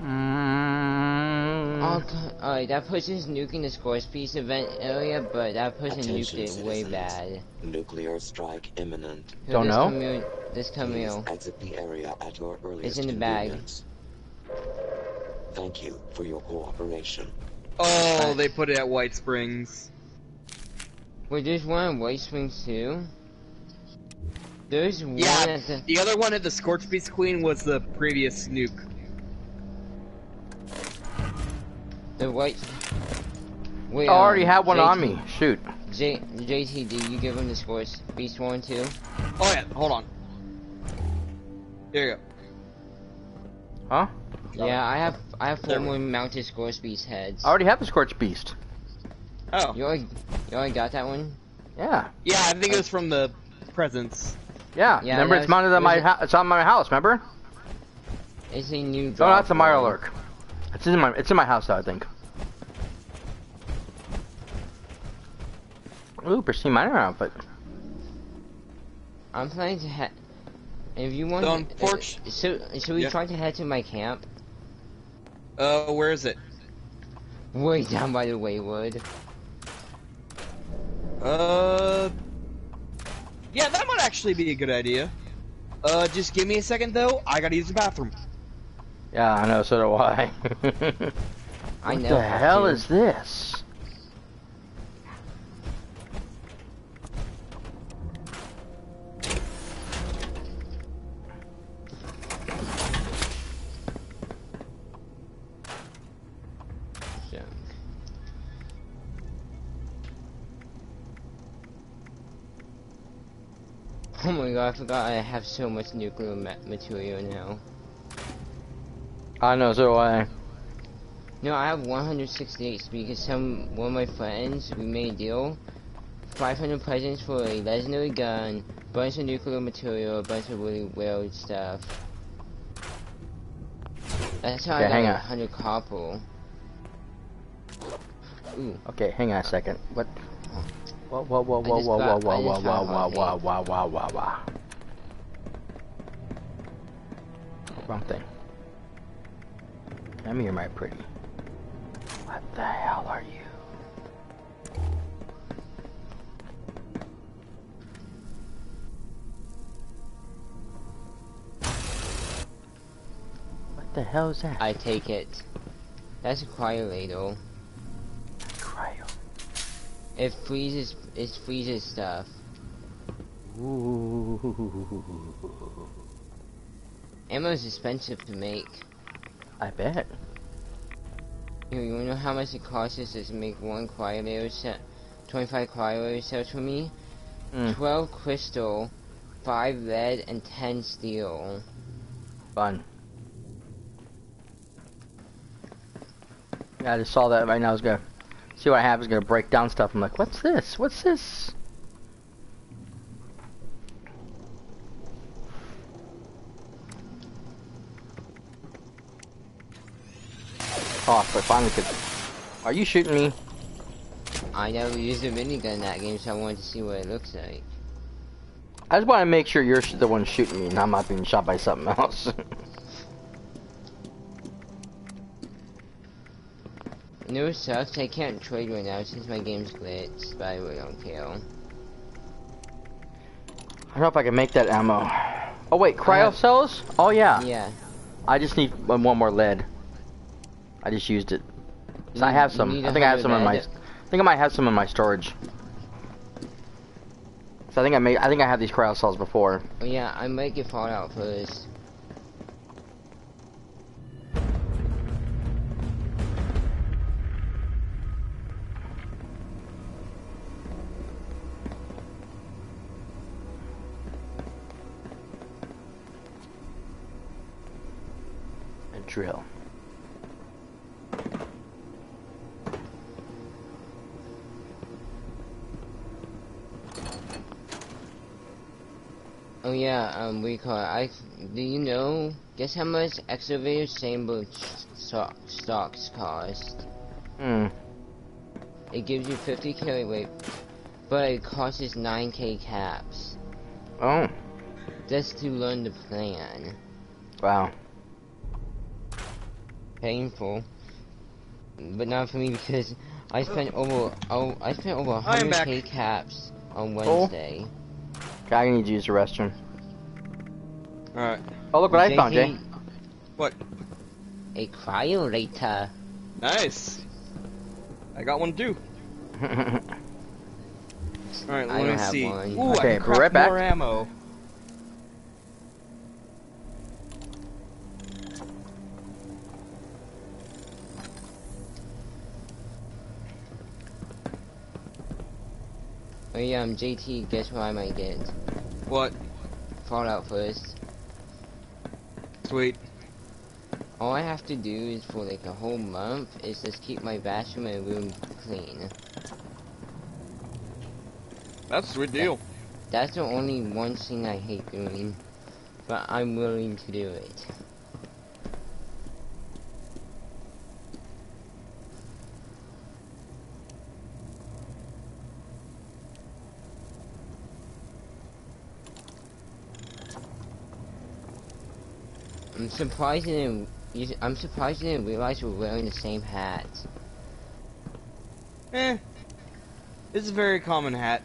Mm, Oh, co- Alright, that person's nuking the score speeds event area, but that person Attention, nuked it way bad. Nuclear strike imminent. Here, Don't this know? Camille, this Please Camille. exit the area at your earliest It's in the bag. Thank you for your cooperation. Oh, they put it at White Springs. Wait, there's one in White Springs too? There's one Yeah, the... the other one at the Scorchbeast Queen was the previous nuke. The white. Wait, I already um, have one on me. Shoot. J JT, did you give him the scores beast one too? Oh yeah, hold on. There you go. Huh? Yeah, I have I have four more mounted Scorchbeast heads. I already have the Scorchbeast. Oh, You already you already got that one? Yeah. yeah, I think it was from the presents. Yeah. Yeah, remember, it's mounted on my was ho- it's on my house. Remember? It's a new. No, drop that's a one. Mirelurk. It's in my it's in my house though, I think. Ooh, pristine miner outfit. I'm planning to head. If you want, So, uh, unfortu- so should we Yeah. try to head to my camp? Uh, where is it? Way down by the Wayward. Uh, yeah, that might actually be a good idea. Uh, just give me a second though. I gotta use the bathroom. Yeah, I know. So do I. I what know. the hell to. is this? God, I forgot I have so much nuclear ma material now. I know. So do I. No, I have 168 because some one of my friends we made a deal. 500 presents for a legendary gun, bunch of nuclear material, a bunch of really weird stuff. That's how Okay, I got hang a on. 100 copper. Ooh, Okay, hang on a second. What? Whoa, whoa, whoa, I whoa, whoa, whoa, I whoa, whoa, whoa, hot whoa, hate. whoa, whoa, whoa, whoa. Wrong thing. Come here, my pretty. What the hell are you? What the hell is that? I take it. That's a cryolator. It freezes. It freezes stuff. Ooh. Ammo is expensive to make. I bet. You, you know how much it costs us to make one cryo set? 25 cryo cells for me? Mm. 12 crystal, 5 lead, and 10 steel. Fun. Yeah, I just saw that right now. I was gonna see what I have. is gonna break down stuff. I'm like, what's this? What's this? Oh, but finally could. Are you shooting me? I never used a minigun in that game, so I wanted to see what it looks like. I just want to make sure you're the one shooting me, and I'm not being shot by something else. Know sucks? I can't trade right now since my game's glitched, but I really don't care. I don't know if I can make that ammo. Oh wait, cryo Uh, cells? Oh yeah. Yeah. I just need one more lead. I just used it. So I have some. I think I have 100 some in my. I think I might have some in my storage. So I think I made. I think I had these cryo cells before. Oh yeah, I might get Fallout first. Drill. Oh yeah, um, we call it. I do you know? Guess how much excavator chamber stock, stocks cost? Hmm. It gives you 50 carry weight, but it costs us 9k caps Oh. just to learn the plan. Wow. Painful, but not for me because I spent oh. over oh I spent over I am back. 100k caps on Oh. Wednesday. Okay, I need to use the restroom. Alright. Oh look what I found, Jay. What? A cryolator. Nice. I got one too. Alright, let don't me have see. one. Ooh, Okay, I can craft right back. more ammo. Oh yeah, um, JT, guess what I might get? What? Fallout first. Sweet. All I have to do is for like a whole month is just keep my bathroom and room clean. That's a sweet deal. That's the only one thing I hate doing, but I'm willing to do it. I'm surprised you didn't. You, I'm surprised you didn't realize we're wearing the same hats. Eh. It's a very common hat.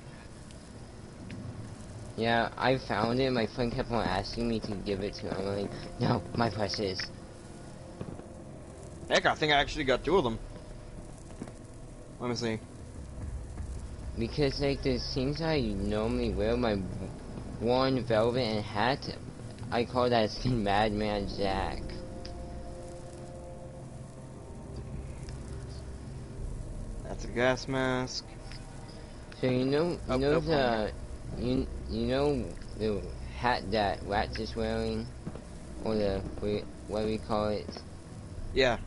Yeah, I found it. My friend kept on asking me to give it to him. I'm like, no, my precious. Heck, I think I actually got two of them. Let me see. Because like the things I normally wear, my one velvet and hat, I call that Madman Jack. That's a gas mask. So you know, you Oh, know no the, you you know the hat that Rats is wearing, or the what we call it? Yeah.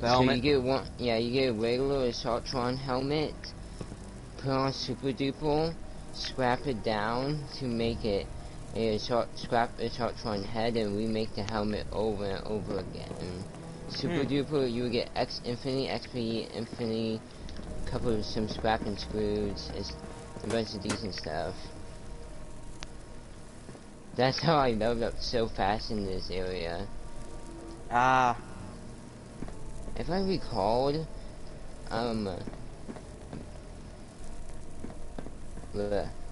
The so helmet? you get one, yeah, you get a regular Assaultron helmet, put on Super Duper, scrap it down to make it a assault, scrap Assaultron head, and remake the helmet over and over again. Super Hmm. Duper, you get X Infinity, XP Infinity, couple of some scrap and screws, it's a bunch of decent stuff. That's how I leveled up so fast in this area. Ah. if I recalled, um,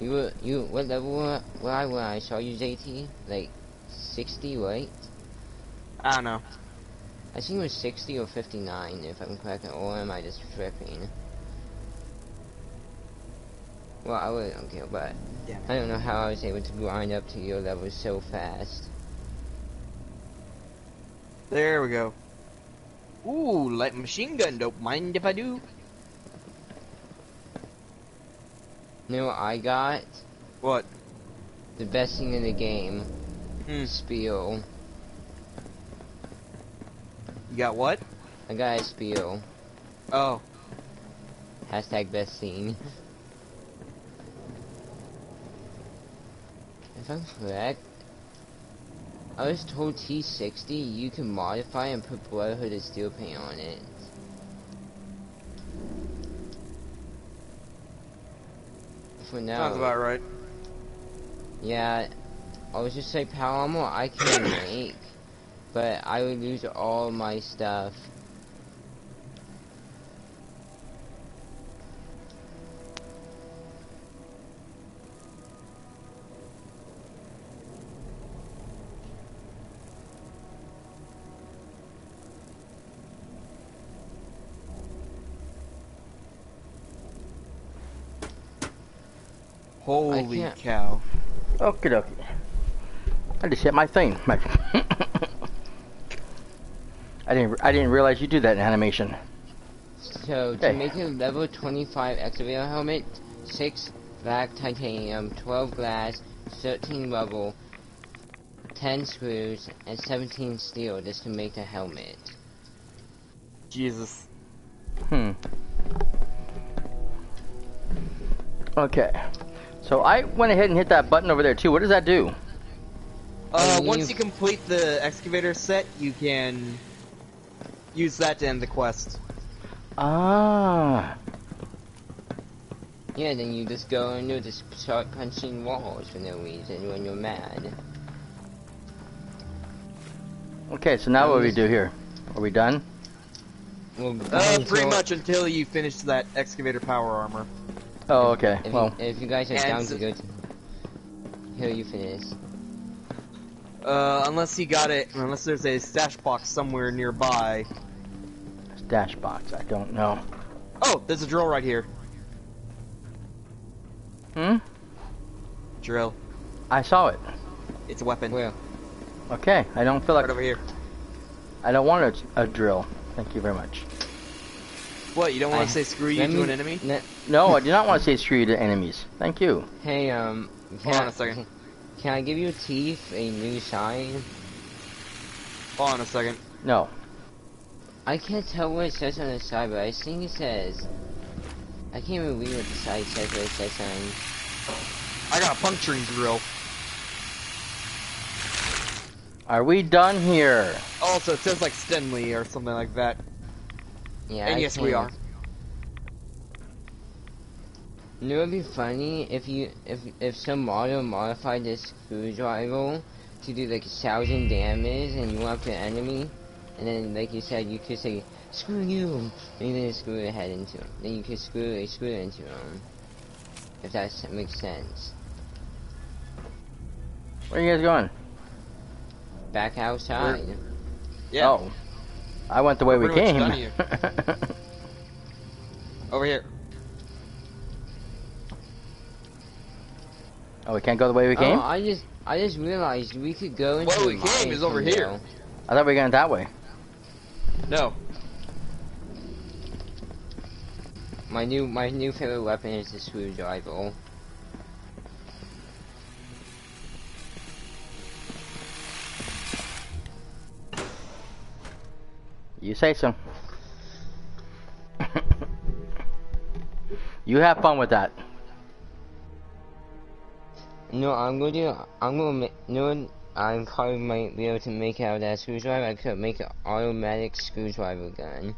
you were you what level were were I when I saw you, JT? Like sixty, right? I don't know. I think it was sixty or fifty-nine, if I'm correct, or am I just tripping? Well, I would okay, but Damn it. I don't know how I was able to grind up to your level so fast. There we go. Ooh, light machine gun. Don't mind if I do. You know what I got? What? The best thing in the game. Hmm. Spiel. You got what? I got a spiel. Oh, Hashtag best scene. if I'm correct, I was told T60 you can modify and put Brotherhood of Steel paint on it. For now, sounds about right. yeah, I was just like power armor I can make, but I would lose all my stuff. Holy cow. Okie dokie. I just hit my thing. My I didn't. I didn't realize you do that in animation. So, to make a level 25 excavator helmet, 6 black titanium, 12 glass, 13 rubble, 10 screws, and 17 steel just to make the helmet. Jesus. Hmm. Okay. So I went ahead and hit that button over there too. What does that do? Uh, once you- you complete the excavator set, you can use that to end the quest. Ah. Yeah, then you just go and you just start punching walls for no reason when you're mad. Okay. So now Um, what do we do here? Are we done? Well, Uh, pretty much until you finish that excavator power armor. Oh, okay. If, Well, you, if you guys are And down to go to... Here, you finish. Uh, unless you got it, unless there's a stash box somewhere nearby. Stash box. I don't know. Oh, there's a drill right here. Hmm. Drill. I saw it. It's a weapon. Where? Okay. I don't feel like. Right over here. I don't want a, a drill. Thank you very much. What, you don't want I- to say screw you let to an enemy? ne- No, I do not want to say screw you to enemies. Thank you. Hey, um... Hold on a second. Can I give you teeth a new sign? Hold on a second. No. I can't tell what it says on the side, but I think it says. I can't even read what the side says, but it says on. I got a puncturing drill. Are we done here? Also, it says like Stenley or something like that. Yeah, and I yes, we can't- are. You know, it'd be funny if you if if some model modified this screwdriver to do like a thousand damage, and you went up to an enemy, and then like you said, you could say screw you, and then screw the head into him. Then you could screw a screw into him. If that makes sense. Where are you guys going? Back outside. Yeah. Oh. I went the way we Pretty much came. Over here. Oh, we can't go the way we came? Oh, I just I just realized we could go into Where the we came mines is over here. now. I thought we were going that way. No. My new my new favorite weapon is the screwdriver. You say so. you have fun with that. No, I'm going to I'm going to make no. I probably might be able to make out that screwdriver. I could make an automatic screwdriver gun.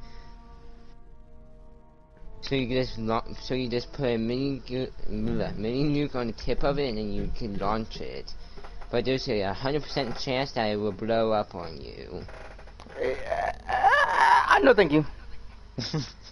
So you just lo- so you just put a mini mini nuke on the tip of it, and then you can launch it. But there's a hundred percent chance that it will blow up on you. I Ah, no, thank you.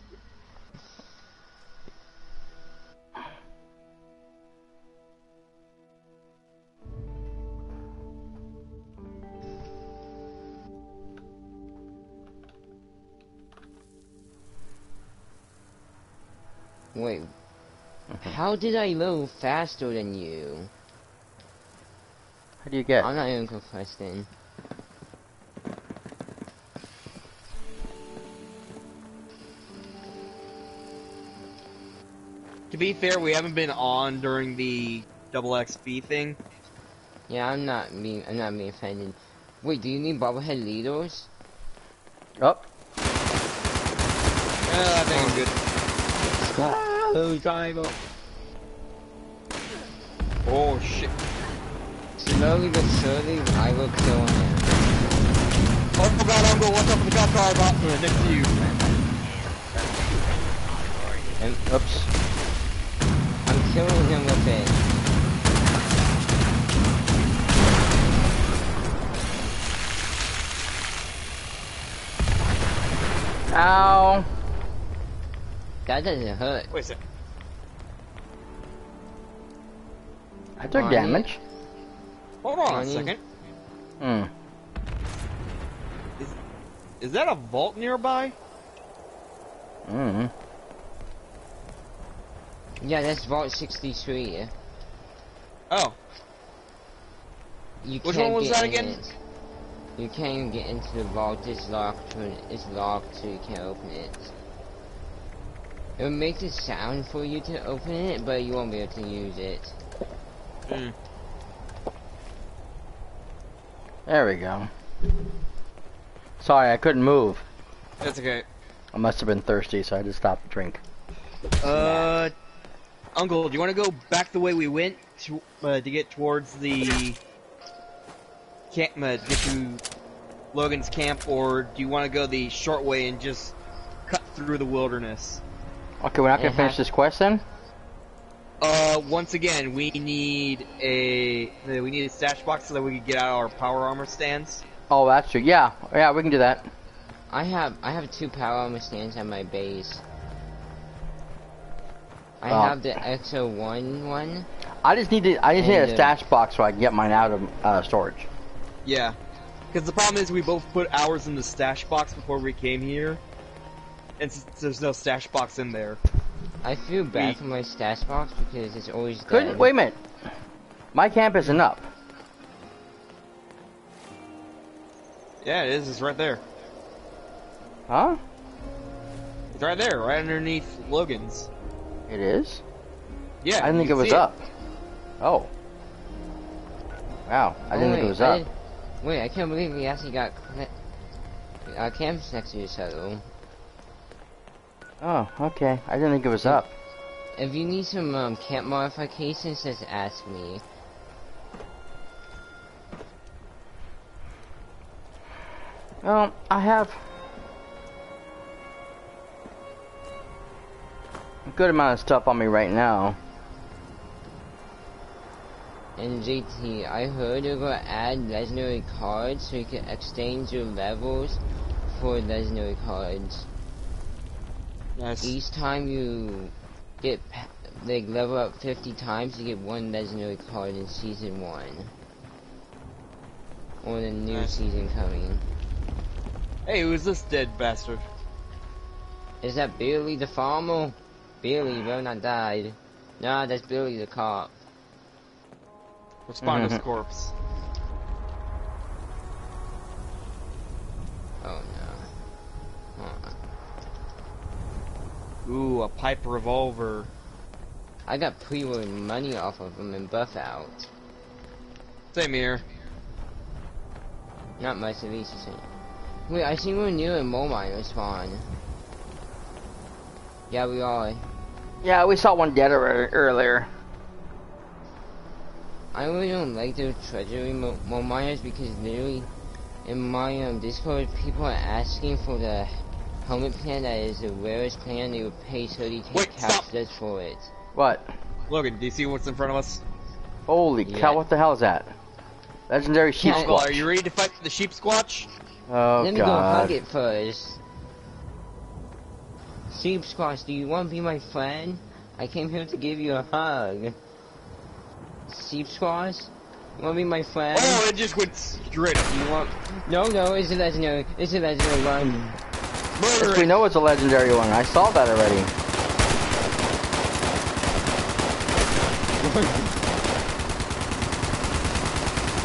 Wait. Mm-hmm. How did I load faster than you? How do you get? I'm not even question. To be fair, we haven't been on during the double XP thing. Yeah, I'm not being I'm not being offended. Wait, do you need bobblehead leaders? Oh, Yeah, I think I'm good. Oh, driver. Oh shit. Slowly but surely, I will kill him. Oh god, I'm going. To watch out for the cop car about uh, next to you. And oops. I'm killing him with it. Ow. That doesn't hurt. Wait a sec. I took Arnie? damage. Hold on a second. Hmm. Is is that a vault nearby? Hmm. Yeah, that's Vault 63. Oh, You Which can't one was get that again? It. You can't even get into the vault. It's locked. When it's locked, so you can't open it. It will make a sound for you to open it, but you won't be able to use it. Hmm. There we go. Sorry, I couldn't move. that's okay. I must have been thirsty, so I just stopped to drink. Uh, Uncle, do you want to go back the way we went to uh, to get towards the camp, uh, get to Logan's camp, or do you want to go the short way and just cut through the wilderness? Okay, we're not gonna finish this quest then? Uh, once again, we need a we need a stash box so that we can get out our power armor stands. Oh, that's true. Yeah, yeah, we can do that. I have I have two power armor stands at my base. I Oh. have the XO1 one. I just need to. I just need a stash box so I can get mine out of uh, storage. Yeah, because the problem is we both put ours in the stash box before we came here, and there's no stash box in there. I feel bad We- for my stash box because it's always Couldn't dead. wait a minute. My camp isn't up. Yeah, it is. It's right there. Huh? It's right there, right underneath Logan's. It is. Yeah, I didn't think it was see up. Oh. Wow, I Oh, didn't think it was I up. didn't- Wait, I can't believe we actually got cl- uh, camps next to each other. Oh, okay. I didn't think it was up. If you need some um, camp modifications, just ask me. Well, I have a good amount of stuff on me right now. And JT, I heard you're gonna add legendary cards so you can exchange your levels for legendary cards. Nice. Each time you get pa- like level up 50 times, you get one legendary card in season one. Or the new Nice. season coming. Hey, who's this dead bastard? Is that Billy the farmer? Billy, you better not died. Nah, that's Billy the cop. Let's find his corpse. Oh no. Huh. Ooh, a pipe revolver. I got pre-order money off of them and Buffout. Same here. Not much at least. it's- Wait, I think we're near a mole miner spawn. Yeah, we are. Yeah, we saw one dead earlier. I really don't like those treasury mo- mole miners because literally in my um, Discord, people are asking for the helmet plan that is the rarest plan. They would pay 30 Wait, stop. capsules for it. What? Logan, do you see what's in front of us? Holy Yeah. cow! What the hell is that? Legendary sheep Yeah, Uncle, squatch. are you ready to fight the sheepsquatch? Oh Let me go hug it first. Sheepsquatch, do you want to be my friend? I came here to give you a hug. Sheepsquatch? You want to be my friend? Oh, it just went straight up. You want... No, no, it's a legendary. It's a legendary run. We know it's a legendary one. I saw that already.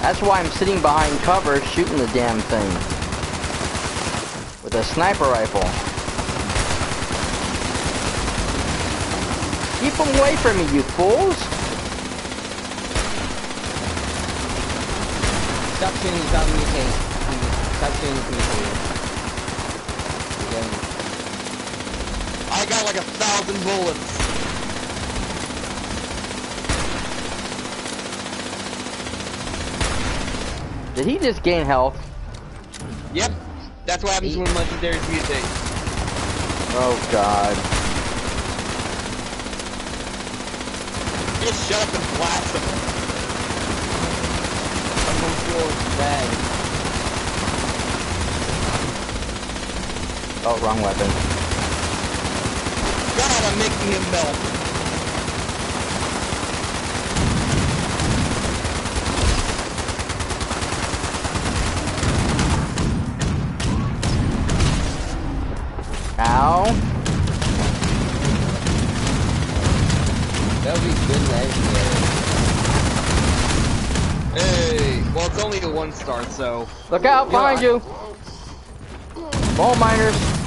That's why I'm sitting behind cover shooting the damn thing. With a sniper rifle. Keep them away from me, you fools! Stop shooting, stop mutate. Stop shooting. I got like a thousand bullets. Did he just gain health? Yep. That's what happens when legendaries mutate. Oh god. Just shut up and blast them. Someone feels bad. Oh, wrong weapon. God, I'm making him melt. Ow. That'll be good legendary. Hey, well it's only a one star, so. Look out, behind you! Ball miners.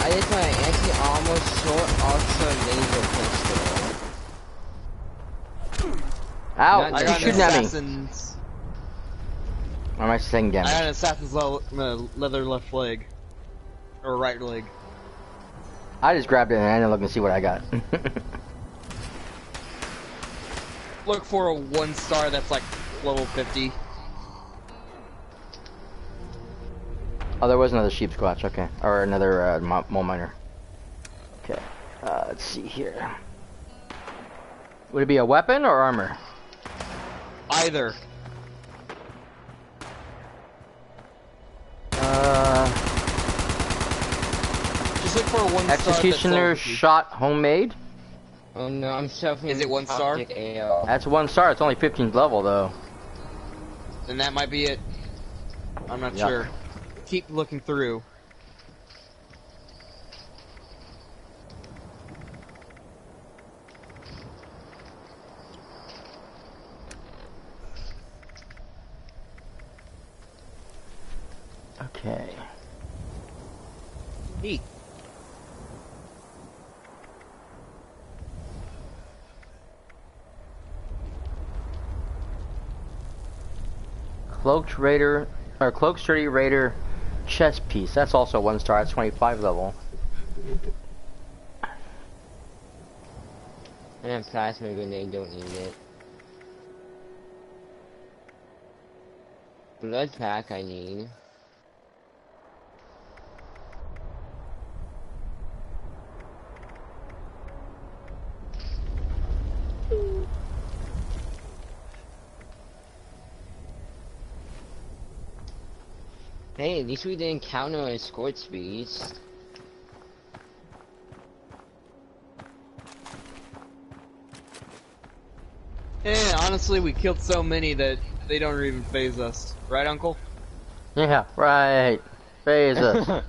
I just want an anti-almost short ultra laser pistol. Ow, Not I he's shooting at me. Or am I saying I got damage? an assassin's le- leather left leg, or right leg. I just grabbed it and I didn't look and see what I got. Look for a one star that's like level 50. oh, there was another sheepsquatch, okay. Or another uh, mole miner. Okay, uh, let's see here. Would it be a weapon or armor? Either. Uh, Just look for a one star. executioner shot homemade? Oh no, I'm suffering. Is it one star? That's one star, it's only 15th level though. Then that might be it. I'm not Yuck. sure. Keep looking through. Okay. Neat. Cloaked Raider, or Cloak Sturdy Raider chest piece. That's also one star, it's 25 level. And a plasma grenade, don't need it. Blood pack I need. Hey, at least we didn't counter our escort speeds. Eh, honestly, we killed so many that they don't even phase us. Right, Uncle? Yeah, right. Phase us.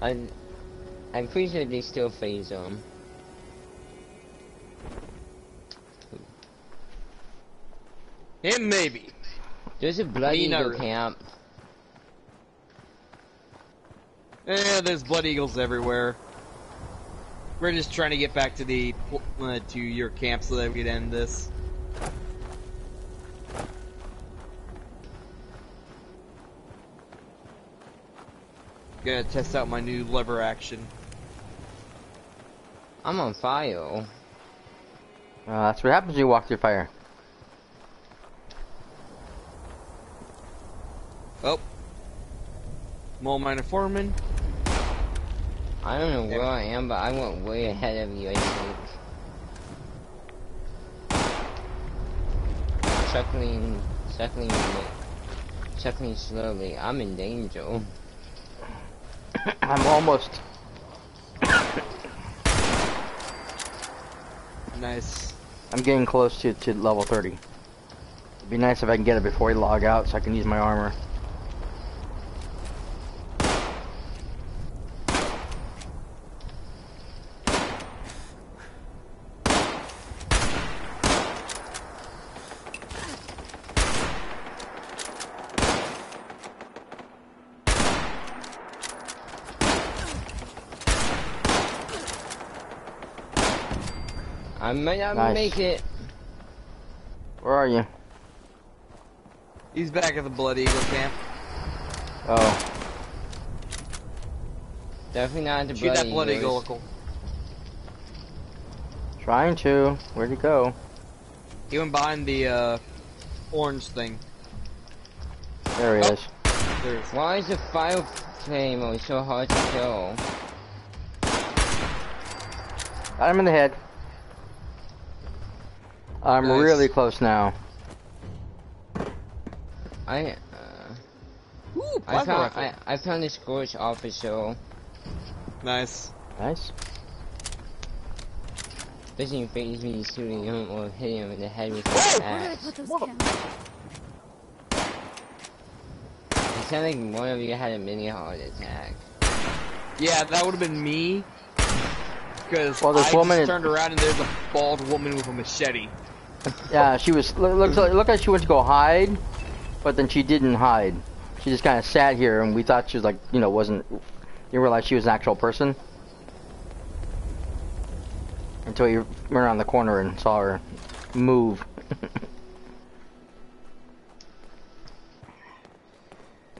I'm, I'm pretty sure they still phase them. Him, maybe. There's a blood not eagle camp. Eh, there's blood eagles everywhere. We're just trying to get back to the uh, to your camp so that we can end this. Gonna test out my new lever action. I'm on fire. Uh, that's what happens when you walk through fire. Oh. Mole miner foreman. I don't know where I am, but I went way ahead of you, I think. chuckling, chuckling, chuckling slowly. I'm in danger. I'm almost. Nice. I'm getting close to, to level 30. It'd be nice if I can get it before we log out so I can use my armor. I may not Nice. make it. Where are you? He's back at the Blood Eagle camp. Oh, Definitely not the Shoot bloody that Blood Eagle. Eagles. Uncle. trying to. Where'd he go? He went behind the uh, orange thing. There he Oh. is. There's Why is the fire flame always so hard to kill? Got him in the head. I'm Nice. really close now. I, uh, Ooh, I found, rifle. I, I found the Scorch official. Nice. Nice. Doesn't phase me shooting him or hitting him in the head with Where his I axe. put those Mother- cameras? It sounded like one of you had a mini heart attack. Yeah, that would have been me. Because Well, this I woman just turned around and there's a bald woman with a machete. Yeah, she was. Looks like, looked like she went to go hide, but then she didn't hide. She just kind of sat here, and we thought she was like, you know, wasn't. You realize she was an actual person until you went around the corner and saw her move.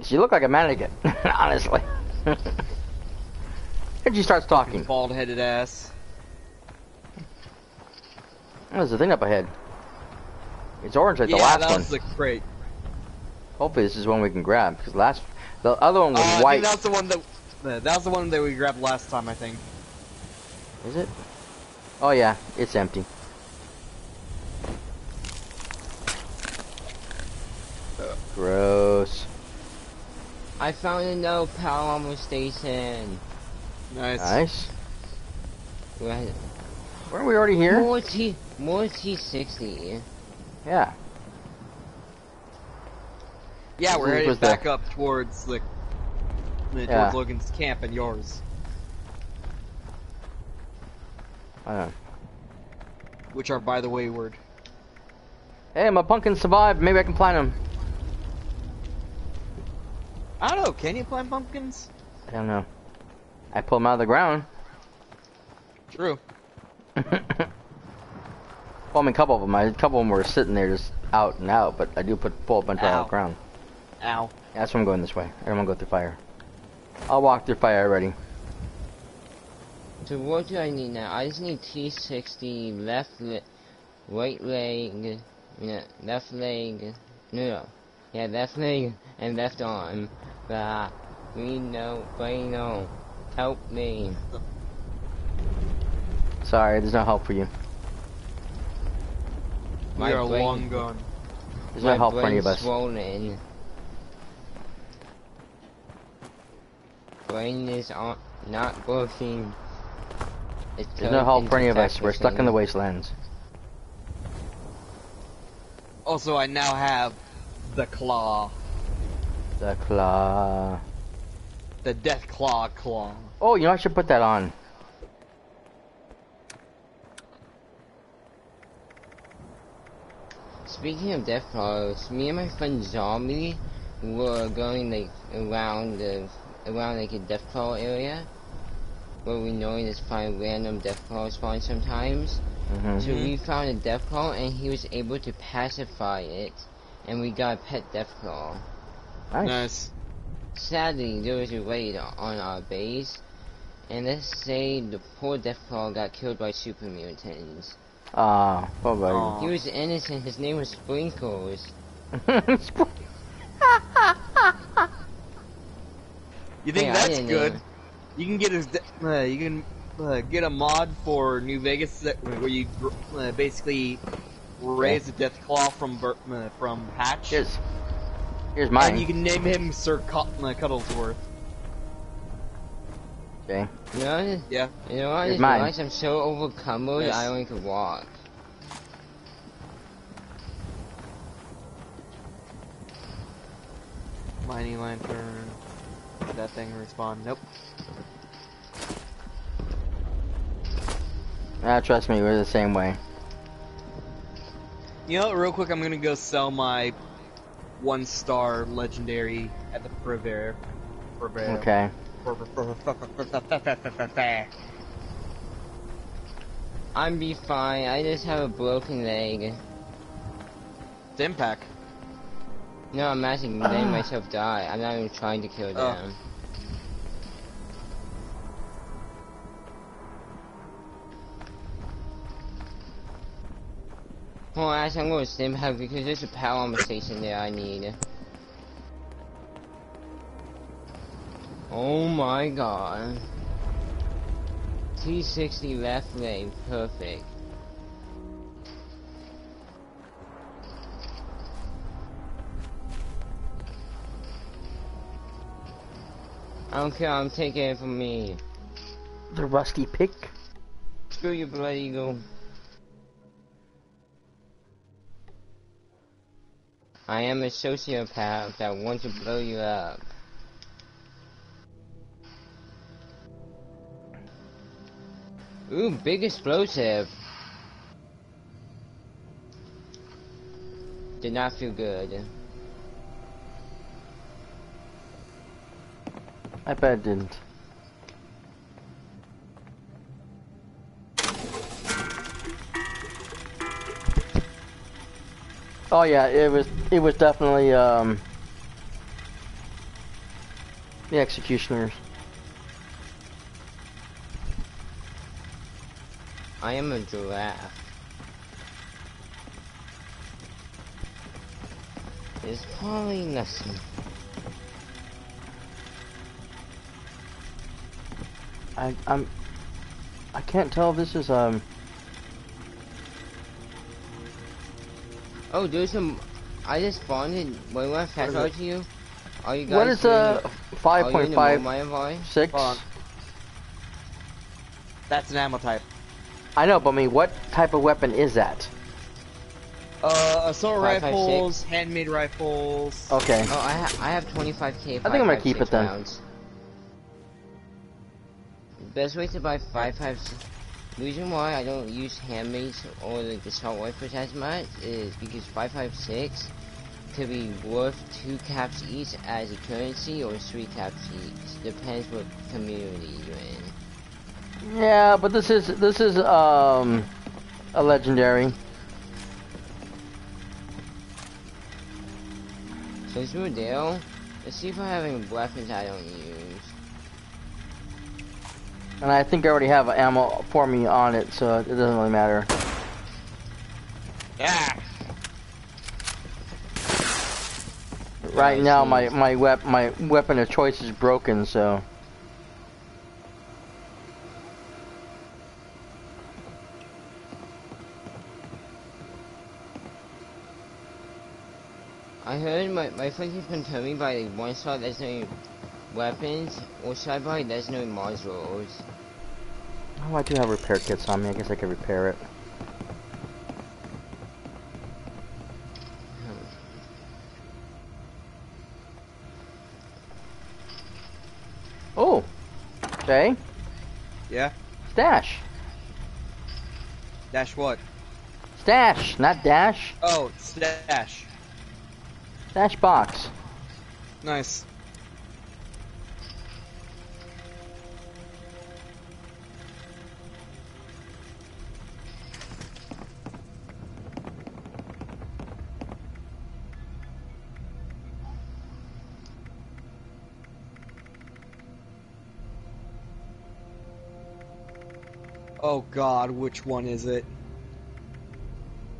she looked like a mannequin, honestly. and she starts talking. Bald headed ass. There's a thing up ahead. It's orange like yeah, the last that one. was the crate. Hopefully this is one we can grab because last the other one was Uh, white. that's the one that. That was the one that we grabbed last time, I think. Is it? Oh yeah, it's empty. Gross. I found a no power station. Nice. Nice. Right. Weren't we already here? More T, more T60. Yeah. Yeah, we're headed back up towards the. uh, Yeah. Logan's camp and yours. I know. Which are, by the way, word. Hey, my pumpkin survived. Maybe I can plant them. I don't know, can you plant pumpkins? I don't know. I pull them out of the ground. True. well, I mean, a couple of them. I, a couple of them were sitting there just out and out, but I do put pull a bunch out of the ground. Ow. Yeah, that's why I'm going this way. I don't want to go through fire. I'll walk through fire already. So what do I need now? I just need T60, left leg, right leg, no, left leg, no, no, yeah, left leg and left arm. Blah, we know, bueno, help me. Sorry, there's no help for you. We My are brain- long gone. There's no help for any of us. swollen. Brain is on, not working. It's There's no help for any of us. We're stuck in the wastelands. Also, I now have the claw. The claw. The deathclaw claw. Oh, you know I should put that on. Speaking of deathclaws, me and my friend Zombie were going like around the around like a deathclaw area where we know there's find random deathclaw spawns sometimes. hmm So we found a deathclaw and he was able to pacify it and we got a pet death claw. Nice. Nice. Sadly there was a raid on our base and let's say the poor deathclaw got killed by super mutants. Ah, what about Aw. He was innocent, his name was Sprinkles. you? You think Hey, that's good? know. You can get his. Uh, you can uh, get a mod for New Vegas that, where you uh, basically Raise the Deathclaw from uh, from Hatch. Here's, here's mine. And you can name him Sir Cut- uh, Cuddlesworth. Okay. You know, I Yeah. you know, I Here's mine. realized I'm so overcumbered Yes. I only could walk. Mining Lantern. Did that thing respawn? Nope. Ah, trust me, we're the same way. You know, real quick, I'm gonna go sell my one star legendary at the Purveyor. Purveyor. Okay. I'm be fine. I just have a broken leg. Stimpak. No, I'm actually letting myself die. I'm not even trying to kill Oh. them. Well, actually, I'm going to Stimpak because there's a power armor station there I need. Oh my god. T60 left lane, perfect. I don't care, I'm taking it from me. The rusty pick. Screw you, Blood Eagle. I am a sociopath that wants to blow you up. Ooh, big explosive. Did not feel good. I bet it didn't. Oh yeah, it was it was definitely um the executioners. I am a giraffe. It's probably nothing. I I'm I can't tell if this is um Oh, there's some. I just spawned in. Wait, when I fast What is to you, are you guys? what is uh the- five you point in the five Mobile six? That's an ammo type. I know, but I mean, what type of weapon is that? Uh, assault Five, five, rifles, handmade rifles. Okay. Oh, I, ha I have 25k. I think I'm gonna keep it then. Rounds. Best way to buy 556. Reason why I don't use handmades or the assault rifles as much is because 556 could be worth two caps each as a currency or three caps each. Depends what community you're in. Yeah, but this is this is um a legendary. Since we're there, let's see if I have any weapons I don't use. And I think I already have ammo for me on it, so it doesn't really matter. Yeah. Right now, my my wep my weapon of choice is broken, so I heard my, my friend has been telling me by like one side there's no weapons, or side by there's no modules. oh, I do have repair kits on me. I guess I could repair it. Oh, okay, Yeah. stash, Dash what? stash, not dash, Oh, stash. Stash box. Nice. Oh god, which one is it?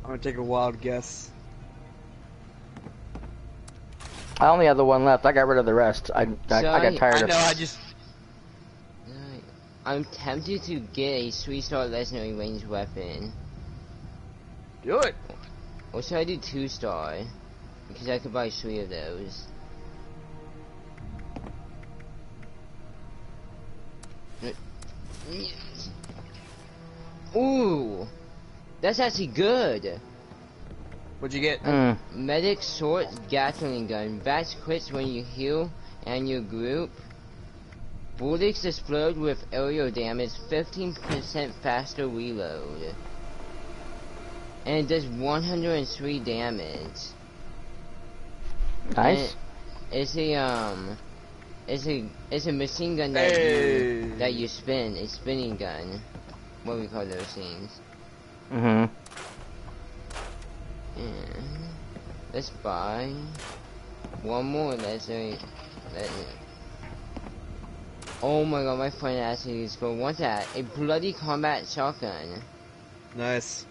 I'm gonna take a wild guess. I only have the one left. I got rid of the rest. I I, I So I- got tired I of. know, I just I'm tempted to get a three star legendary range weapon. do it. Or should I do two star? Because I could buy three of those. Ooh, that's actually good. What'd you get? Mm. Medic short Gatling gun. Bats crits when you heal and your group. Bullets explode with aerial damage, 15% faster reload. And it does 103 damage. Nice. And It's a um, it's a it's a machine gun that Hey. you that you spin. A spinning gun. What we call those things? Mm-hmm. And let's buy one more. Let's say, let Oh my god, my friend actually to want that. A bloody combat shotgun. Nice.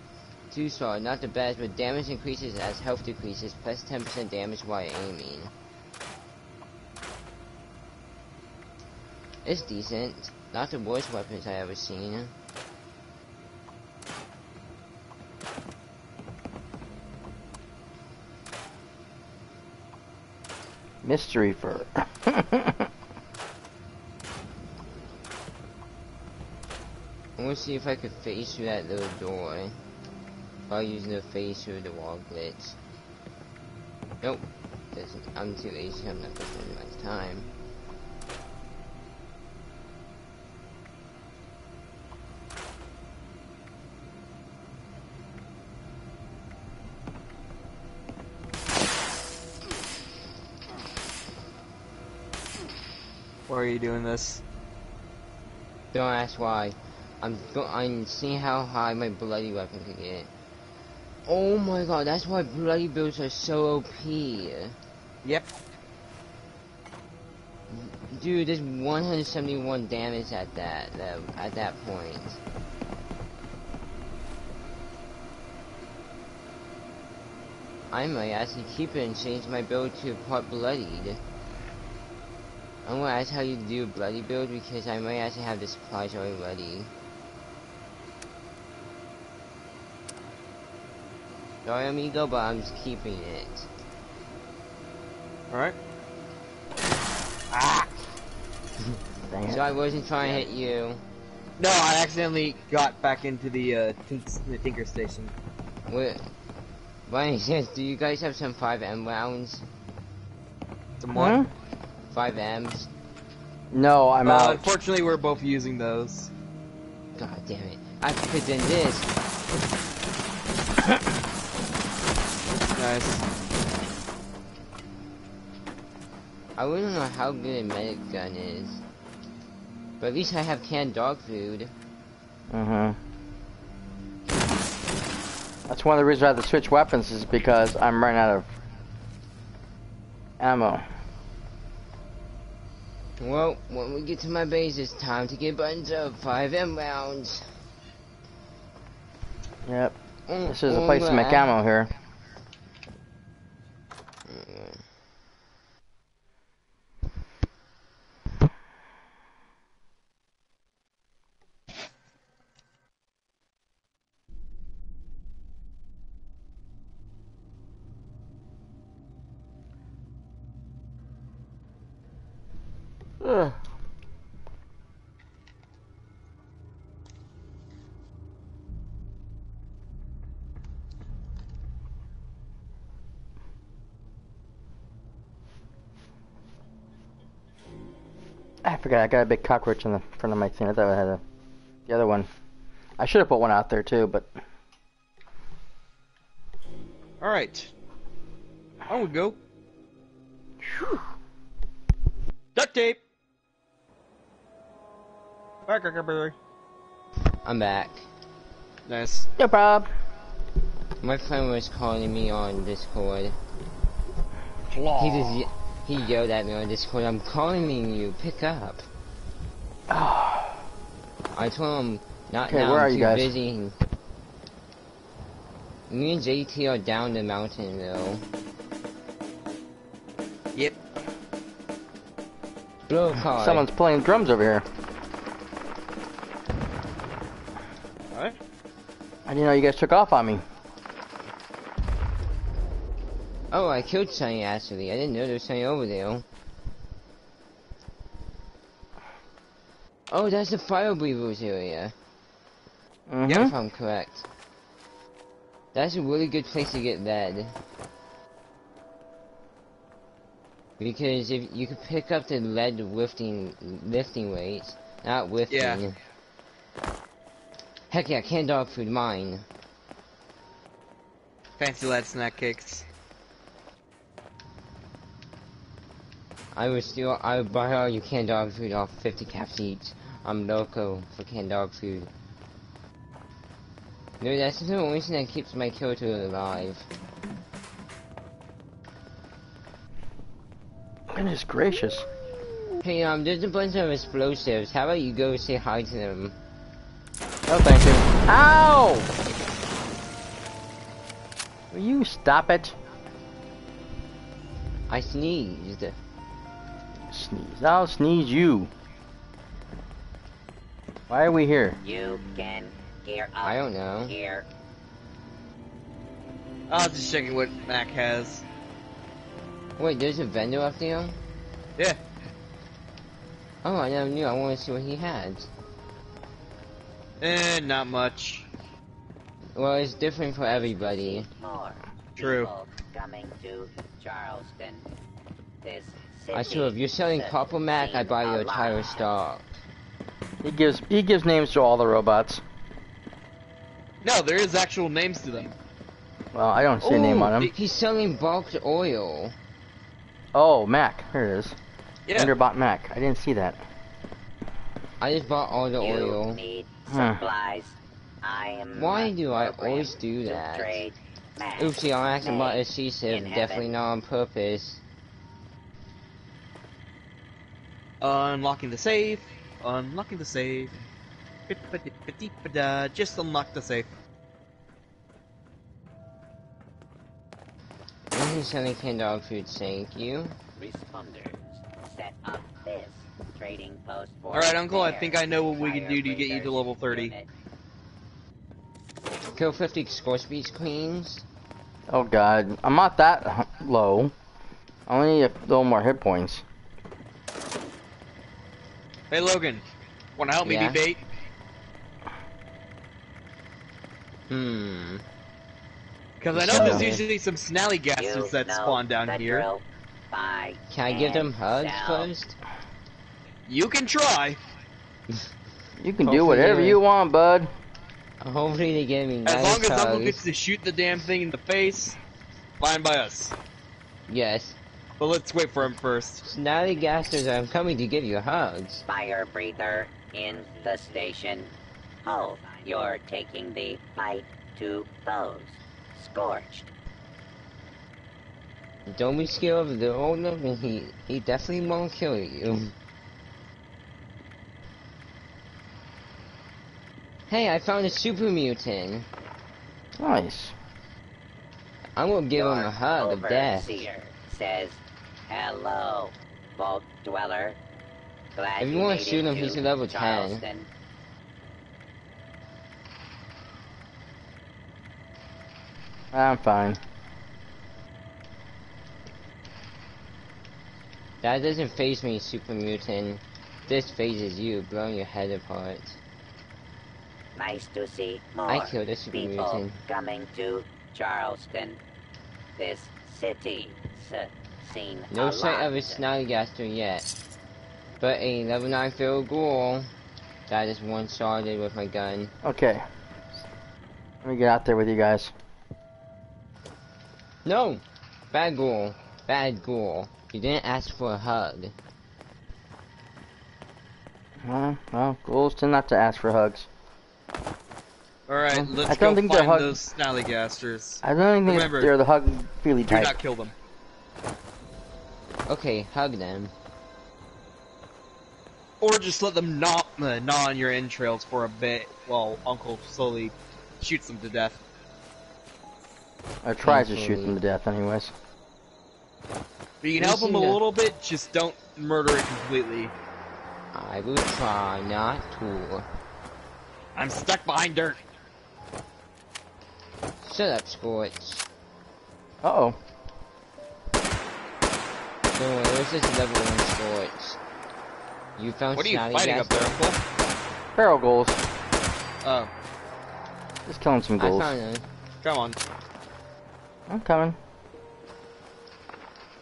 Two star, not the best, but damage increases as health decreases, plus 10% damage while aiming. It's decent. Not the worst weapons I ever seen. Mystery fur. I want to see if I could face through that little door. While using the face through the wall glitch. Nope. I'm too lazy, I'm not spend much time. Why are you doing this? Don't ask why. I'm go I'm seeing how high my bloody weapon can get. Oh my god, that's why bloody builds are so OP. Yep. Dude, there's 171 damage at that, that at that point. I might actually keep it and change my build to part bloodied. I'm gonna ask how you do a bloody build because I might actually have the supplies already ready. Sorry amigo, but I'm just keeping it. Alright. Dang it. So I wasn't trying to hit you. No, I accidentally got back into the uh, tink the Tinker Station. What? By any chance, do you guys have some 5M rounds? Some what? Huh? 5Ms? No, I'm Uh, out. Unfortunately, we're both using those. God damn it. I could in this. Nice. I wouldn't know how good a medic gun is. But at least I have canned dog food. Mm-hmm. That's one of the reasons I had to switch weapons is because I'm running out of ammo. Well, when we get to my base, it's time to get buttons up. 5M rounds. Yep. Mm, This is a mm, place to make ammo here. I I got a big cockroach in the front of my thing. I thought I had a, the other one. I should have put one out there too, but Alright. On we go. Duct tape! Firecracker berry. I'm back. Nice. no problem. My friend was calling me on Discord. He just ye- he yelled at me on Discord. I'm calling you. Pick up. I told him not Okay, now. where I'm are too you guys? busy. Me and JT are down the mountain though. Yep. Blow a car. Someone's playing drums over here. Alright. I didn't know you guys took off on me. Oh, I killed Sunny actually. I didn't know there was Sunny over there. Oh, that's the fire breathers area. Mm-hmm. If I'm correct. That's a really good place to get lead. Because if you could pick up the lead lifting lifting weights, not lifting. Yeah. Heck yeah, canned dog food, mine. Fancy Lads snack cakes. I would steal, I would buy all your canned dog food off 50 caps each. I'm loco for canned dog food. No, that's the only thing that keeps my Kyoto alive. Goodness gracious. Hey, um, there's a bunch of explosives. How about you go say hi to them? Oh, thank you. Ow! Will you stop it? I sneezed. Sneeze. I'll sneeze you. Why are we here? You can gear up I don't know. here. I was just checking what Mac has. Wait, there's a vendor up there? Yeah. Oh, I never knew. I want to see what he had. Eh, not much. Well, it's different for everybody. More True. coming to Charleston. This city. I swear, if you're selling has copper mac, I seen buy a your entire stock. He gives he gives names to all the robots. No, there is actual names to them. Well, I don't see a name on him. He's selling bulk oil. Oh, Mac. Here it is. Yeah. Underbot Mac. I didn't see that. I just bought all the You oil. need Huh. supplies. I am. Why do I always do that? Oopsie, I'm acting about May a C-SIP. Definitely not on purpose. Unlocking the safe. Unlocking the safe. Just unlock the safe. When he's selling canned dog food, thank you. Responders, set up this trading post for. Alright, Uncle, I think I know what we can do to get you to level 30. unit. Kill 50 Scorchbeast queens. Oh God, I'm not that low. I only need a little more hit points. Hey, Logan. Wanna help me Yeah? be bait? Hmm. Because I know Yeah. there's usually some snally You that spawn down here. drill. Can I give them hugs sell. first? You can try. You can do whatever you want, bud. Hopefully they give me As long as Uncle hugs. gets to shoot the damn thing in the face, fine by us. Yes. But let's wait for him first. Snallygasters, I'm coming to give you hugs. Fire breather in the station. Oh, you're taking the fight to those. Scorched. Don't be scared of the old and he he definitely won't kill you. Hey, I found a super mutant. Nice. I'm gonna give him a hug of death. overseer says, "Hello, vault dweller. Glad If you you wanna made shoot him, he's to a level 10. Charleston. I'm fine. That doesn't phase me, super mutant. This phases you, blowing your head apart. Nice to see more I killed a super people mutant. coming to Charleston. This city seen No a sight of a snallygaster yet. But a level 9 feral ghoul. That is one shotted with my gun. Okay. Let me get out there with you guys. No! Bad goal. Bad goal. You didn't ask for a hug. Well, well, goals tend not to ask for hugs. Alright, let's I don't go think they're find hug- those snallygasters. I don't think Remember, they're the hug feely type. Do not kill them. Okay, hug them. Or just let them gnaw, uh, gnaw on your entrails for a bit while Uncle slowly shoots them to death. Or tries to shoot them to death, anyways. But you can We help them a seem to- little bit, just don't murder it completely. I will try not to. I'm stuck behind dirt. Shut up, Scorch. Uh oh. So where's this level one sports? You found What are you Snotty fighting Gas up there, Uncle? Barrel goals. Oh, Just killing some I found it. come on. I'm coming.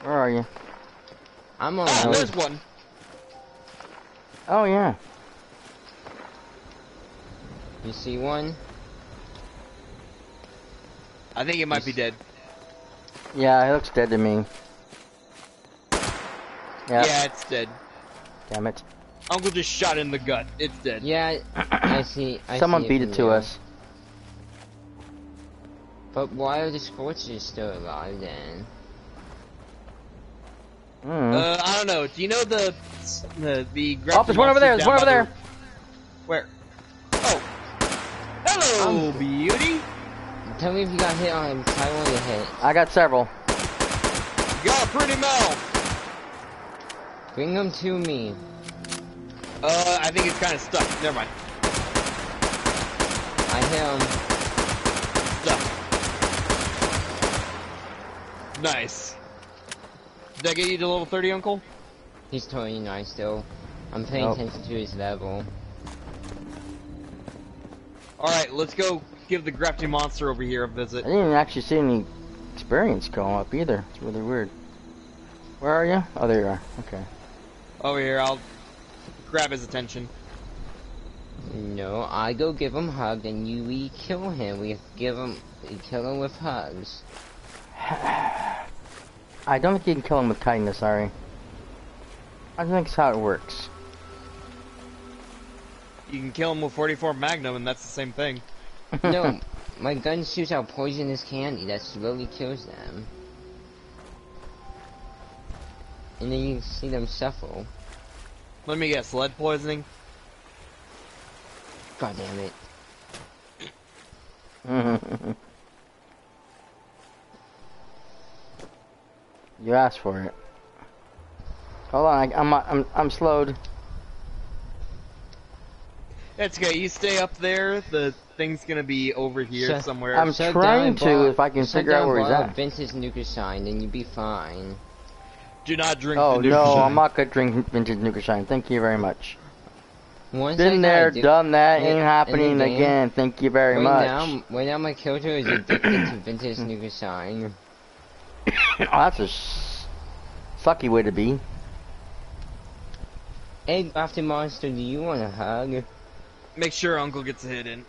Where are you? I'm on oh, road. there's one. Oh yeah. You see one? I think it might be dead. Yeah, it looks dead to me. Yeah. Yeah, it's dead. Damn it. Uncle just shot in the gut. It's dead. Yeah, I see. I Someone see beat from it to there. us. But why are the Scorchers still alive then? Mm. Uh, I don't know. Do you know the the the? oh, there's one over there. There's one over there. Where? Oh. Hello, Um, beauty. Tell me if you got hit on I want to hit. I got several. You got a pretty mouth. Bring them to me. Uh, I think it's kind of stuck. Never mind. I am. Stuck. Nice. Did I get you to level 30, Uncle? He's totally nice still. I'm paying Nope. attention to his level. Alright, let's go give the Grafton Monster over here a visit. I didn't even actually see any experience going up either. It's really weird. Where are you? Oh, there you are. Okay. Over here, I'll grab his attention. No, I go give him hug, and you we kill him. We give him, we kill him with hugs. I don't think you can kill him with kindness, sorry. I don't think that's how it works. You can kill him with 44 Magnum, and that's the same thing. no, my gun shoots out poisonous candy that slowly kills them. And then you see them suffer. Let me guess, lead poisoning? God damn it. you asked for it. Hold on, I, I'm I'm I'm slowed. It's okay, you stay up there, the thing's gonna be over here Shut- somewhere. I'm Shut trying down to if I can shut figure out down where he's Bob at. Vince's Nukashine, then you'd be fine. Do not drink Oh the no, Nuka I'm not gonna drink vintage Nukashine. Thank you very much. Once Been I there, got addic- done that, in- ain't happening game, again. Thank you very right much. Now, right now, my character is addicted to vintage Nukashine. oh, that's a s- sucky way to be. Hey, After Monster, do you want a hug? Make sure Uncle gets a hit in.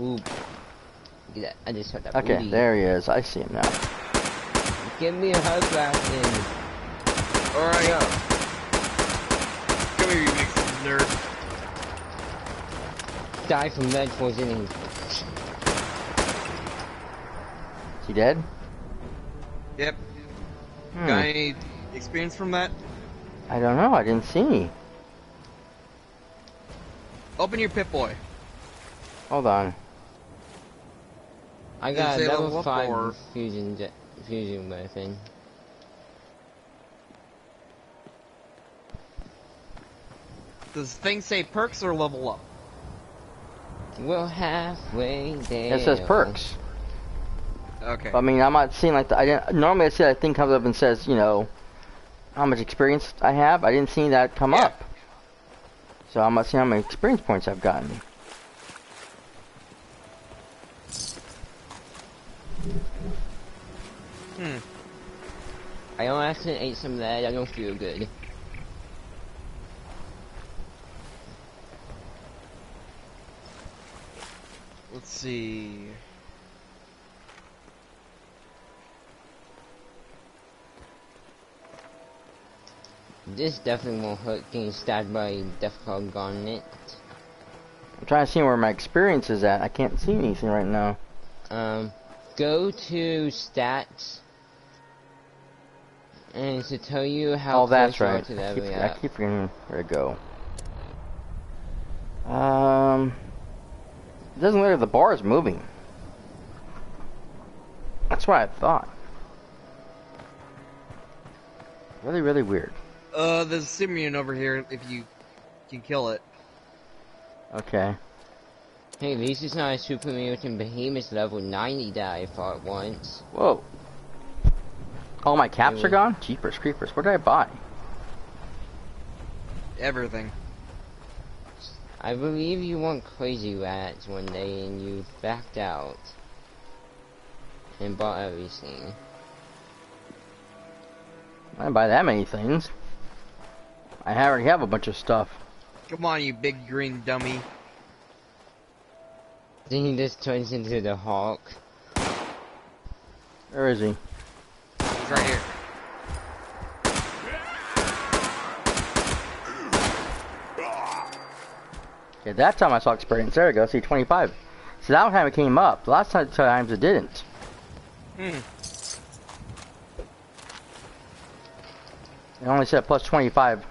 Ooh. I just heard that Okay, booty. there he is. I see him now. Give me a hug, Grafton. Alright. Come here, you big nerd. Die from lead poisoning. Is he dead? Yep. Hmm. Got any experience from that? I don't know. I didn't see any. Open your Pip-Boy. Hold on. I got a level level 5 or- fusion, jet, fusion weapon. Does thing say perks or level up? We're halfway there. It says perks. Okay. I mean, I'm not seeing like the, I didn't, normally I see that thing comes up and says, you know, how much experience I have. I didn't see that come Yeah. up. So I'm not seeing how many experience points I've gotten. Hmm. I don't accidentally ate some lead, I don't feel good. Let's see. This definitely won't hurt getting stabbed by a Death Cloud Garnet. I'm trying to see where my experience is at. I can't see anything right now. Um, go to stats. And to tell you how oh, that's close you are right. to I keep, leveling I up. keep forgetting where to go. Um, it doesn't look like the bar is moving. That's what I thought. Really, really weird. Uh, there's a Simeon over here if you can kill it. Okay. Hey, at is it's not a super mutant behemoth level 90 that I fought once. Whoa. All my caps are gone? Jeepers creepers. What did I buy? Everything. I believe you went crazy rats one day and you backed out. And bought everything. I didn't buy that many things. I already have a bunch of stuff. Come on, you big green dummy. Then he just turns into the Hulk. Where is he? He's right here. Okay, that time I saw experience. There we go. See, 25. So that time it came up. The last time times it didn't. Hmm. It only said plus 25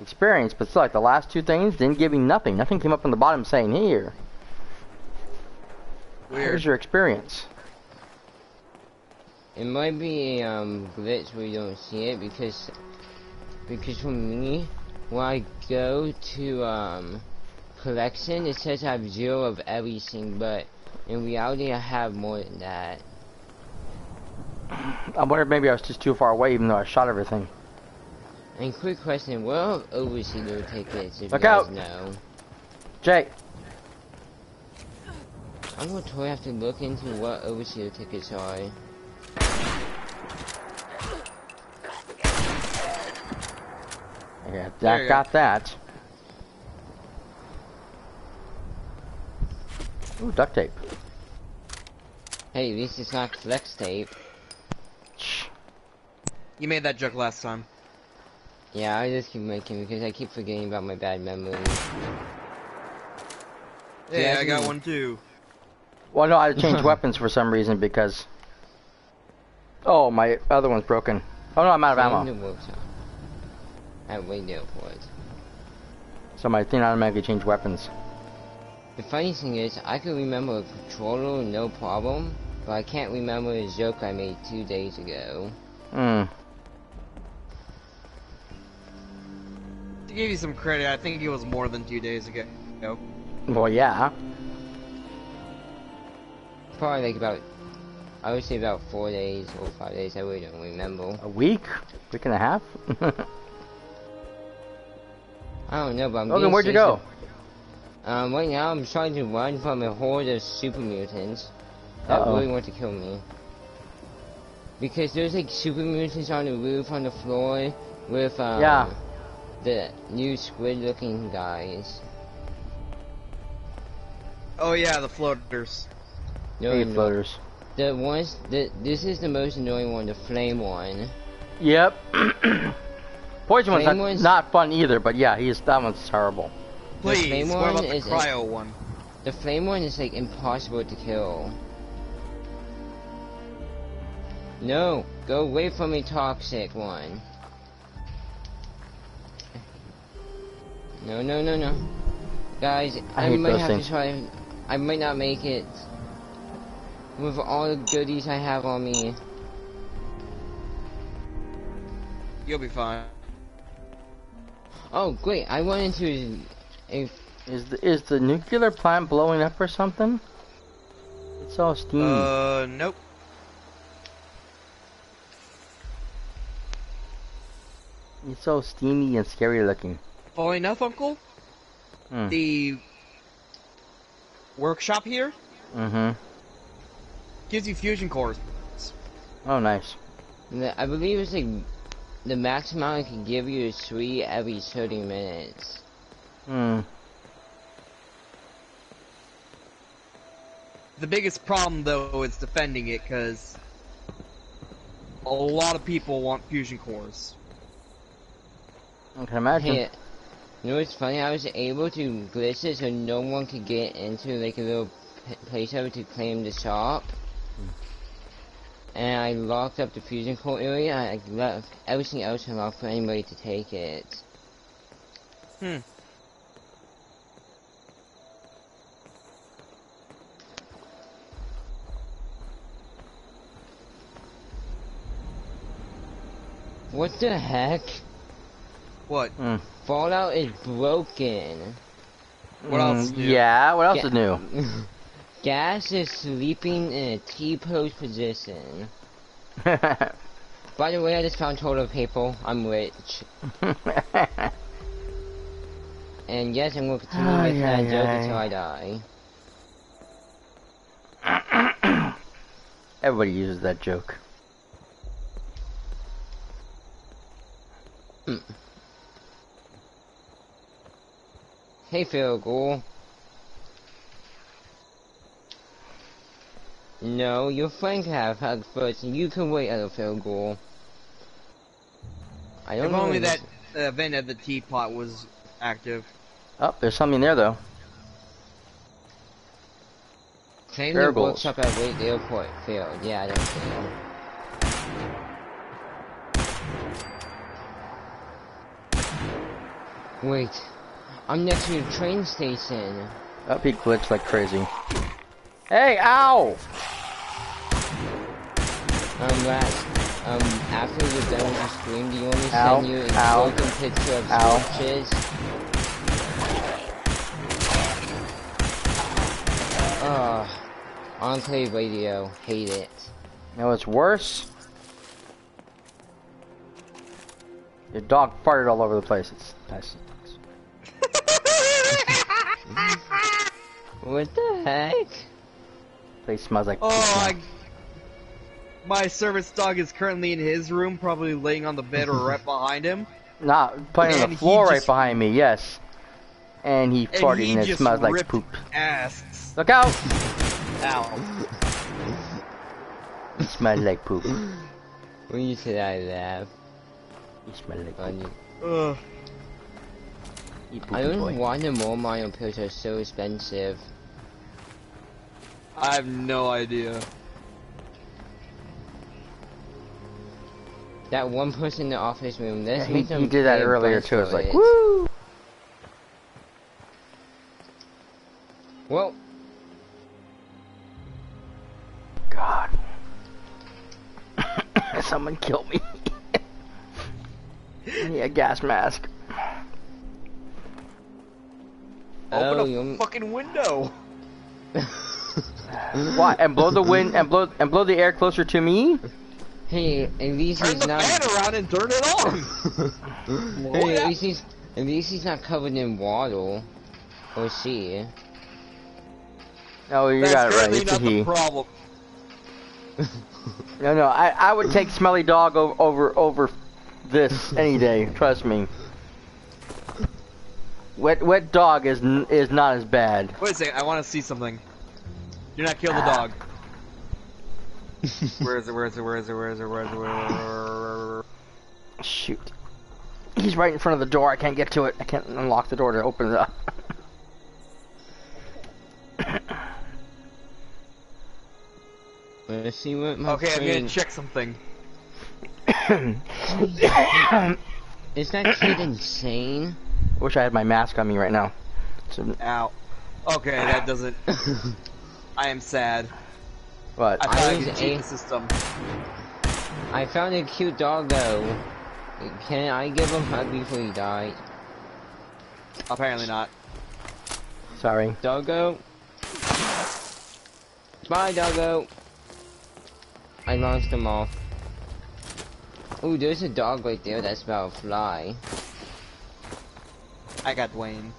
experience, but still, like the last two things didn't give me nothing. Nothing came up on the bottom saying here. Weird. Here's your experience. It might be a um, glitch where you don't see it because because for me, when I go to um, collection, it says I have zero of everything, but in reality, I have more than that. I wonder if maybe I was just too far away, even though I shot everything. And quick question: What are overseer tickets? If Look you guys out. know, Jay, I'm gonna totally have to look into what overseer tickets are. Yeah, There that you got that. Ooh, duct tape. Hey, this is not flex tape. Shh. You made that joke last time. Yeah, I just keep making because I keep forgetting about my bad memory. Hey, Yeah, I got one too. Well, no, I changed weapons for some reason because. Oh, my other one's broken. Oh no, I'm out of Find ammo. the workshop. At Waydale Port. So my thing automatically changed weapons. The funny thing is, I can remember a controller no problem, but I can't remember a joke I made two days ago. Hmm. To give you some credit, I think it was more than two days ago. Well, yeah. Probably like about, I would say about four days or five days, I really don't remember. A week? Week and a half? I don't know, but I'm Logan, being where'd you serious go? Um, right now I'm trying to run from a horde of super mutants that Uh-oh. really want to kill me. Because there's like super mutants on the roof, on the floor, with um, Yeah. the new squid looking guys. Oh yeah, the floaters. No, Hey, no, floaters. The ones, the, this is the most annoying one, the flame one. Yep. Poison one's Flame not, one's- not fun either, but yeah, he's that one's terrible. Please, The Please, flame what one about the is cryo one? The flame one is like impossible to kill. No, go away from a toxic one. No, no, no, no. Guys, I I, might have things. to try. I might not make it. With all the goodies I have on me. You'll be fine. Oh, great, I went into a. Is the is the nuclear plant blowing up or something? It's all steamy. Uh, nope. it's so steamy and scary looking. Funny enough, Uncle, Hmm. the workshop here Mm-hmm. Gives you fusion cores. Oh, nice. I believe it's like. The maximum I can give you is three every 30 minutes. Hmm. The biggest problem, though, is defending it, because a lot of people want fusion cores. I can imagine. Hey, you know what's funny? I was able to glitch it so no one could get into like a little place over to claim the shop. And I locked up the fusion core area. I left everything else unlocked for anybody to take it. Hmm. What the heck? What? Hmm. Fallout is broken. What else Mm. Yeah, what else Ga- is new? Gas is sleeping in a T-pose position. By the way, I just found toilet paper. I'm rich. And yes, I'm going to continue making that ay, joke until I die. Everybody uses that joke. Hmm. Hey, Farragle. No, your friend can have hug first, and you can wait, at a feral ghoul. I don't If know. only if that uh, event at the teapot was active. Oh, there's something there though. Claim the Farragles. workshop at Wade Airport failed. Yeah, I don't fail. Wait, I'm next to the train station. Up he glitched like crazy. Hey, ow! Um, last, um, after you're done with the stream, do you want me to Ow, send you a ow, broken picture of ow. switches? Ugh. Enclave radio, hate it. You it's worse? Your dog farted all over the place. It's that's, What the heck? place smells like. Oh, poop. I... my service dog is currently in his room, probably laying on the bed or right behind him. Nah, playing on the he floor right behind me. Yes. And he And he and it smells like poop. Ass. Look out! Ow. It smells like poop. When you said I laugh, You smell like poop. funny. Ugh. You I don't boy. know why the more Mario pills are so expensive. I have no idea. That one person in the office room, Yeah, let's he, he did that earlier too. It's for like, it. woo! Well, God. Someone kill me. I need a gas mask. Open oh, a you fucking window. Why? And blow the wind and blow and blow the air closer to me? Hey, at least Turn he's the not. fan around and turn it on. Hey, at least he's at least he's not covered in water or sea. No, you That's got it right. currently It's a not the problem. No, no. I, I would take smelly dog over over over this any day. Trust me. Wet wet dog is n- is not as bad. Wait a second, I want to see something. Do not kill the Ah. dog. Where is it? Where is it? Where is it? Where is it? Where is it? Where is it? Shoot. He's right in front of the door. I can't get to it. I can't unlock the door to open it up. Let's see what my Okay, I'm gonna check something. Is that kid insane? Wish I had my mask on me right now. So, Ow. Okay, that doesn't. I am sad. What? I thought I I, was could cheat a- system. I found a cute doggo. Can I give him a hug before he dies? Apparently not. Sorry. Doggo? Bye, doggo. I launched him off. Ooh, there's a dog right there that's about to fly. I got Dwayne.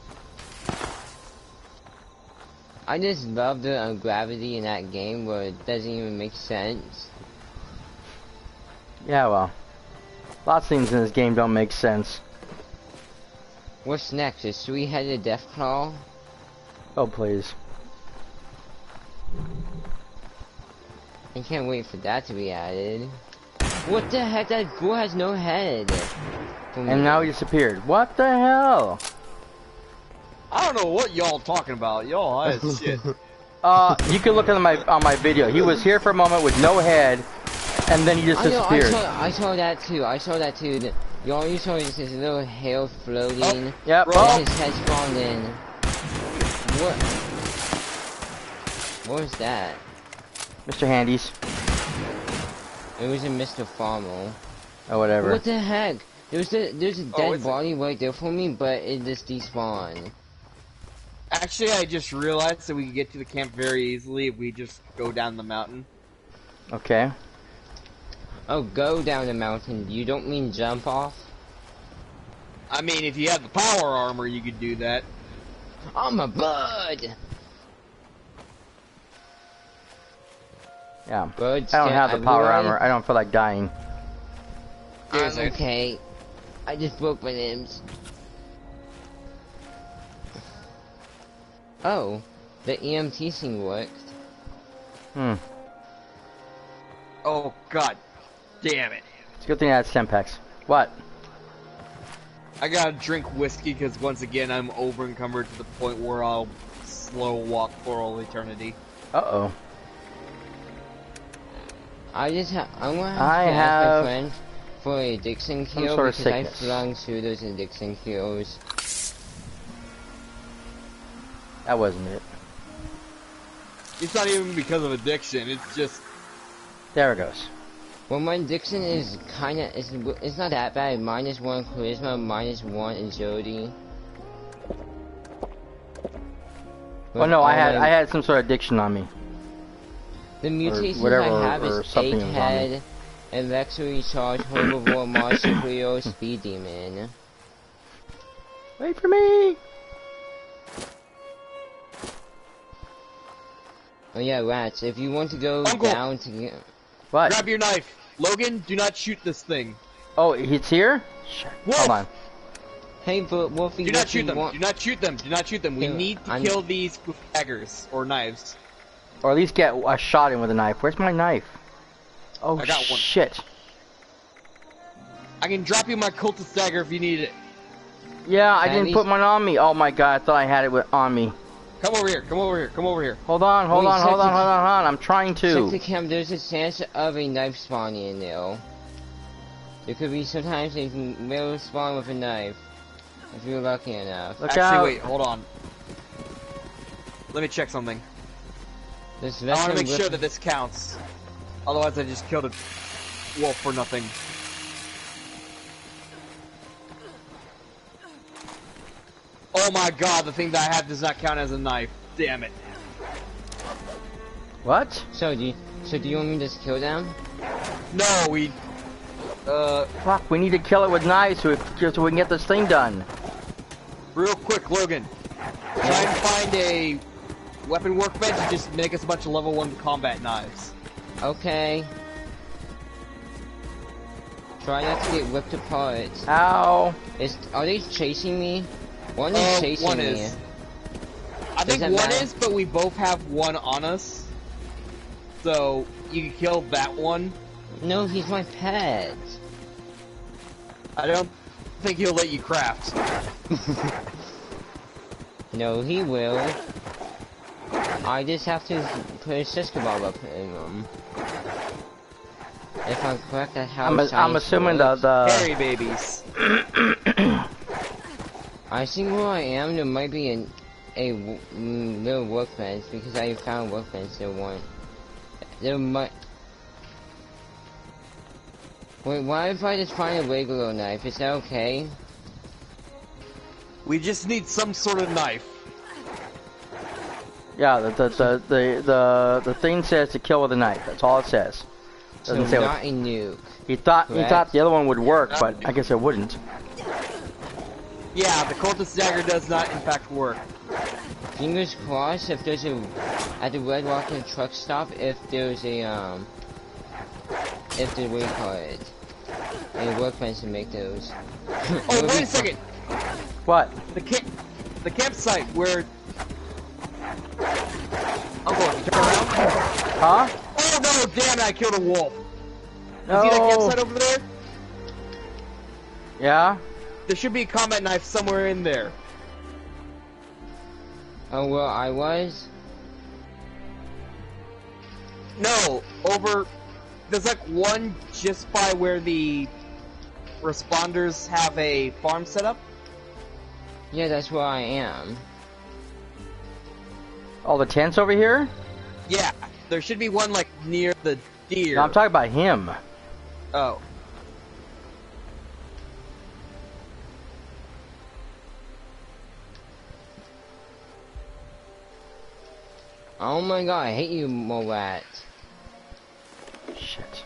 I just love the uh, gravity in that game where it doesn't even make sense. Yeah, well. Lots of things in this game don't make sense. What's next? A three-headed Deathclaw? Oh, please. I can't wait for that to be added. What the heck? That girl has no head. And now he disappeared. What the hell? I don't know what y'all talking about. Y'all high as shit. Uh, you can look at my on my video. He was here for a moment with no head, and then he just I know, I disappeared. saw, I saw that too. I saw that too. The- Y'all, you saw his, his little hair floating. Yep. and Oh, His head spawned in. What? What was that? Mr. Handies. It was a Mr. Farmer. Oh, whatever. What the heck? There's a there's a Oh, dead it's a- body right there for me, but it just despawned. Actually, I just realized that we can get to the camp very easily if we just go down the mountain. Okay. Oh, go down the mountain. You don't mean jump off? I mean, if you have the power armor, you could do that. I'm a bud! Yeah. Buds I don't have the power armor. I don't feel like dying. I'm okay. I just broke my limbs. Oh, the EMT thing worked. Hmm. Oh god, damn it! It's a good thing I had Stimpaks. What? I gotta drink whiskey because once again I'm over encumbered to the point where I'll slow walk for all eternity. Uh oh. I just have. I'm gonna have I to ask have my friend for a Dixon some kill sort of because I sickness. flung pseudos and Dixon kills. That wasn't it. It's not even because of addiction. It's just There it goes. Well, my addiction is kind of it's, it's not that bad. Minus one charisma, minus one agility. Well, no, I had my- I had some sort of addiction on me. The mutations whatever, I have or is something was on me. Egghead, Electro Charge, Herbivore, Marsupial, Speed Demon. Wait for me. Oh yeah, rats. If you want to go Uncle! down to get... What? grab your knife, Logan. Do not shoot this thing. Oh, he's here. Shit. Wolf! Hold on. Hey, but Wolfie, Do not shoot them. want- Do not shoot them. Do not shoot them. We Yeah, need to I'm- kill these daggers or knives. Or at least get a shot in with a knife. Where's my knife? Oh I got one. shit. I can drop you my cultist dagger if you need it. Yeah, I At didn't least- put mine on me. Oh my god, I thought I had it with, on me. Come over here. Come over here. Come over here. Hold on, hold Wait, on, hold on, hold on, hold on. I'm trying Check the to. camp. There's a chance of a knife spawning in there. There could be sometimes they can will spawn with a knife. If you're lucky enough. Look Actually, out. wait. Hold on. Let me check something. This I want to make sure that this counts. Otherwise, I just killed a wolf for nothing. Oh my god, the thing that I have does not count as a knife. Damn it. What? So do you, so do you want me to just kill them? No, we. Uh, Fuck, we need to kill it with knives so we, so we can get this thing done. real quick, Logan. Try and find a weapon workbench and just make us a bunch of level 1 combat knives. Okay. Try not to get ripped apart. Ow. Is are they chasing me? One is Uh, chasing one me. is. I Does think one matter? is, but we both have one on us. So, you can kill that one. No, he's my pet. I don't think he'll let you craft. No, he will. I just have to put a Cisco Bob up in him. If I'm correct, that's how I'm, I'm assuming the works. the. Harry babies. I think where I am, there might be an, a w- mm, little workbench because I found workbench there one. There might. Wait, why if I just find a regular knife? Is that okay? We just need some sort of knife. Yeah, the the, the the the the thing says to kill with a knife. That's all it says. Doesn't say what- not a nuke. He thought he thought the other one would work, but I guess it wouldn't. Yeah, the cultist dagger does not in fact work. Fingers crossed if there's a at the Red Rocket truck stop if there's a um if the way card a workbench to make those. Oh, wait a second. What? The camp, the campsite where. Uncle, turn around. Huh? Oh no! Damn it! I killed a wolf. No. You see that campsite over there? Yeah. There should be a combat knife somewhere in there. Oh well, I was. No, over. There's like one just by where the responders have a farm set up. Yeah, that's where I am. All the tents over here? Yeah, there should be one like near the deer. No, I'm talking about him. Oh. Oh my god, I hate you, Morat. Shit.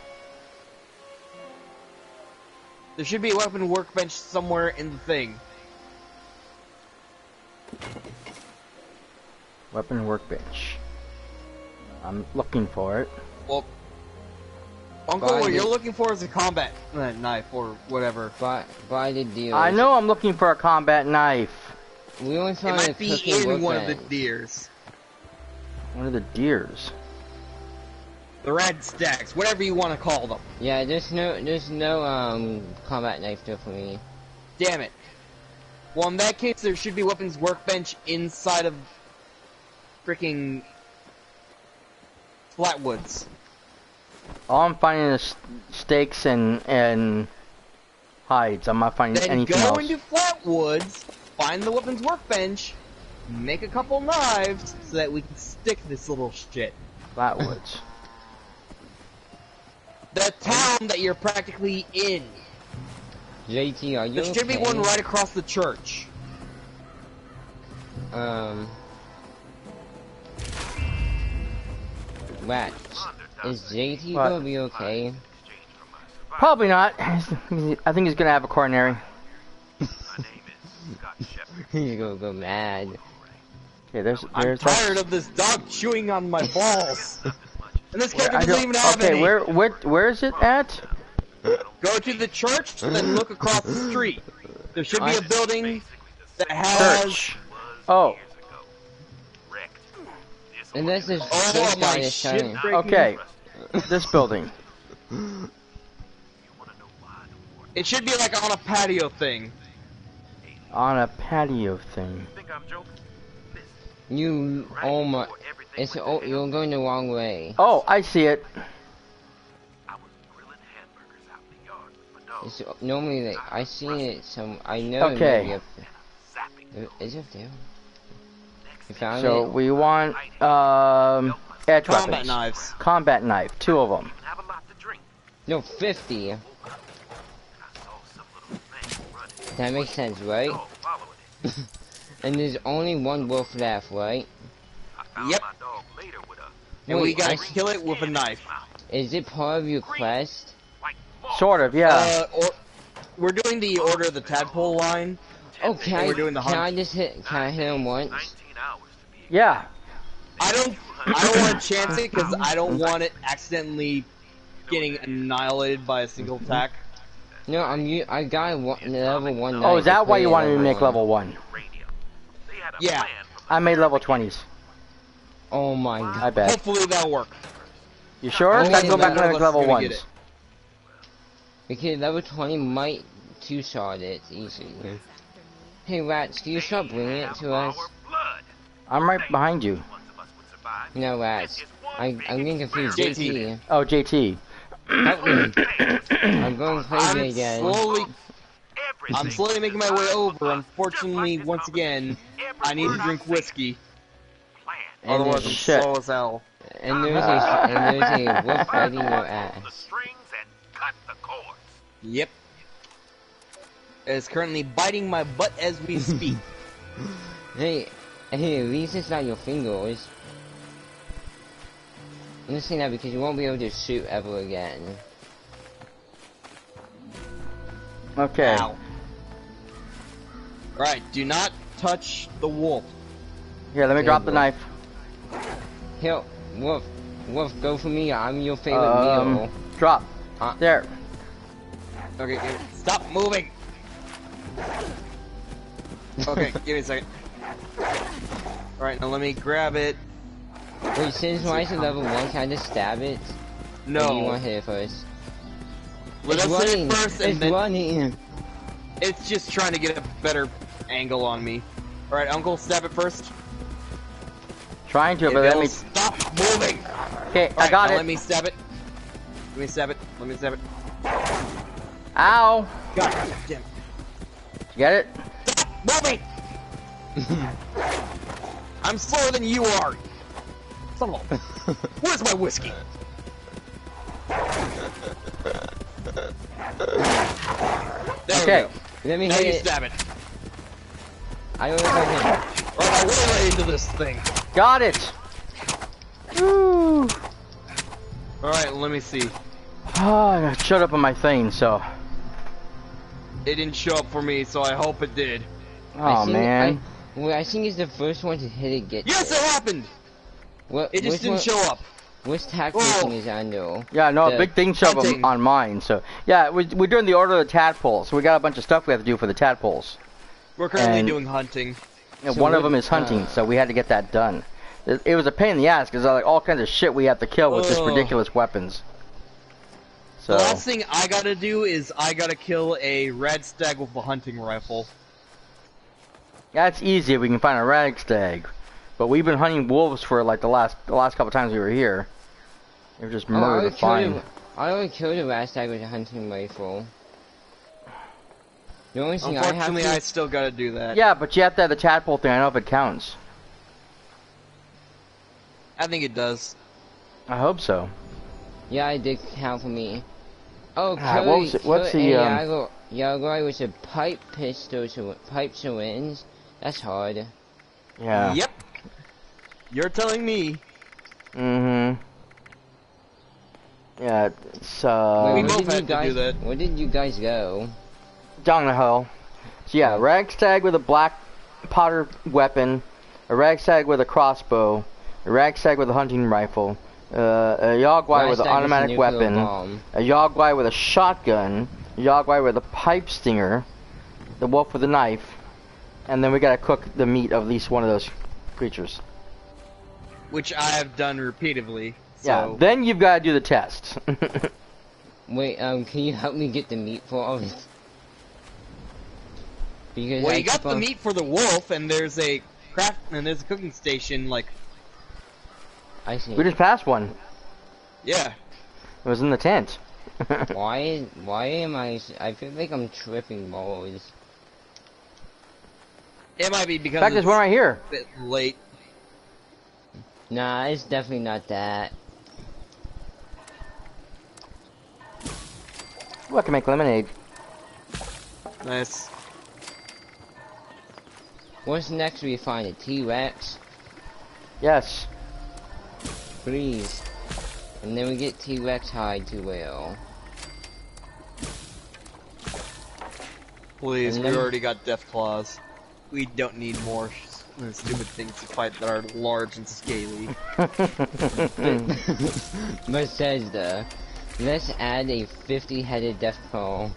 There should be a weapon workbench somewhere in the thing. Weapon workbench. I'm looking for it. Well, Uncle, Buy what the- you're looking for is a combat uh, knife or whatever. Buy, buy the deal. I know I'm looking for a combat knife. We only It might be in one of the deers. One of the deers. The rad stags, whatever you want to call them. Yeah, there's no, there's no um combat knife there for me. Damn it. Well, in that case, there should be weapons workbench inside of freaking Flatwoods. All I'm finding is steaks and and hides. I'm not finding Then anything go else. into Flatwoods, find the weapons workbench, make a couple knives so that we can stick this little shit. Flatwoods. The town that you're practically in. JT, are you There should be okay? one right across the church. Um. Rat, is JT What? gonna be okay? Probably not. I think he's gonna have a coronary. You're gonna go mad. Okay, there's I'm there's tired of this dog chewing on my balls. and this character doesn't even have okay, any. where where where is it at? Go to the church, and then look across the street. There should be a building that has. Church. Oh, And this is Oh this guy my is shit! okay. This building. It should be like on a patio thing. On a patio thing. You, oh my, it's oh, you're going the wrong way. Oh, I see it. It's normally like I seen it some. I know Okay. it may be up there. Is it there? You found So it? we want um edge Combat weapons. knives. Combat knife, two of them. No, fifty. That makes sense, right? and there's only one wolf left, right? Yep. And we gotta I- kill it with a knife. Is it part of your quest? Sort of, yeah. Uh, or we're doing the Order of the Tadpole line. Oh, can I? we're doing the can I just hit? Can I hit him once? yeah. I don't. I don't want to chance it because I don't want it accidentally getting annihilated by a single attack. No, I'm. I got level one. Oh, knife is that why you play wanted to make one. level one? Yeah. I made level twenties. Oh my god. I bet. Hopefully that'll work. You sure? I can go back and none of make us level gonna ones. get it. Okay, level 20 might two-shot it easily. Hey, Rats, can you stop bringing it to us? I'm right behind you. No, Rats. I, I'm getting confused. JT. JT, Oh, JT. I'm going crazy I'm again. slowly. I'm slowly making my way over. Unfortunately, once again, I need to drink whiskey. And Otherwise, I'm there's, Shit. slow as hell. and there's a, and there's a wolf biting your ass. Yep. It's currently biting my butt as we speak. Hey, hey, at least it's not your fingers. I'm just saying that because you won't be able to shoot ever again. Okay. Ow. Alright, do not touch the wolf. Here, let me Okay, drop the knife. Here, Wolf, Wolf, go for me. I'm your favorite Um, meal. drop. Uh, There. Okay, give- stop moving! Okay, give me a second. Alright, now let me grab it. Wait, since mine's at level 1, can I just stab it? Or do you No. want to hit it first? Let it's us hit running! it first and it's then running! it's just trying to get a better angle on me. Alright, Uncle, stab it first. Trying to, If but let me. Stop moving! Okay, I Alright, got it. Let me stab it. Let me stab it. Let me stab it. Ow! God damn. You get it? Stop Moving! I'm slower than you are! Son of a... Where's my whiskey? There Okay. we Let me. Now hit you it. stab it. I don't know if I can. Alright, way into this thing. Got it! Woo! Alright, let me see. Oh, I showed up on my thing, so. It didn't show up for me, so I hope it did. I Oh think- man. I, well, I think it's the first one to hit it get. Yes, it happened! What? It just didn't one- show up. Which tack Oh. fishing is on though? Yeah, no, The big thing showed up hunting. on mine. So yeah, we, we're doing the order of the tadpoles. So we got a bunch of stuff we have to do for the tadpoles. We're currently And- doing hunting. And So one of them is hunting, uh, so we had to get that done. It, it was a pain in the ass because like all kinds of shit we have to kill with just Ugh. ridiculous weapons. So The last thing I gotta do is I gotta kill a rad stag with a hunting rifle. that's easy if we can find a rad stag. But we've been hunting wolves for like the last the last couple times we were here. They were just Oh, I murder already to killed find. a, I already killed a rad stag with a hunting rifle. The only thing I have Unfortunately, to, I still gotta do that. Yeah, but you have to have the tadpole thing. I don't know if it counts. I think it does. I hope so. yeah, I did count for me. Oh, Ah, kill what a- was it- kill what's a the, um, Yao Guai, Yago with a pipe pistol to pipe syringe. That's hard. Yeah. Yep. You're telling me. Mm-hmm. Yeah, so... Wait, uh We where both did you had to do guys, that. Where did you guys go? down the hill. So yeah, rad stag with a black powder weapon, a rad stag with a crossbow, a rad stag with a hunting rifle, uh, a yao guai with an Rad stag a automatic weapon, bomb. a yao guai with a shotgun, a yao guai with a pipe stinger, the wolf with a knife, and then we gotta cook the meat of at least one of those creatures. Which I have done repeatedly. Yeah, then you've gotta do the test. Wait, um, can you help me get the meat for all this? Because Well, I you got keep the meat for the wolf, and there's a craft, and there's a cooking station. Like, I see. we just passed one. yeah, It was in the tent. Why? Why am I, I feel like I'm tripping balls. it might be In because fact, there's it's one right here. a bit late. Nah, it's definitely not that. Ooh, I can make lemonade. Nice. What's next? We find a T-Rex, Yes. please, and then we get T-Rex hide to whale. Please, And we then- already got deathclaws. We don't need more s- stupid things to fight that are large and scaly. Bethesda, let's add a 50-headed death claw.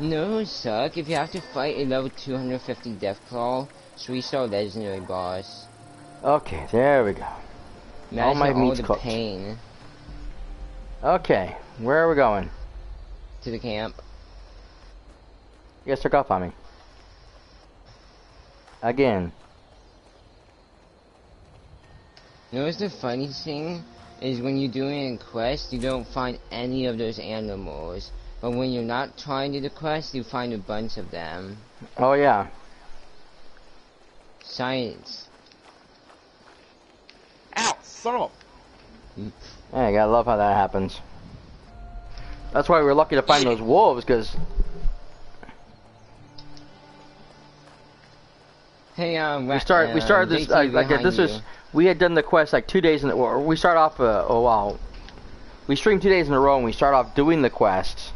No, suck. If you have to fight a level 250 deathclaw, three-star legendary boss. okay, there we go. Imagine my all meat's the cooked. pain Okay, where are we going? to the camp. You guys took off on me. Again. Notice the funny thing is when you're doing a quest, you don't find any of those animals. But when you're not trying to do the quest, you find a bunch of them. Oh yeah. Science. Ow, son of Yeah, you gotta love how that happens. That's why we were lucky to find those wolves, because Hey, um, we start we started this like, like this was we had done the quest like two days in the or we start off uh, oh wow we stream two days in a row and we start off doing the quest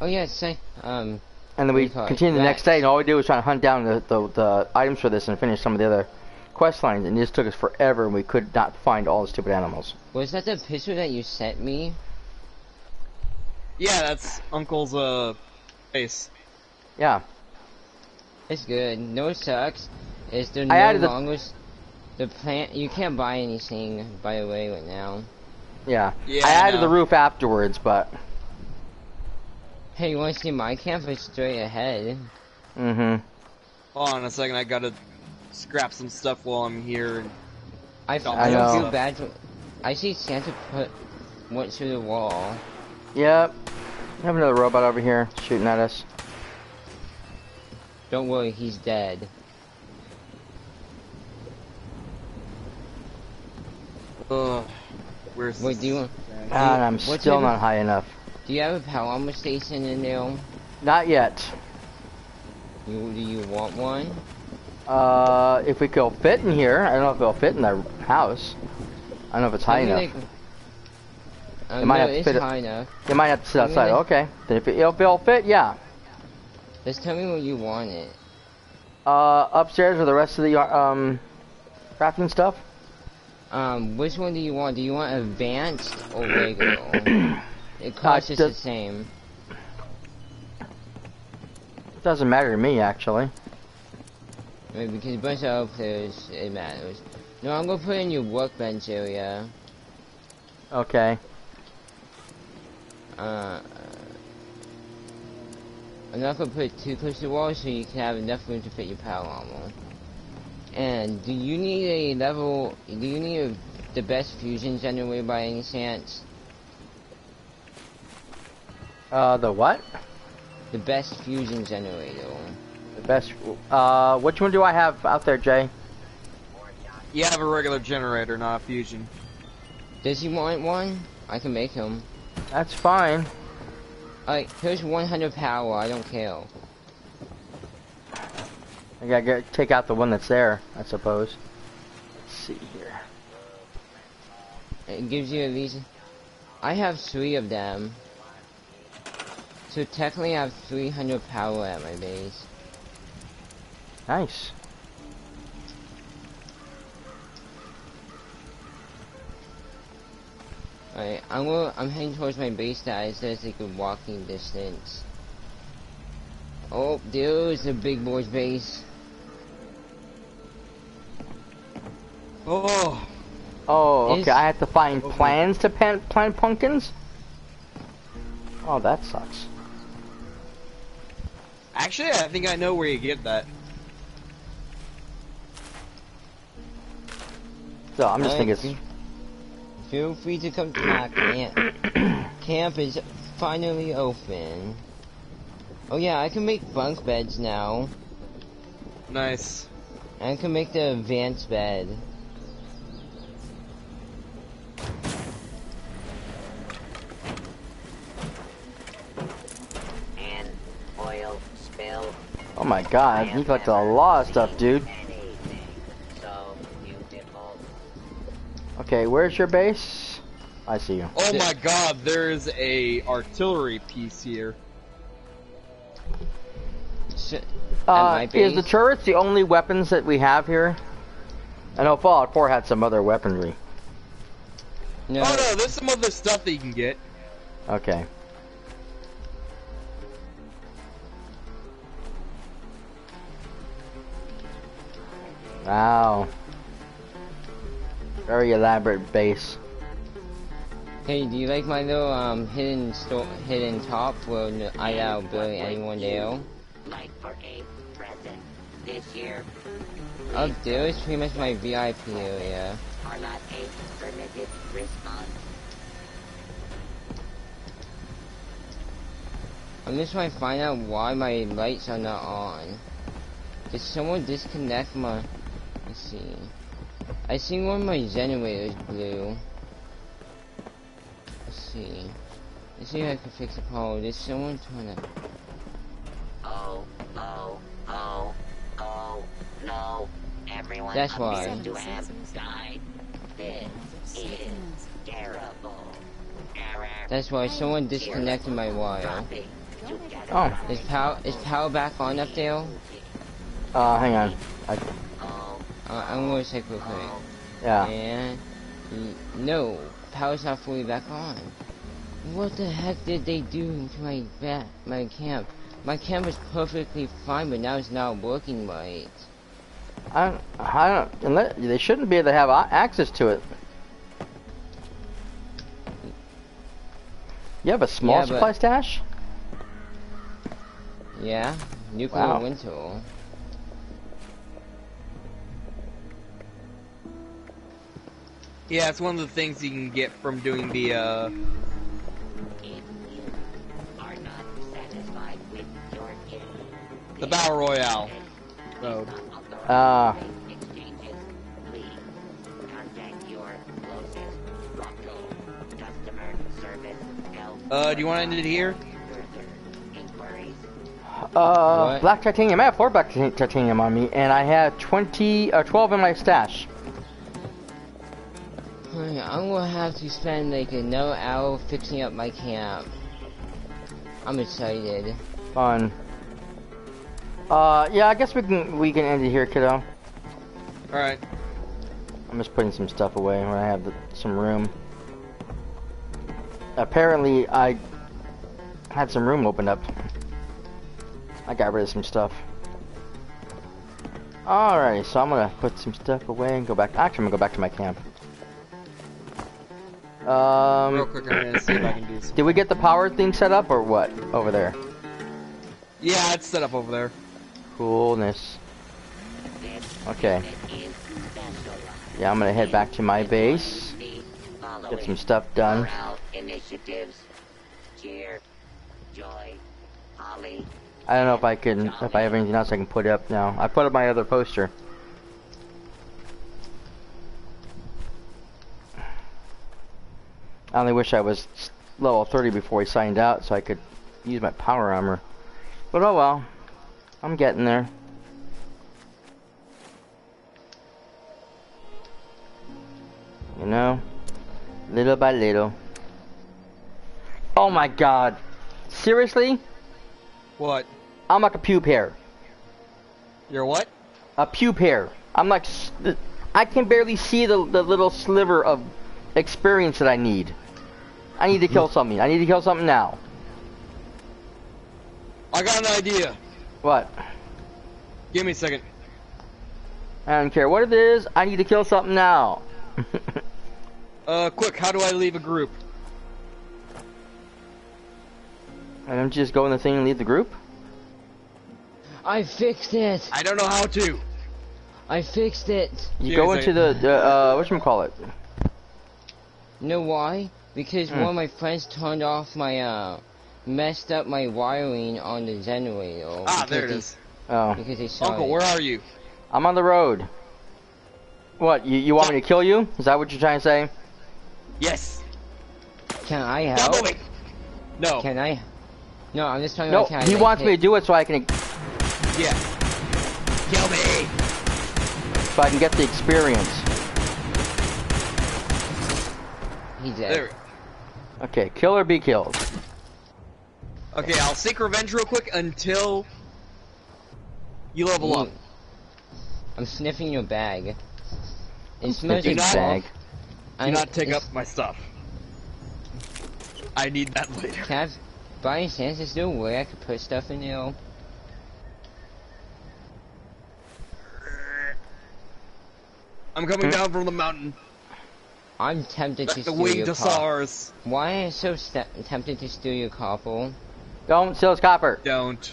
Oh yeah, say, um, and then we We it continue the next day and all we do was try to hunt down the, the the items for this and finish some of the other quest lines and it just took us forever and we could not find all the stupid animals. was that the picture that you sent me? Yeah, that's Uncle's uh face. Yeah. It's good. No sucks. Is there I no added the- longer the plant? You can't buy anything, by the way, right now. Yeah. Yeah, I I added the roof afterwards, but Hey, you want to see my camp? It's straight ahead. mhm. Hold on a second, I gotta scrap some stuff while I'm here. and- I, I don't feel bad. For, I see Santa put went through the wall. Yep. We have another robot over here shooting at us. Don't worry, he's dead. Ugh. Where's Wait, do you want? Ah, and I'm What's still in- not high enough. Do you have a power armor station in there? Not yet. You do you want one? Uh, if we could fit in here, I don't know if it'll fit in the house. I don't know if it's high Maybe enough. Um, You might no, have to fit high enough. You might have to sit I'm outside. gonna- Okay. Then if, it, if it'll fit, yeah. Just tell me what you want it. Uh, upstairs with the rest of the um, crafting stuff. Um, which one do you want? Do you want advanced or regular? it costs us does- the same. It doesn't matter to me actually. Mean, because a bunch of other players, it matters. No, I'm gonna put it in your workbench area. Okay. Uh, I'm not gonna put it too close to the wall so you can have enough room to fit your power armor. And do you need a level? Do you need a, the best fusion generator by any chance? Uh, the what? The best fusion generator. The best. Uh, which one do I have out there, Jay? You have a regular generator, not a fusion. Does he want one? I can make him. That's fine. Alright, here's 100 power. I don't care. I gotta get, take out the one that's there, I suppose. Let's see here. It gives you at least. I have three of them. So technically, I have 300 power at my base. Nice. Alright, I'm gonna, I'm heading towards my base that it says like a walking distance. Oh, there's a big boy's base. Oh, Oh, okay. Is- I have to find plans to pan- plant pumpkins. Oh, that sucks. actually, I think I know where you get that. So I'm just Alright, thinking. Feel free to come to my camp. camp is finally open. Oh yeah, I can make bunk beds now. Nice. I can make the advanced bed. And oil spill. Oh my God, you collected a lot of stuff, dude. Okay, where's your base? I see you. Oh my god, there's a artillery piece here. S Uh, is the base? turrets the only weapons that we have here? I know Fallout 4 had some other weaponry. no, Oh no, there's some other stuff that you can get. Okay. Wow. Very elaborate base. Hey, do you like my little um hidden sto hidden top where n- I doubt barely anyone there? Like for a present. This year Up there is pretty much my VIP area. are not a permitted response. I'm just trying to find out why my lights are not on. Did someone disconnect my... Let's see. I see one of my generators blue. Let's see. Let's see if I can fix the problem. Did someone trying to... Oh, oh, oh, oh, no. Everyone That's why. appears to have died. This is terrible. Error. That's why someone disconnected my wire. Oh, Is power is power back on up there? uh, hang on. I, Uh, I'm gonna check real quick. yeah. And no, power's not fully back on. What the heck did they do to my bat my camp? My camp was perfectly fine, but now it's not working right. I don't, I don't, unless, they shouldn't be able to have access to it. You have a small Yeah, supply stash? Yeah, nuclear Wow. winter. Yeah, it's one of the things you can get from doing the uh if you are not satisfied with your gift, the battle royale mode. Uh, exchanges, please contact your closest local customer service help Uh, do you want to end it here? uh, What? black titanium. I have four black titanium on me, and I have 20, uh, 12 in my stash. Alright, I'm gonna have to spend like another hour fixing up my camp. I'm excited. Fun. Uh, yeah, I guess we can we can end it here, kiddo. Alright. I'm just putting some stuff away when I have the, some room. Apparently, I had some room opened up. I got rid of some stuff. Alrighty, so I'm gonna put some stuff away and go back. Actually, I'm gonna go back to my camp. Um, Real quick, I'm gonna see if I can do some. did we get the power thing set up or what over there? Yeah, it's set up over there. Coolness. Okay. Yeah, I'm gonna head back to my base. Get some stuff done. Initiatives. Cheer. Joy. Holly. I don't know if I can, if I have anything else I can put up now. I put up my other poster. I only wish I was level 30 before he signed out so I could use my power armor. But oh well. I'm getting there. You know? Little by little. Oh my god. Seriously? What? I'm like a pube hair. You're what? A pube hair. I'm like, I can barely see the, the little sliver of experience that I need. I need to kill something. I need to kill something now. I got an idea. What? Give me a second. I don't care what it is. I need to kill something now. Uh, quick, how do I leave a group? I don't just go in the thing and leave the group. I fixed it! I don't know how to. I fixed it! You Yeah, go into the, like- the uh, what call it? You know why? Because Hmm. one of my friends turned off my, uh, messed up my wiring on the generator. Ah, there it they- is. Oh, Because they saw Uncle, it. where are you? I'm on the road. What? You, you want me to kill you? Is that what you're trying to say? Yes. Can I Stop help? moving. No. Can I? No, I'm just talking No, about can I he like, wants me to do it so I can Yeah. Kill me. so I can get the experience. He's dead. There. Okay, kill or be killed. Okay, I'll seek revenge real quick until you level up. Mm. I'm sniffing your bag. It smells Sniffing like bag. Do I- not take up my stuff. I need that later. Can I have, by any chance, is there a way I could put stuff in there? I'm coming down from the mountain. I'm tempted to Like the steal your car. Saurs. Why am I so tempted to steal your copper? Don't steal his copper. Don't.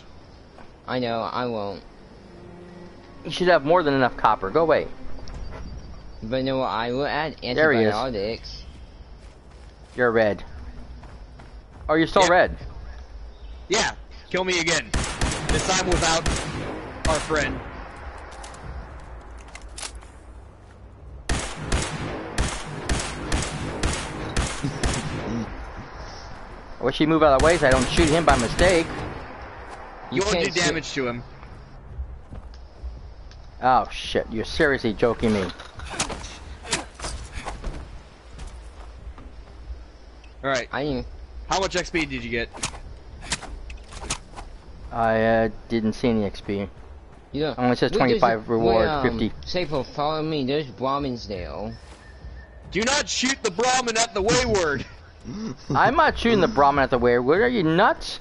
I know, I won't. You should have more than enough copper. Go away. But no, I will add? There he is. Antibiotics. You're red. Oh, you're still Yeah. red. Yeah, kill me again. This time without our friend. I wish he'd move out of the way so I don't shoot him by mistake. You, won't do can't damage to him. Oh shit, you're seriously joking me. Alright, I didn't. how much XP did you get? I uh, didn't see any XP. You know, Only says wait, there's 25 reward, wait, um, 50. Sapo, follow me. There's Brahmins there. Do not shoot the Brahmin at the wayward. I'm not shooting the Brahmin at the wayward. Are you nuts?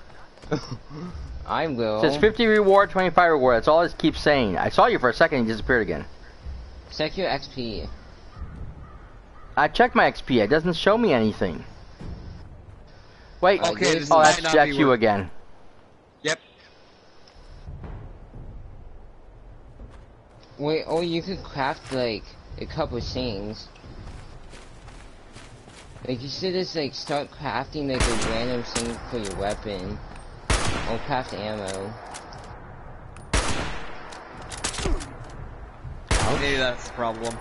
I will. It says 50 reward, 25 reward. That's all it keeps saying. I saw you for a second and you disappeared again. Check your XP. I checked my XP. It doesn't show me anything. Wait. Uh, okay, this oh, might that's, not that's you again. Yep. Wait, oh, you could craft like a couple things. Like you should just like start crafting like a random thing for your weapon, or craft ammo. Oh. Maybe that's the problem.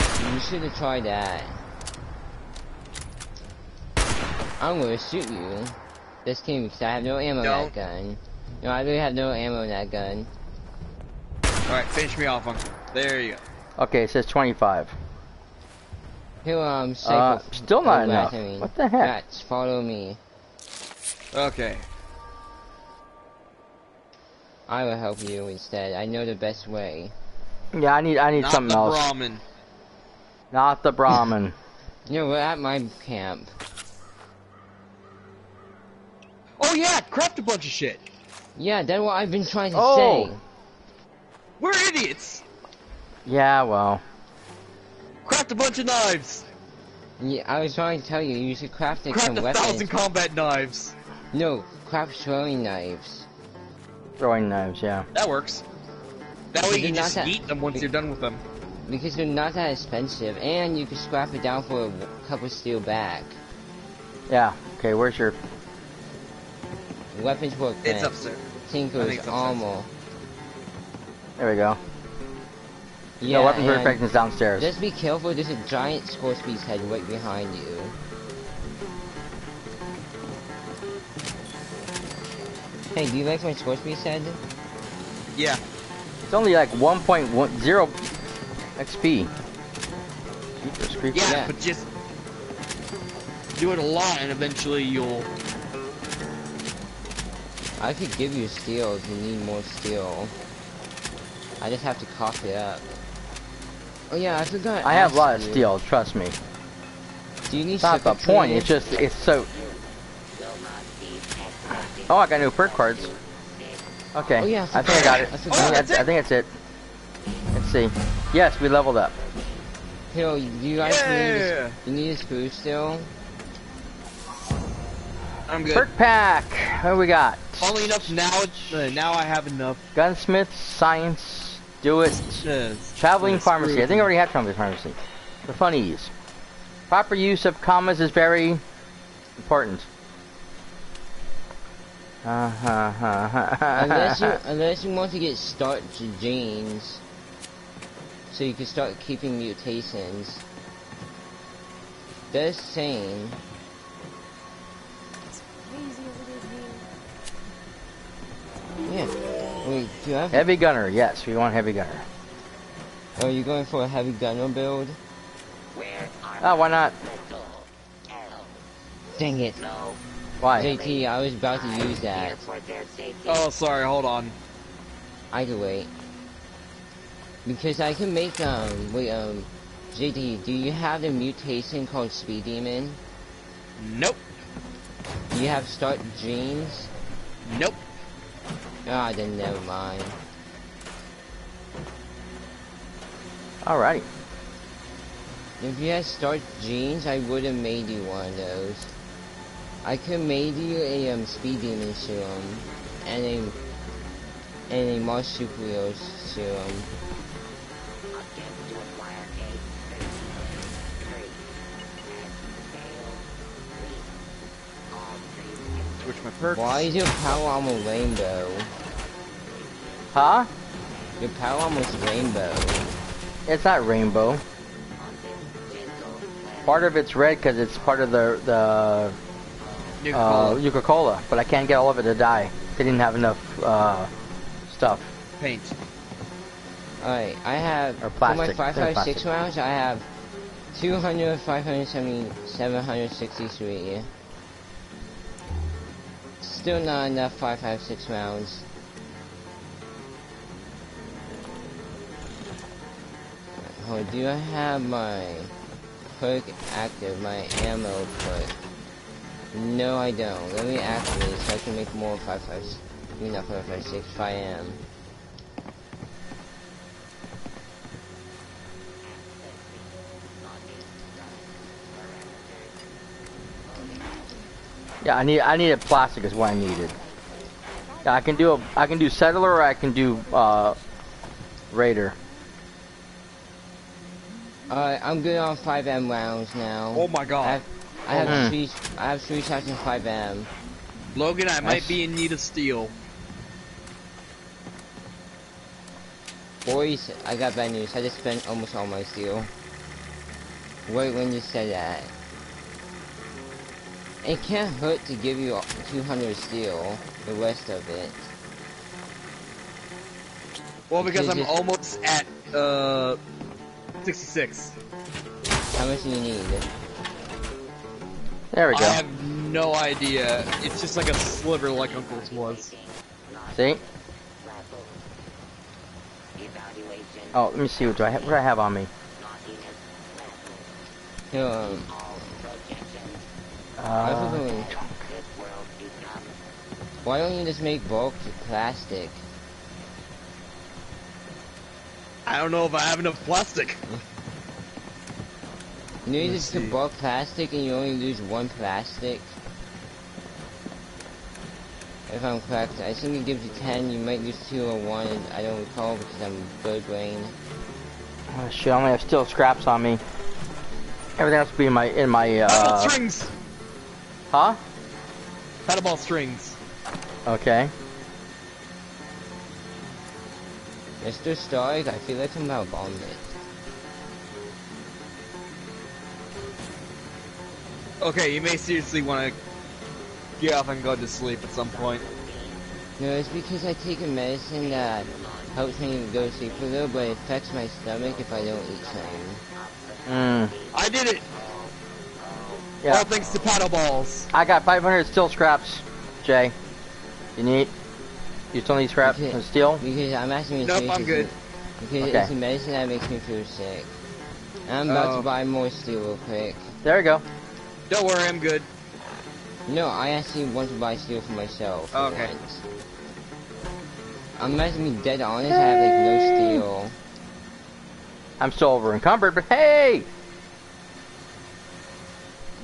You should have tried that. I'm gonna shoot you. This team because I have no ammo in Don't. that gun. No, I really have no ammo in that gun. Alright, finish me off, Uncle. There you go. Okay, it says 25. Here, um, Uh, still not enough. rats, I mean. What the heck? Rats, follow me. Okay. I will help you instead. I know the best way. Yeah, I need I need Not something the else. Brahmin. Not the Brahmin. You know, we're at my camp. Oh yeah, craft a bunch of shit. Yeah, that's what I've been trying to Oh. say. We're idiots. yeah, well. Craft a bunch of knives. Yeah, I was trying to tell you, you should craft like, Craft some a weapons. thousand combat knives. No, craft throwing knives. Throwing knives, yeah. That works. That way But you they're just that- eat them once you're done with them. Because they're not that expensive, and you can scrap it down for a couple steel back. Yeah. Okay, where's your Weapons work. It's upstairs. I think Tinker's it's upstairs. armor. There we go. Yeah, no, weapons and perfect is downstairs. Just be careful, there's a giant scorpion head right behind you. Hey, do you like my scorpion head? Yeah. It's only like 1.10 XP. Jeepers creepers. Yeah, Yeah. but just do it a lot, and eventually you'll. I could give you steel if you need more steel. I just have to cough it up. Oh yeah, I forgot. I have a lot of you. steel, trust me. Do you need It's not the point, it's just, it's so... Oh, I got new perk cards. Okay, Oh, yeah, I I think I got it. I I think Oh, that's, that's I think that's it. Let's see. Yes, we leveled up. Hill, do you guys need Yeah. a, you need a screw still? I'm good. Perk pack! What do we got? Only enough now. it's- Uh, now I have enough. Gunsmith, science, do it. Uh, Traveling uh, pharmacy. I think I already have traveling pharmacy. The funnies. Proper use of commas is very important. Uh, huh, huh, huh, unless you unless you want to get Starched Genes, so you can start keeping mutations. That's same. Yeah. Wait, do you have? Heavy gunner. Yes, we want heavy gunner. Are you going for a heavy gunner build? Where are Oh, why not? Dang it. No. Why? JT, I was about to use that. Here for their safety. Oh, sorry. Hold on. I could wait. Because I can make, um, wait, um, JT, do you have the mutation called Speed Demon? Nope. Do you have Starched Genes? Nope. Ah, then never mind. Alrighty. If you had Starched Genes, I would have made you one of those. I could made you a um, speed demon serum and a and a marsupial serum. Three Switch my perks. Why is your power armor rainbow? Huh? Your power armor is rainbow. It's not rainbow. Part of it's red because it's part of the the New uh, color. Nuka-Cola, but I can't get all of it to die. They didn't have enough uh, stuff. paint. Alright, I have Or for my 556 rounds, I have 200, 570, 763. Still not enough 556 rounds. Oh, do I have my perk active, my ammo perk? No, I don't. Let me activate so I can make more 556. I mean, not 556, 5M. Yeah, I need I needed plastic is what I needed. Yeah, I can do a I can do settler or I can do uh, raider. Alright, I'm good on 5M rounds now. Oh my I god. have, I have Mhm. three, I have three shots in 5M. Logan, I might Nice. be in need of steel. Boys, I got bad news. I just spent almost all my steel. Wait when you said that. It can't hurt to give you 200 steel, the rest of it. Well, because I'm almost at uh 66. How much do you need? There we go. I have no idea. It's just like a sliver like Uncle's was. See? Oh, let me see. What do I have? What do I have on me? Um, Uh, probably- This world why don't you just make bulk plastic? I don't know if I have enough plastic. You need Let's just to bulk plastic and you only lose one plastic. If I'm correct, I think it gives you 10, you might lose 2 or 1, I don't recall because I'm bird brain. oh, shit, I only have steel scraps on me. Everything else will be in my in my Paddle uh. strings! Huh? Paddleball strings. Okay. Mr. Stark, I feel like I'm about bomb it. Okay, you may seriously want to get off and go to sleep at some point. No, it's because I take a medicine that helps me go to sleep a little, but it affects my stomach if I don't eat something. Mm. I did it! Yeah. All thanks to paddle balls. I got 500 steel scraps, Jay. You need? You still need scrap Okay. and steel? Because I'm asking you Nope, seriously, I'm good. Because Okay. it's a medicine that makes me feel sick. I'm about Oh. to buy more steel real quick. There you go. Don't worry, I'm good. No, I actually want to buy steel for myself. for Okay. once. I'm about to be dead honest, I have like no steel. I'm still over encumbered, but hey!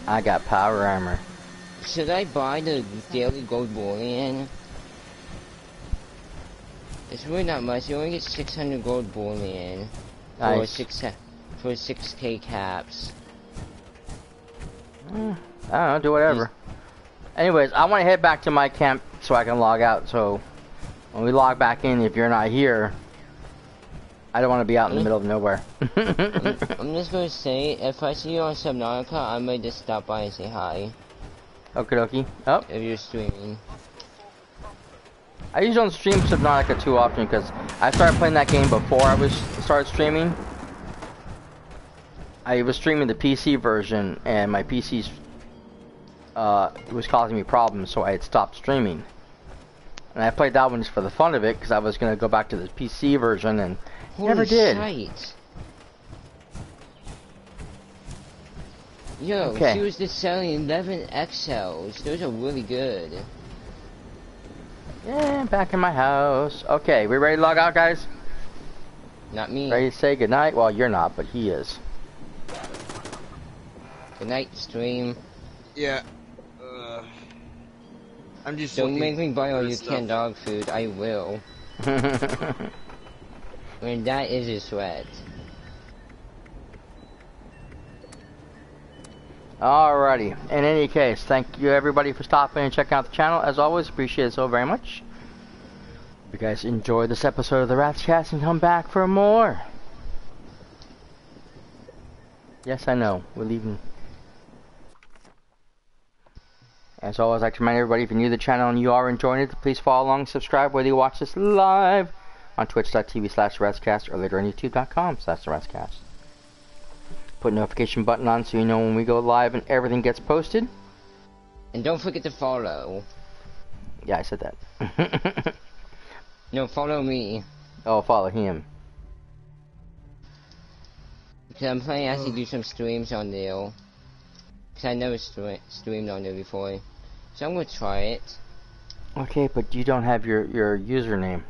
I got power armor. Should I buy the daily gold bullion? It's really not much. You only get 600 gold bullion for Nice. six for 6k caps. Hmm, I don't know, do whatever. Anyways, I want to head back to my camp so I can log out. So when we log back in, if you're not here, I don't want to be out in the middle of nowhere. I'm, I'm just gonna say, if I see you on Subnautica, I might just stop by and say hi. Okie dokie. Oh, If you're streaming. I usually don't stream Subnautica too often because I started playing that game before I was started streaming. I was streaming the PC version and my PC's uh, was causing me problems, so I had stopped streaming. And I played that one just for the fun of it because I was gonna go back to the PC version and Holy never did. shite. Yo, Okay. she was just selling 11 XLs. Those are really good. Yeah, back in my house. Okay, we ready to log out, guys? Not me. Ready to say goodnight? Well, you're not, but he is. Good night, stream. Yeah. Uh, I'm just Don't make me buy all your canned dog food. I will. Mean, that is a sweat. Alrighty. In any case, thank you everybody for stopping and checking out the channel. As always, appreciate it so very much. If you guys enjoyed this episode of the Rats Cast and come back for more. Yes, I know. We're leaving. As always, I'd like to remind everybody if you're new to the channel and you are enjoying it, please follow along, subscribe whether you watch this live on twitch.tv slash ratscast or later on youtube.com slash ratscast. Put notification button on so you know when we go live and everything gets posted. And don't forget to follow. Yeah, I said that. No, follow me. oh, follow him. Because I'm planning to actually do some streams on there. Because I never stre streamed on there before. So I'm going to try it. Okay, but you don't have your, your username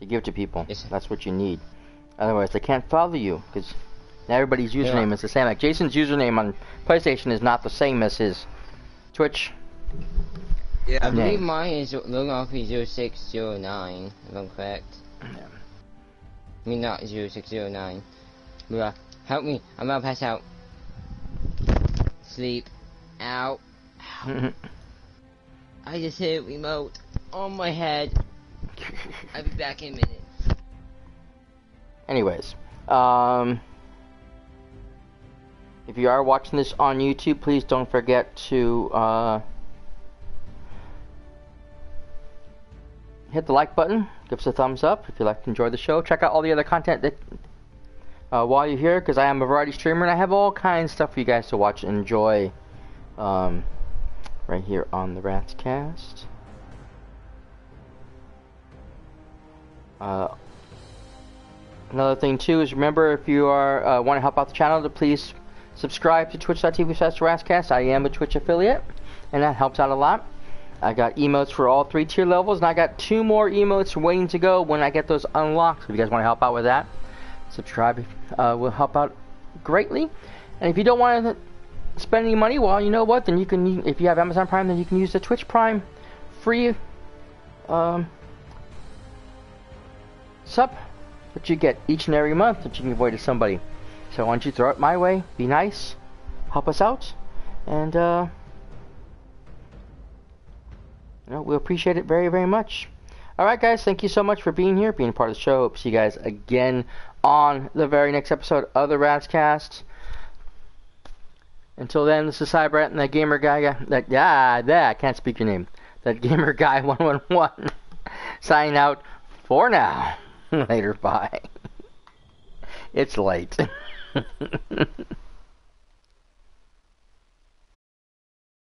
to give to people. Yes. That's what you need. Otherwise, they can't follow you because everybody's username is the same. Like Jason's username on PlayStation is not the same as his Twitch. Yeah, I Yeah. believe Name. mine is Logoffy0609, if I'm correct. I mean, not 0609. Bruh, help me. I'm about to pass out. Sleep. Ow. I just hit remote on my head. I'll be back in a minute. Anyways, um, if you are watching this on YouTube, please don't forget to uh, hit the like button, give us a thumbs up if you like to enjoy the show. Check out all the other content that uh, while you're here because I am a variety streamer and I have all kinds of stuff for you guys to watch and enjoy um, right here on the Ratscast. Uh, another thing too is remember if you are uh, want to help out the channel to please subscribe to twitch.tv slash Ratscast. I am a Twitch affiliate and that helps out a lot. I got emotes for all three tier levels and I got two more emotes waiting to go when I get those unlocked. So if you guys want to help out with that, subscribe uh, will help out greatly. And if you don't want to spend any money, well, you know what? Then you can, if you have Amazon Prime, then you can use the Twitch Prime free um, sub that you get each and every month that you can avoid to somebody. So why don't you throw it my way? Be nice, help us out, and uh, you know, we appreciate it very, very much. Alright guys, thank you so much for being here, being part of the show. Hope to see you guys again on the very next episode of the Ratscast. Until then, this is Cyper and that gamer guy, that, yeah, that, I can't speak your name. That gamer guy 111 signing out for now. Later, bye. It's late.